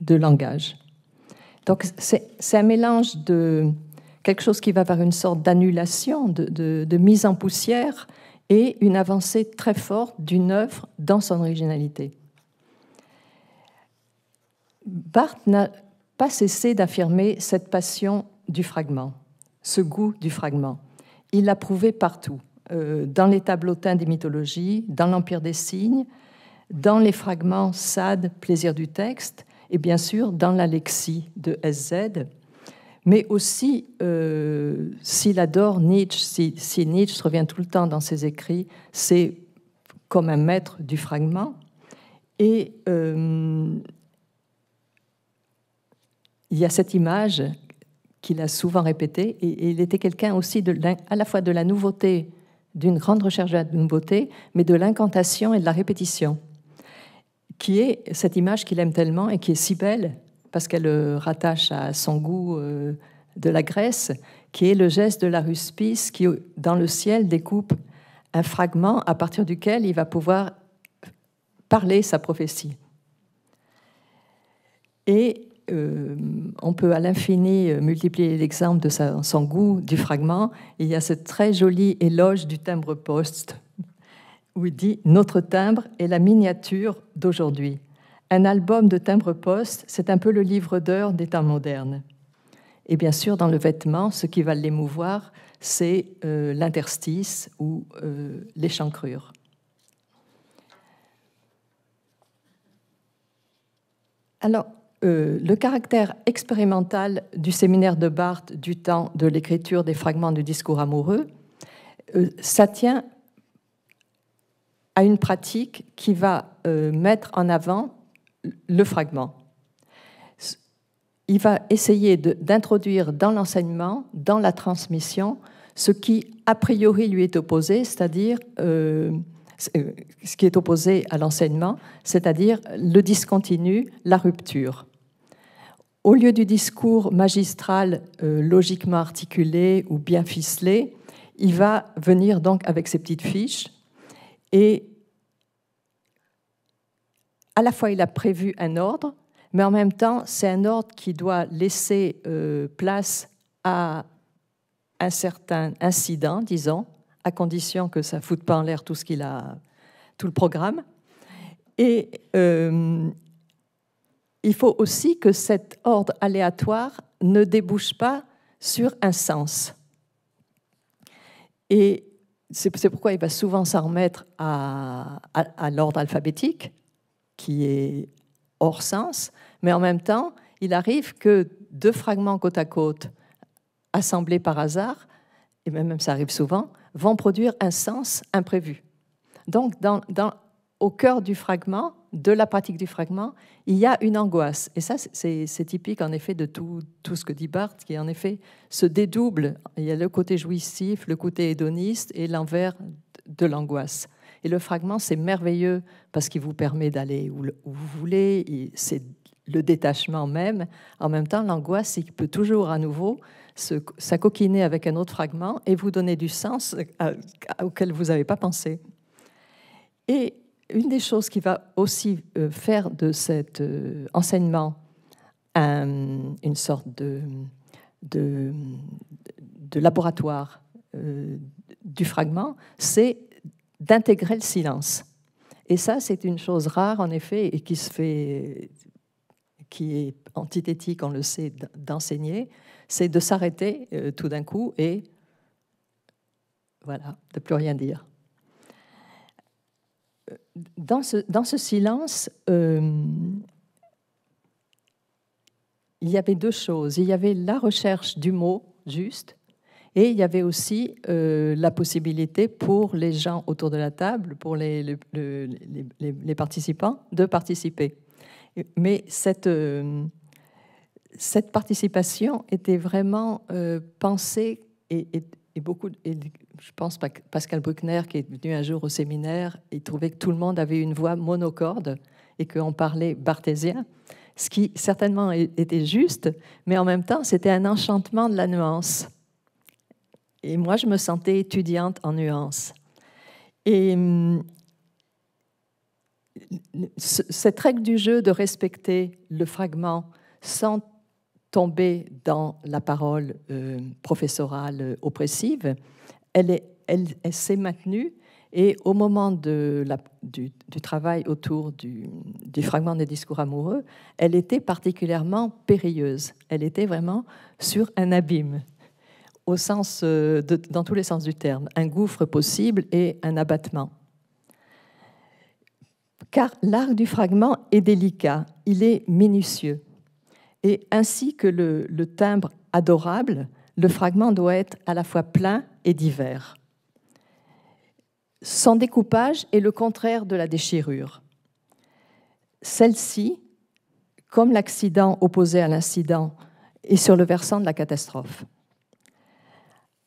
de langage. Donc c'est un mélange de quelque chose qui va vers une sorte d'annulation, de, mise en poussière, et une avancée très forte d'une œuvre dans son originalité. Barthes n'a pas cessé d'affirmer cette passion du fragment, ce goût du fragment. Il l'a prouvé partout, euh, dans les tableautins des mythologies, dans l'Empire des signes, dans les fragments Sade, plaisir du texte, et bien sûr dans l'Alexie de SZ, mais aussi, euh, s'il adore Nietzsche, si, Nietzsche revient tout le temps dans ses écrits, c'est comme un maître du fragment. Et euh, il y a cette image qu'il a souvent répétée, et, il était quelqu'un aussi à la fois de la nouveauté, d'une grande recherche de la nouveauté, mais de l'incantation et de la répétition, qui est cette image qu'il aime tellement et qui est si belle parce qu'elle le rattache à son goût euh, de la Grèce, qui est le geste de la ruspice qui, dans le ciel, découpe un fragment à partir duquel il va pouvoir parler sa prophétie. Et euh, on peut à l'infini multiplier l'exemple de son goût du fragment. Il y a ce très joli éloge du timbre poste où il dit Notre timbre est la miniature d'aujourd'hui. Un album de timbre-poste, c'est un peu le livre d'heures des temps modernes. Et bien sûr, dans le vêtement, ce qui va l'émouvoir, c'est euh, l'interstice ou euh, l'échancrure. Alors, euh, le caractère expérimental du séminaire de Barthes du temps de l'écriture des fragments du discours amoureux, ça tient à une pratique qui va mettre en avant le fragment. Il va essayer d'introduire dans l'enseignement, dans la transmission, ce qui a priori lui est opposé, c'est-à-dire euh, ce qui est opposé à l'enseignement, c'est-à-dire le discontinu, la rupture. Au lieu du discours magistral euh, logiquement articulé ou bien ficelé, il va venir donc avec ses petites fiches et à la fois il a prévu un ordre, mais en même temps c'est un ordre qui doit laisser euh, place à un certain incident, disons, à condition que ça ne foute pas en l'air tout ce qu'il a, tout le programme. Et euh, il faut aussi que cet ordre aléatoire ne débouche pas sur un sens. Et c'est pourquoi il va souvent s'en remettre à l'ordre alphabétique, qui est hors sens, mais en même temps, il arrive que deux fragments côte à côte, assemblés par hasard, et même ça arrive souvent, vont produire un sens imprévu. Donc, au cœur du fragment, de la pratique du fragment, il y a une angoisse. Et ça, c'est typique en effet de tout, tout, ce que dit Barthes, qui en effet se dédouble. Il y a le côté jouissif, le côté hédoniste et l'envers de l'angoisse. Et le fragment, c'est merveilleux parce qu'il vous permet d'aller où, vous voulez. C'est le détachement même. En même temps, l'angoisse, il peut toujours à nouveau s'acoquiner avec un autre fragment et vous donner du sens auquel vous n'avez pas pensé. Et une des choses qui va aussi euh, faire de cet euh, enseignement une sorte de, de, laboratoire euh, du fragment, c'est d'intégrer le silence. Et ça, c'est une chose rare, en effet, et qui se fait, qui est antithétique, on le sait, d'enseigner, c'est de s'arrêter euh, tout d'un coup et voilà, de plus rien dire. Dans ce, dans ce silence, euh, il y avait deux choses. Il y avait la recherche du mot juste, et il y avait aussi euh, la possibilité pour les gens autour de la table, pour les, participants, de participer. Mais cette, euh, cette participation était vraiment euh, pensée et, beaucoup. Je pense que Pascal Bruckner, qui est venu un jour au séminaire, il trouvait que tout le monde avait une voix monocorde et qu'on parlait barthésien, ce qui certainement était juste, mais en même temps, c'était un enchantement de la nuance. Et moi, je me sentais étudiante en nuances. Et hum, cette règle du jeu de respecter le fragment sans tomber dans la parole euh, professorale oppressive, elle, s'est maintenue et au moment du, travail autour du, fragment des discours amoureux, elle était particulièrement périlleuse. Elle était vraiment sur un abîme au sens, euh, dans tous les sens du terme, un gouffre possible et un abattement. Car l'art du fragment est délicat, il est minutieux. Et ainsi que le, le timbre adorable, le fragment doit être à la fois plein et divers. Son découpage est le contraire de la déchirure. Celle-ci, comme l'accident opposé à l'incident, est sur le versant de la catastrophe.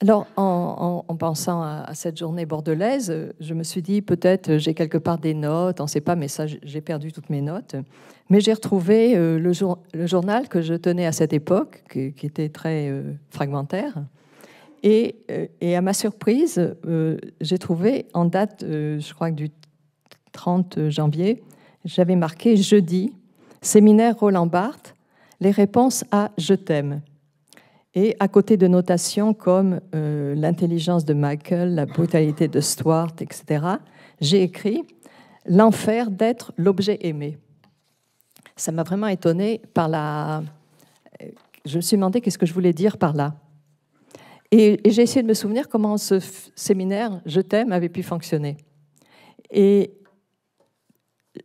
Alors, en, pensant à, cette journée bordelaise, je me suis dit peut-être j'ai quelque part des notes, on ne sait pas, mais ça, j'ai perdu toutes mes notes. Mais j'ai retrouvé euh, le, journal que je tenais à cette époque, qui, était très euh, fragmentaire. Et, euh, et, à ma surprise, j'ai trouvé en date, je crois que du 30 janvier, j'avais marqué jeudi, séminaire Roland Barthes, les réponses à Je t'aime. Et à côté de notations comme euh, l'intelligence de Michael, la brutalité de Stuart, etc., j'ai écrit l'enfer d'être l'objet aimé. Ça m'a vraiment étonné par la. Je me suis demandé qu'est-ce que je voulais dire par là. Et, j'ai essayé de me souvenir comment ce séminaire Je t'aime avait pu fonctionner. Et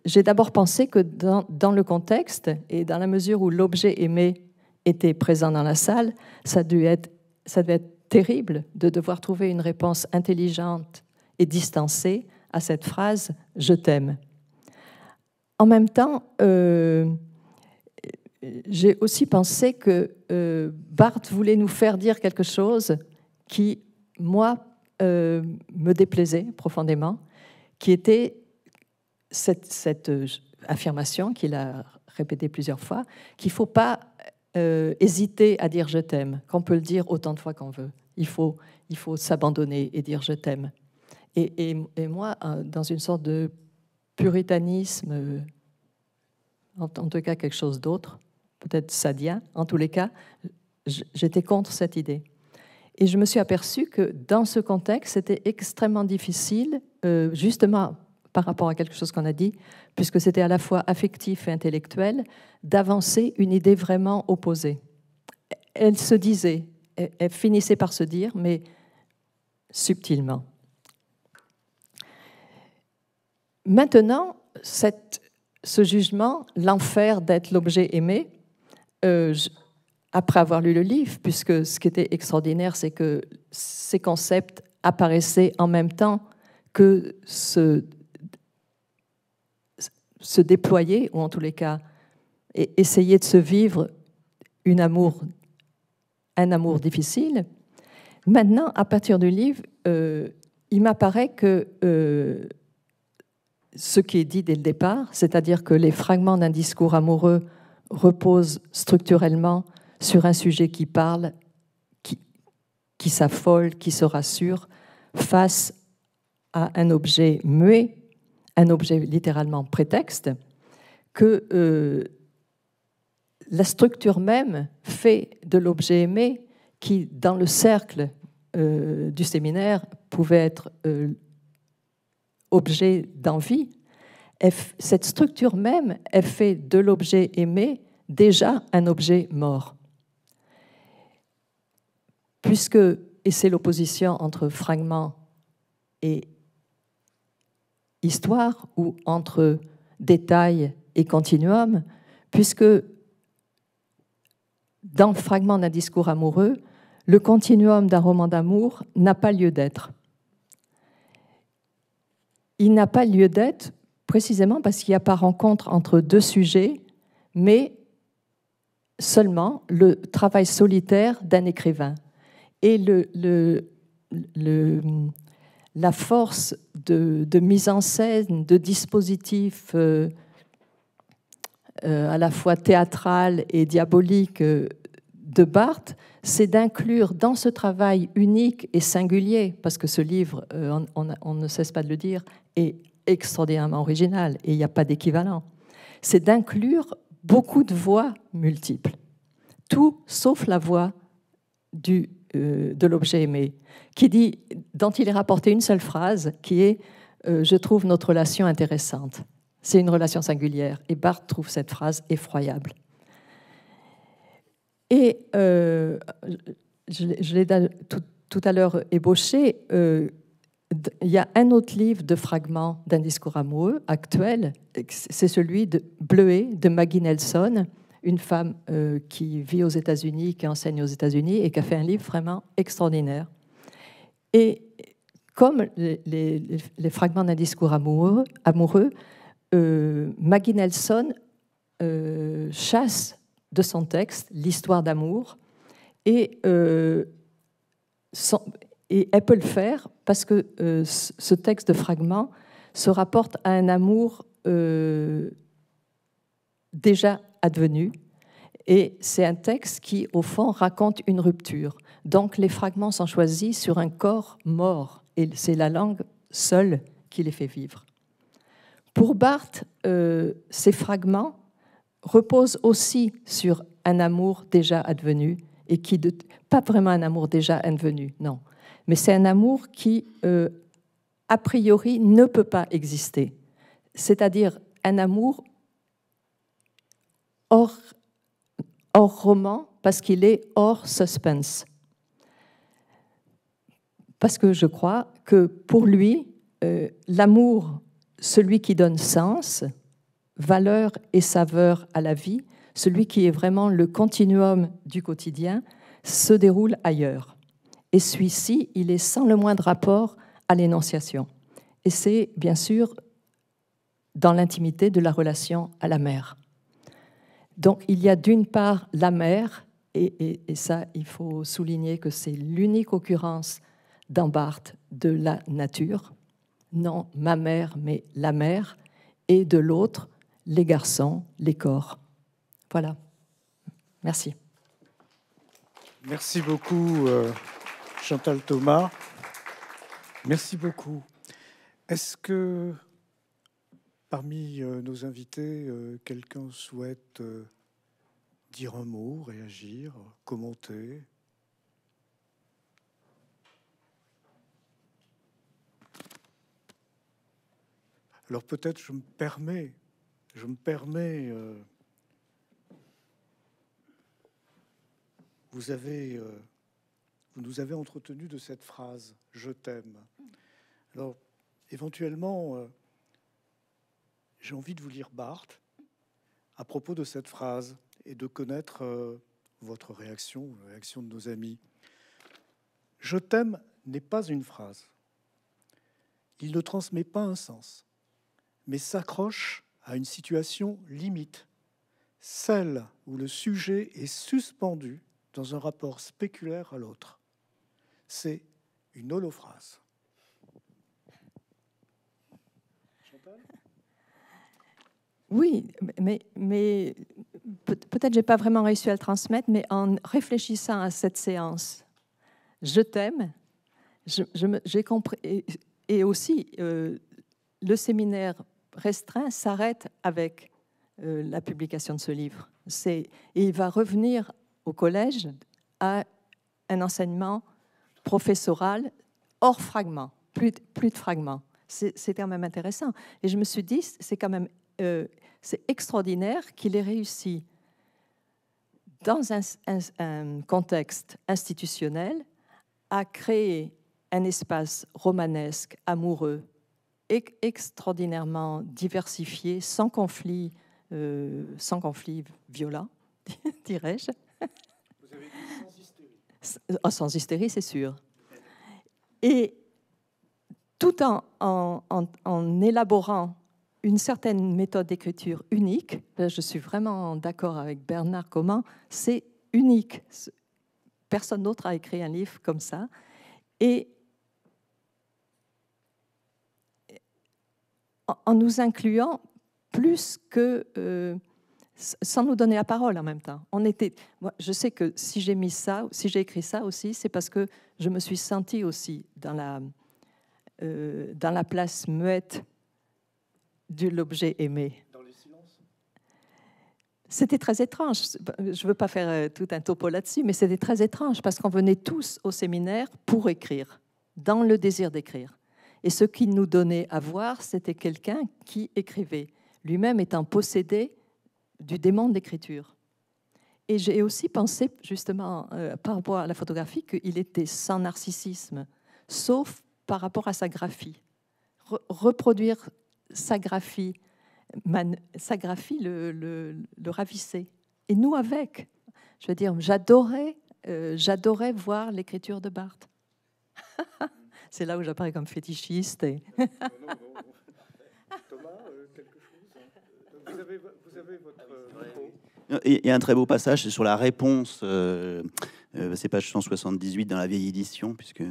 j'ai d'abord pensé que dans, le contexte et dans la mesure où l'objet aimé était présent dans la salle, ça devait être, terrible de devoir trouver une réponse intelligente et distancée à cette phrase ⁇ Je t'aime ⁇ En même temps, euh, j'ai aussi pensé que euh, Barthes voulait nous faire dire quelque chose qui, moi, euh, me déplaisait profondément, qui était cette, cette affirmation qu'il a répétée plusieurs fois, qu'il ne faut pas euh, hésiter à dire je t'aime, qu'on peut le dire autant de fois qu'on veut. Il faut, il faut s'abandonner et dire je t'aime. Et, et, moi, euh, dans une sorte de puritanisme, euh, en, tout cas quelque chose d'autre, peut-être sadien, en tous les cas, j'étais contre cette idée. Et je me suis aperçu que dans ce contexte, c'était extrêmement difficile, justement par rapport à quelque chose qu'on a dit, puisque c'était à la fois affectif et intellectuel, d'avancer une idée vraiment opposée. Elle se disait, elle finissait par se dire, mais subtilement. Maintenant, ce jugement, l'enfer d'être l'objet aimé, euh, après avoir lu le livre, puisque ce qui était extraordinaire, c'est que ces concepts apparaissaient en même temps que se, se déployer, ou en tous les cas, essayer de se vivre amour, un amour difficile. Maintenant, à partir du livre, euh, il m'apparaît que euh, ce qui est dit dès le départ, c'est-à-dire que les fragments d'un discours amoureux reposent structurellement sur un sujet qui parle, qui, qui s'affole, qui se rassure, face à un objet muet, un objet littéralement prétexte, que euh, la structure même fait de l'objet aimé qui, dans le cercle euh, du séminaire, pouvait être euh, objet d'envie, cette structure même est fait de l'objet aimé déjà un objet mort. Puisque, et c'est l'opposition entre fragment et histoire, ou entre détail et continuum, puisque dans le fragment d'un discours amoureux, le continuum d'un roman d'amour n'a pas lieu d'être. Il n'a pas lieu d'être précisément parce qu'il n'y a pas rencontre entre deux sujets, mais seulement le travail solitaire d'un écrivain. Et le, le, la force de, mise en scène, de dispositif euh, euh, à la fois théâtral et diabolique euh, de Barthes, c'est d'inclure dans ce travail unique et singulier, parce que ce livre, on, ne cesse pas de le dire, est extraordinairement original et il n'y a pas d'équivalent, c'est d'inclure beaucoup de voix multiples, tout sauf la voix du, de l'objet aimé, qui dit, dont il est rapporté une seule phrase, qui est Je trouve notre relation intéressante. C'est une relation singulière. Et Barthes trouve cette phrase effroyable. Et euh, je, l'ai tout, à l'heure ébauché. Euh, il y a un autre livre de fragments d'un discours amoureux actuel, c'est celui de Bleuet de Maggie Nelson, une femme euh, qui vit aux États-Unis, qui enseigne aux États-Unis et qui a fait un livre vraiment extraordinaire. Et comme les, fragments d'un discours amoureux, amoureux euh, Maggie Nelson euh, chasse de son texte l'histoire d'amour et, et, elle peut le faire parce que ce texte de fragment se rapporte à un amour déjà advenu et c'est un texte qui, au fond, raconte une rupture. Donc les fragments sont choisis sur un corps mort et c'est la langue seule qui les fait vivre. Pour Barthes, euh, ces fragments reposent aussi sur un amour déjà advenu, et qui, pas vraiment un amour déjà advenu, non, mais c'est un amour qui, euh, a priori, ne peut pas exister. C'est-à-dire un amour hors, hors roman, parce qu'il est hors suspense. Parce que je crois que pour lui, euh, l'amour celui qui donne sens, valeur et saveur à la vie, celui qui est vraiment le continuum du quotidien, se déroule ailleurs. Et celui-ci, il est sans le moindre rapport à l'énonciation. Et c'est bien sûr dans l'intimité de la relation à la mère. Donc il y a d'une part la et, et ça il faut souligner que c'est l'unique occurrence dans Barthes de la nature, non ma mère, mais la mère, et de l'autre, les garçons, les corps. Voilà. Merci. Merci beaucoup, euh, Chantal Thomas. Merci beaucoup. Est-ce que parmi euh, nos invités, euh, quelqu'un souhaite dire un mot, réagir, commenter? Alors peut-être je me permets, je me permets, euh, vous avez, euh, vous nous avez entretenu de cette phrase "je t'aime". Alors éventuellement, euh, j'ai envie de vous lire Barthes à propos de cette phrase et de connaître euh, votre réaction, la réaction de nos amis. Je t'aime n'est pas une phrase. Il ne transmet pas un sens, mais s'accroche à une situation limite, celle où le sujet est suspendu dans un rapport spéculaire à l'autre. C'est une holophrase. Oui, mais, peut-être j'ai pas vraiment réussi à le transmettre, mais en réfléchissant à cette séance, je t'aime, j'ai compris, et, aussi euh, le séminaire restreint s'arrête avec euh, la publication de ce livre. Et il va revenir au collège à un enseignement professoral hors fragments, plus, plus de fragments. C'est quand même intéressant. Et je me suis dit, c'est quand même euh, c'est extraordinaire qu'il ait réussi dans un, contexte institutionnel à créer un espace romanesque, amoureux, extraordinairement diversifié, sans conflit, euh, sans conflit violent, dirais-je. Vous avez dit sans hystérie. Oh, sans hystérie, c'est sûr. Et tout en, en, en élaborant une certaine méthode d'écriture unique. je suis vraiment d'accord avec Bernard Comment, c'est unique. Personne d'autre a écrit un livre comme ça. Et en nous incluant plus que euh, sans nous donner la parole en même temps. On était, je sais que si j'ai mis ça, si j'ai écrit ça aussi, c'est parce que je me suis sentie aussi dans la, euh, dans la place muette de l'objet aimé. C'était très étrange. Je ne veux pas faire euh, tout un topo là-dessus, mais c'était très étrange parce qu'on venait tous au séminaire pour écrire, dans le désir d'écrire. Et ce qu'il nous donnait à voir, c'était quelqu'un qui écrivait, lui-même étant possédé du démon de l'écriture. Et j'ai aussi pensé, justement, euh, par rapport à la photographie, qu'il était sans narcissisme, sauf par rapport à sa graphie. reproduire sa graphie, le, le, le, ravissait. Et nous avec. Je veux dire, j'adorais, euh, j'adorais voir l'écriture de Barthes. C'est là où j'apparais comme fétichiste. Et... Thomas, euh, quelque chose vous avez, vous avez votre... Euh, il y a un très beau passage sur la réponse, euh, c'est page 178 dans la vieille édition, puisque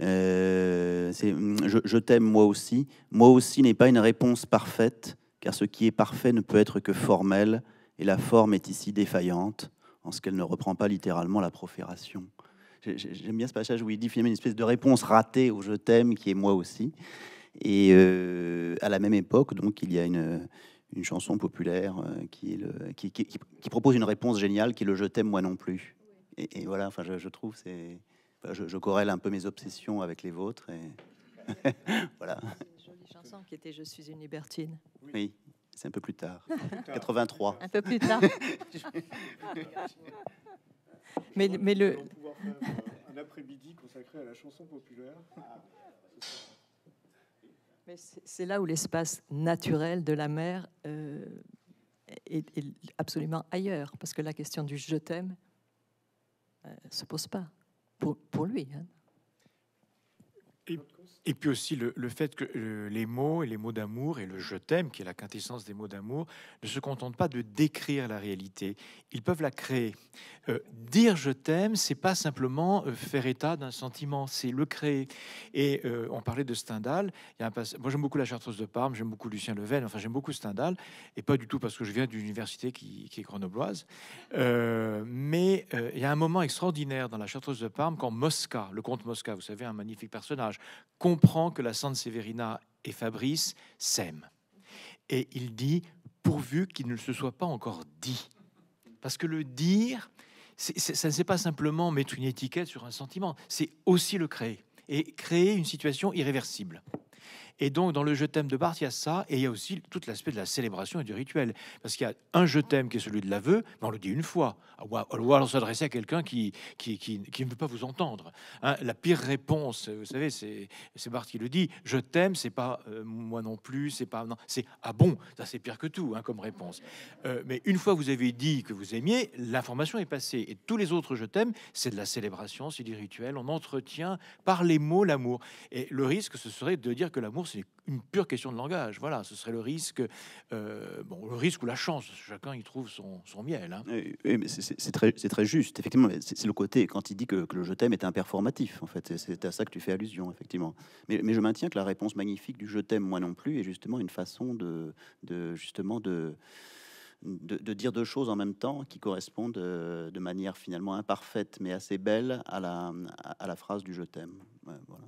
euh, je, je t'aime moi aussi. Moi aussi n'est pas une réponse parfaite, car ce qui est parfait ne peut être que formel, et la forme est ici défaillante, en ce qu'elle ne reprend pas littéralement la profération. J'aime bien ce passage où il dit finalement une espèce de réponse ratée au je t'aime qui est moi aussi. Et euh, à la même époque, donc, il y a une, chanson populaire euh, qui, propose une réponse géniale qui est le je t'aime moi non plus. Et, et voilà, enfin, je, je trouve c'est je, corrèle un peu mes obsessions avec les vôtres. Et... voilà. Une jolie chanson qui était Je suis une libertine. Oui, c'est un peu plus tard. 83. Un peu plus tard. mais, mais le. un après-midi consacré à la chanson populaire. Mais c'est là où l'espace naturel de la mer euh, est, absolument ailleurs, parce que la question du je t'aime ne euh, se pose pas pour, lui. Hein. Et puis aussi le, fait que euh, les mots et les mots d'amour et le je t'aime, qui est la quintessence des mots d'amour, ne se contentent pas de décrire la réalité, ils peuvent la créer. Euh, dire je t'aime, c'est pas simplement euh, faire état d'un sentiment, c'est le créer. Et on parlait de Stendhal. Moi j'aime beaucoup la Chartreuse de Parme, j'aime beaucoup Lucien Level, enfin j'aime beaucoup Stendhal, et pas du tout parce que je viens d'une université qui, qui, est grenobloise. mais il y a un moment extraordinaire dans la Chartreuse de Parme quand Mosca, le comte Mosca, vous savez, un magnifique personnage, comprend que la Sainte Sévérina et Fabrice s'aiment. Et il dit, pourvu qu'il ne se soit pas encore dit. Parce que le dire, ça ne c'est pas simplement mettre une étiquette sur un sentiment, c'est aussi le créer. Et créer une situation irréversible. Et donc, dans le je t'aime de Barthes, il y a ça, et il y a aussi tout l'aspect de la célébration et du rituel. Parce qu'il y a un je t'aime qui est celui de l'aveu, mais on le dit une fois. Ou alors s'adresser à quelqu'un qui qui, qui, ne veut pas vous entendre. Hein. la pire réponse, vous savez, c'est Barthes qui le dit je t'aime, c'est pas euh, moi non plus, c'est pas. Non, c'est ah bon, ça c'est pire que tout hein, comme réponse. Euh, mais une fois vous avez dit que vous aimiez, l'information est passée. Et tous les autres je t'aime, c'est de la célébration, c'est du rituel. On entretient par les mots l'amour. Et le risque, ce serait de dire que l'amour, c'est une pure question de langage. Voilà, ce serait le risque, euh, bon, le risque ou la chance. Chacun y trouve son, miel. Hein. c'est très, juste. Effectivement, c'est le côté quand il dit que, le je t'aime est imperformatif. En fait, c'est à ça que tu fais allusion, effectivement. Mais, je maintiens que la réponse magnifique du je t'aime, moi non plus, est justement une façon de, de justement de de, dire deux choses en même temps qui correspondent euh, de manière finalement imparfaite mais assez belle à la, à la phrase du je t'aime. voilà.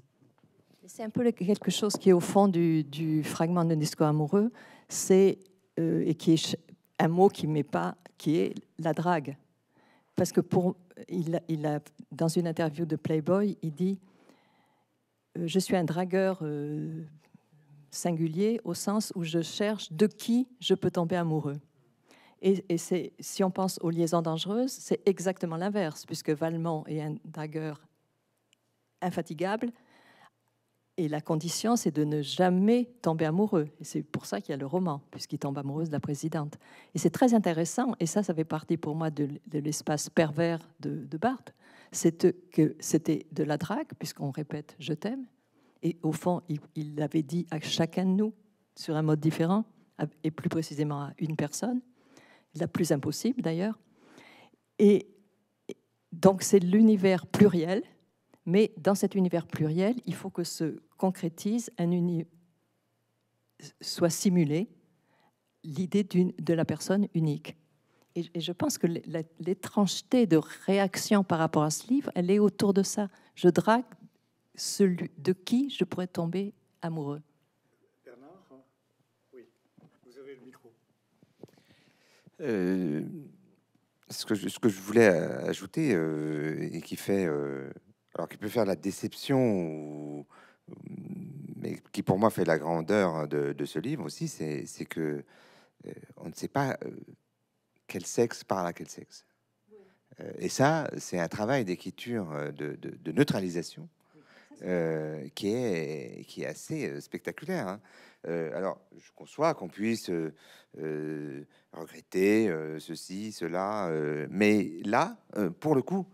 C'est un peu quelque chose qui est au fond du, fragment de discours amoureux, c'est euh, et qui est un mot qui met pas, qui est la drague, parce que pour il, il a dans une interview de Playboy, il dit euh, je suis un dragueur singulier au sens où je cherche de qui je peux tomber amoureux. Et, c'est, si on pense aux liaisons dangereuses, c'est exactement l'inverse, puisque Valmont est un dragueur infatigable. Et la condition, c'est de ne jamais tomber amoureux. C'est pour ça qu'il y a le roman, puisqu'il tombe amoureux de la présidente. Et c'est très intéressant, et ça, ça fait partie pour moi de, l'espace pervers de, de Barthes, c'est que c'était de la drague, puisqu'on répète « je t'aime », et au fond, il l'avait dit à chacun de nous, sur un mode différent, et plus précisément à une personne la plus impossible d'ailleurs. Et donc c'est l'univers pluriel, mais dans cet univers pluriel, il faut que se concrétise un uni soit simulé l'idée de la personne unique. Et, je pense que l'étrangeté de réaction par rapport à ce livre, elle est autour de ça. Je drague celui de qui je pourrais tomber amoureux. Euh, ce, que je, ce que je voulais ajouter euh, et qui fait, euh, alors qui peut faire la déception, mais qui pour moi fait la grandeur de, ce livre aussi, c'est que on ne sait pas quel sexe parle à quel sexe. et ça, c'est un travail d'écriture, de, de, neutralisation, qui, est, qui est assez spectaculaire. Hein. Euh, alors, je conçois qu'on puisse euh, euh, regretter ceci, cela, mais là, pour le coup,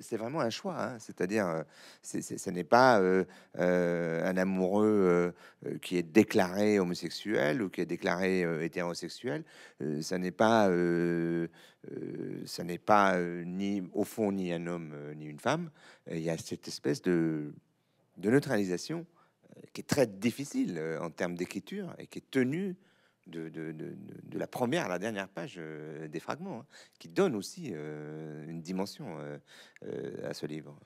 c'est vraiment un choix. Hein. C'est-à-dire, ce n'est pas un amoureux qui est déclaré homosexuel ou qui est déclaré hétérosexuel. ça n'est pas, ça n'est pas ni au fond ni un homme ni une femme. Il y a cette espèce de, de neutralisation qui est très difficile euh, en termes d'écriture et qui est tenu de, la première à la dernière page euh, des fragments, hein, qui donne aussi euh, une dimension à ce livre.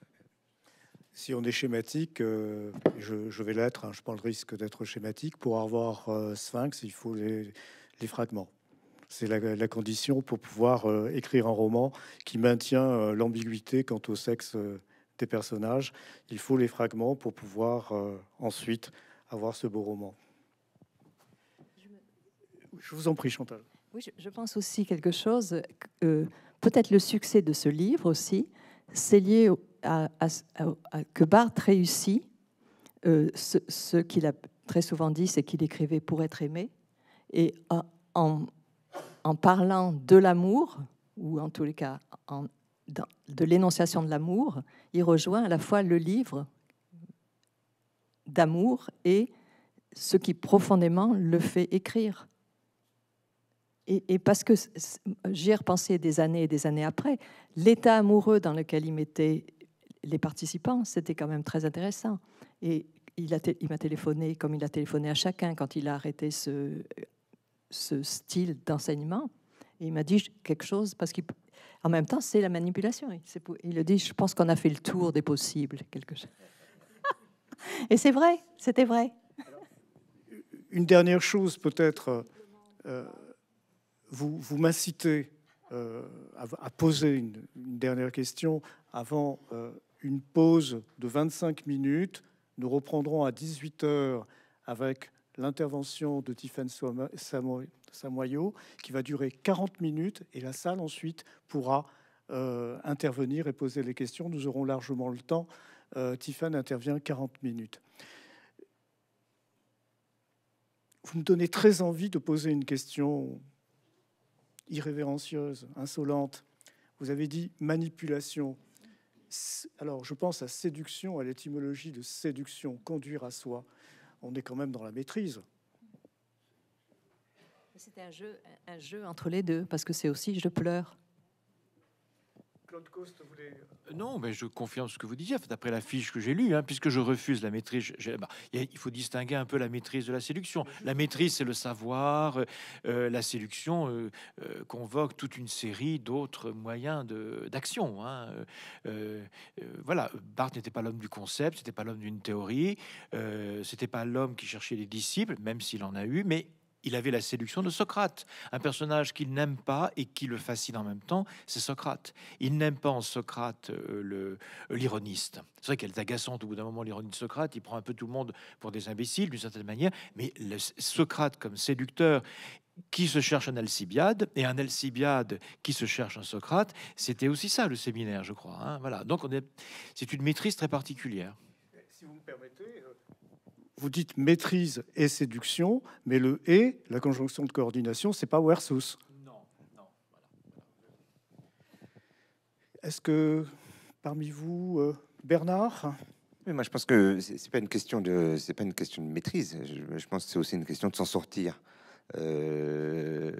Si on est schématique, je, vais l'être, hein, je prends le risque d'être schématique, pour avoir Sphinx, il faut les, fragments. C'est la, condition pour pouvoir écrire un roman qui maintient l'ambiguïté quant au sexe des personnages. Il faut les fragments pour pouvoir euh, ensuite avoir ce beau roman. Je vous en prie, Chantal. Oui, je, pense aussi quelque chose, euh, peut-être le succès de ce livre aussi, c'est lié à, que Barthes réussit. Euh, ce, qu'il a très souvent dit, c'est qu'il écrivait pour être aimé. Et en, parlant de l'amour, ou en tous les cas de l'énonciation de l'amour, il rejoint à la fois le livre d'amour et ce qui profondément le fait écrire. Et, parce que j'y ai repensé des années et des années après, l'état amoureux dans lequel il mettait les participants, c'était quand même très intéressant. Et il, il m'a téléphoné comme il a téléphoné à chacun quand il a arrêté ce, ce style d'enseignement. Il m'a dit quelque chose parce qu'il en même temps, c'est la manipulation. Il le dit, je pense qu'on a fait le tour des possibles. Quelque chose. Et c'est vrai, c'était vrai. Une dernière chose, peut-être, euh, vous, m'incitez euh, à, poser une, dernière question avant euh, une pause de 25 minutes. Nous reprendrons à 18 h avec l'intervention de Tiffany Samoyo, qui va durer 40 minutes, et la salle ensuite pourra euh, intervenir et poser les questions. Nous aurons largement le temps. Tiffany intervient 40 minutes. Vous me donnez très envie de poser une question irrévérencieuse, insolente. Vous avez dit manipulation. Alors, je pense à séduction, à l'étymologie de séduction, conduire à soi. On est quand même dans la maîtrise. C'était un jeu, un jeu entre les deux, parce que c'est aussi je pleure. Claude Coste voulait... Euh, non, mais je confirme ce que vous disiez, d'après la fiche que j'ai lue, hein, puisque je refuse la maîtrise. Bah, il faut distinguer un peu la maîtrise de la séduction. La maîtrise, c'est le savoir. Euh, euh, la séduction convoque toute une série d'autres moyens d'action. Hein. voilà, Barthes n'était pas l'homme du concept, c'était pas l'homme d'une théorie, c'était pas l'homme qui cherchait les disciples, même s'il en a eu, mais il avait la séduction de Socrate, un personnage qu'il n'aime pas et qui le fascine en même temps, c'est Socrate. Il n'aime pas en Socrate euh, le l'ironiste. C'est vrai qu'elle est agaçante au bout d'un moment, l'ironie de Socrate, il prend un peu tout le monde pour des imbéciles d'une certaine manière, mais le Socrate comme séducteur qui se cherche un Alcibiade et un Alcibiade qui se cherche un Socrate, c'était aussi ça le séminaire, je crois. Hein. voilà, donc on est, c'est une maîtrise très particulière. Si vous me permettez, euh, vous dites maîtrise et séduction, mais le et, la conjonction de coordination, c'est pas versus. Est-ce que parmi vous, euh, Bernard? Mais moi, je pense que c'est pas une question de, c'est pas une question de maîtrise. Je, pense que c'est aussi une question de s'en sortir. Euh,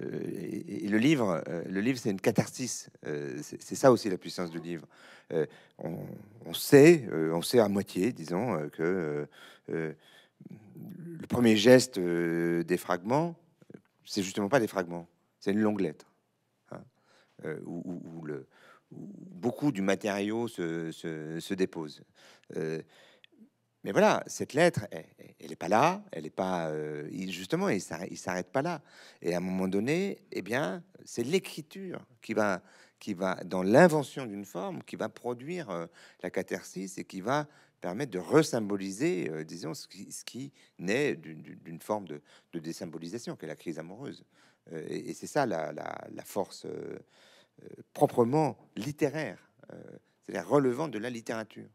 et, le livre, euh, le livre, c'est une catharsis. c'est ça aussi la puissance du livre. On, sait, on sait à moitié, disons, que le premier geste euh, des fragments, c'est justement pas des fragments, c'est une longue lettre, hein, euh, où, le, beaucoup du matériau se, dépose. Euh, mais voilà, cette lettre, elle n'est pas là, elle n'est pas justement, il s'arrête pas là. Et à un moment donné, eh bien, c'est l'écriture qui va, qui va dans l'invention d'une forme, qui va produire la catharsis et qui va permettre de resymboliser, euh, disons, ce qui, naît d'une forme de, désymbolisation, qu'est la crise amoureuse. Euh, et, c'est ça la, force euh, proprement littéraire, c'est-à-dire relevant de la littérature.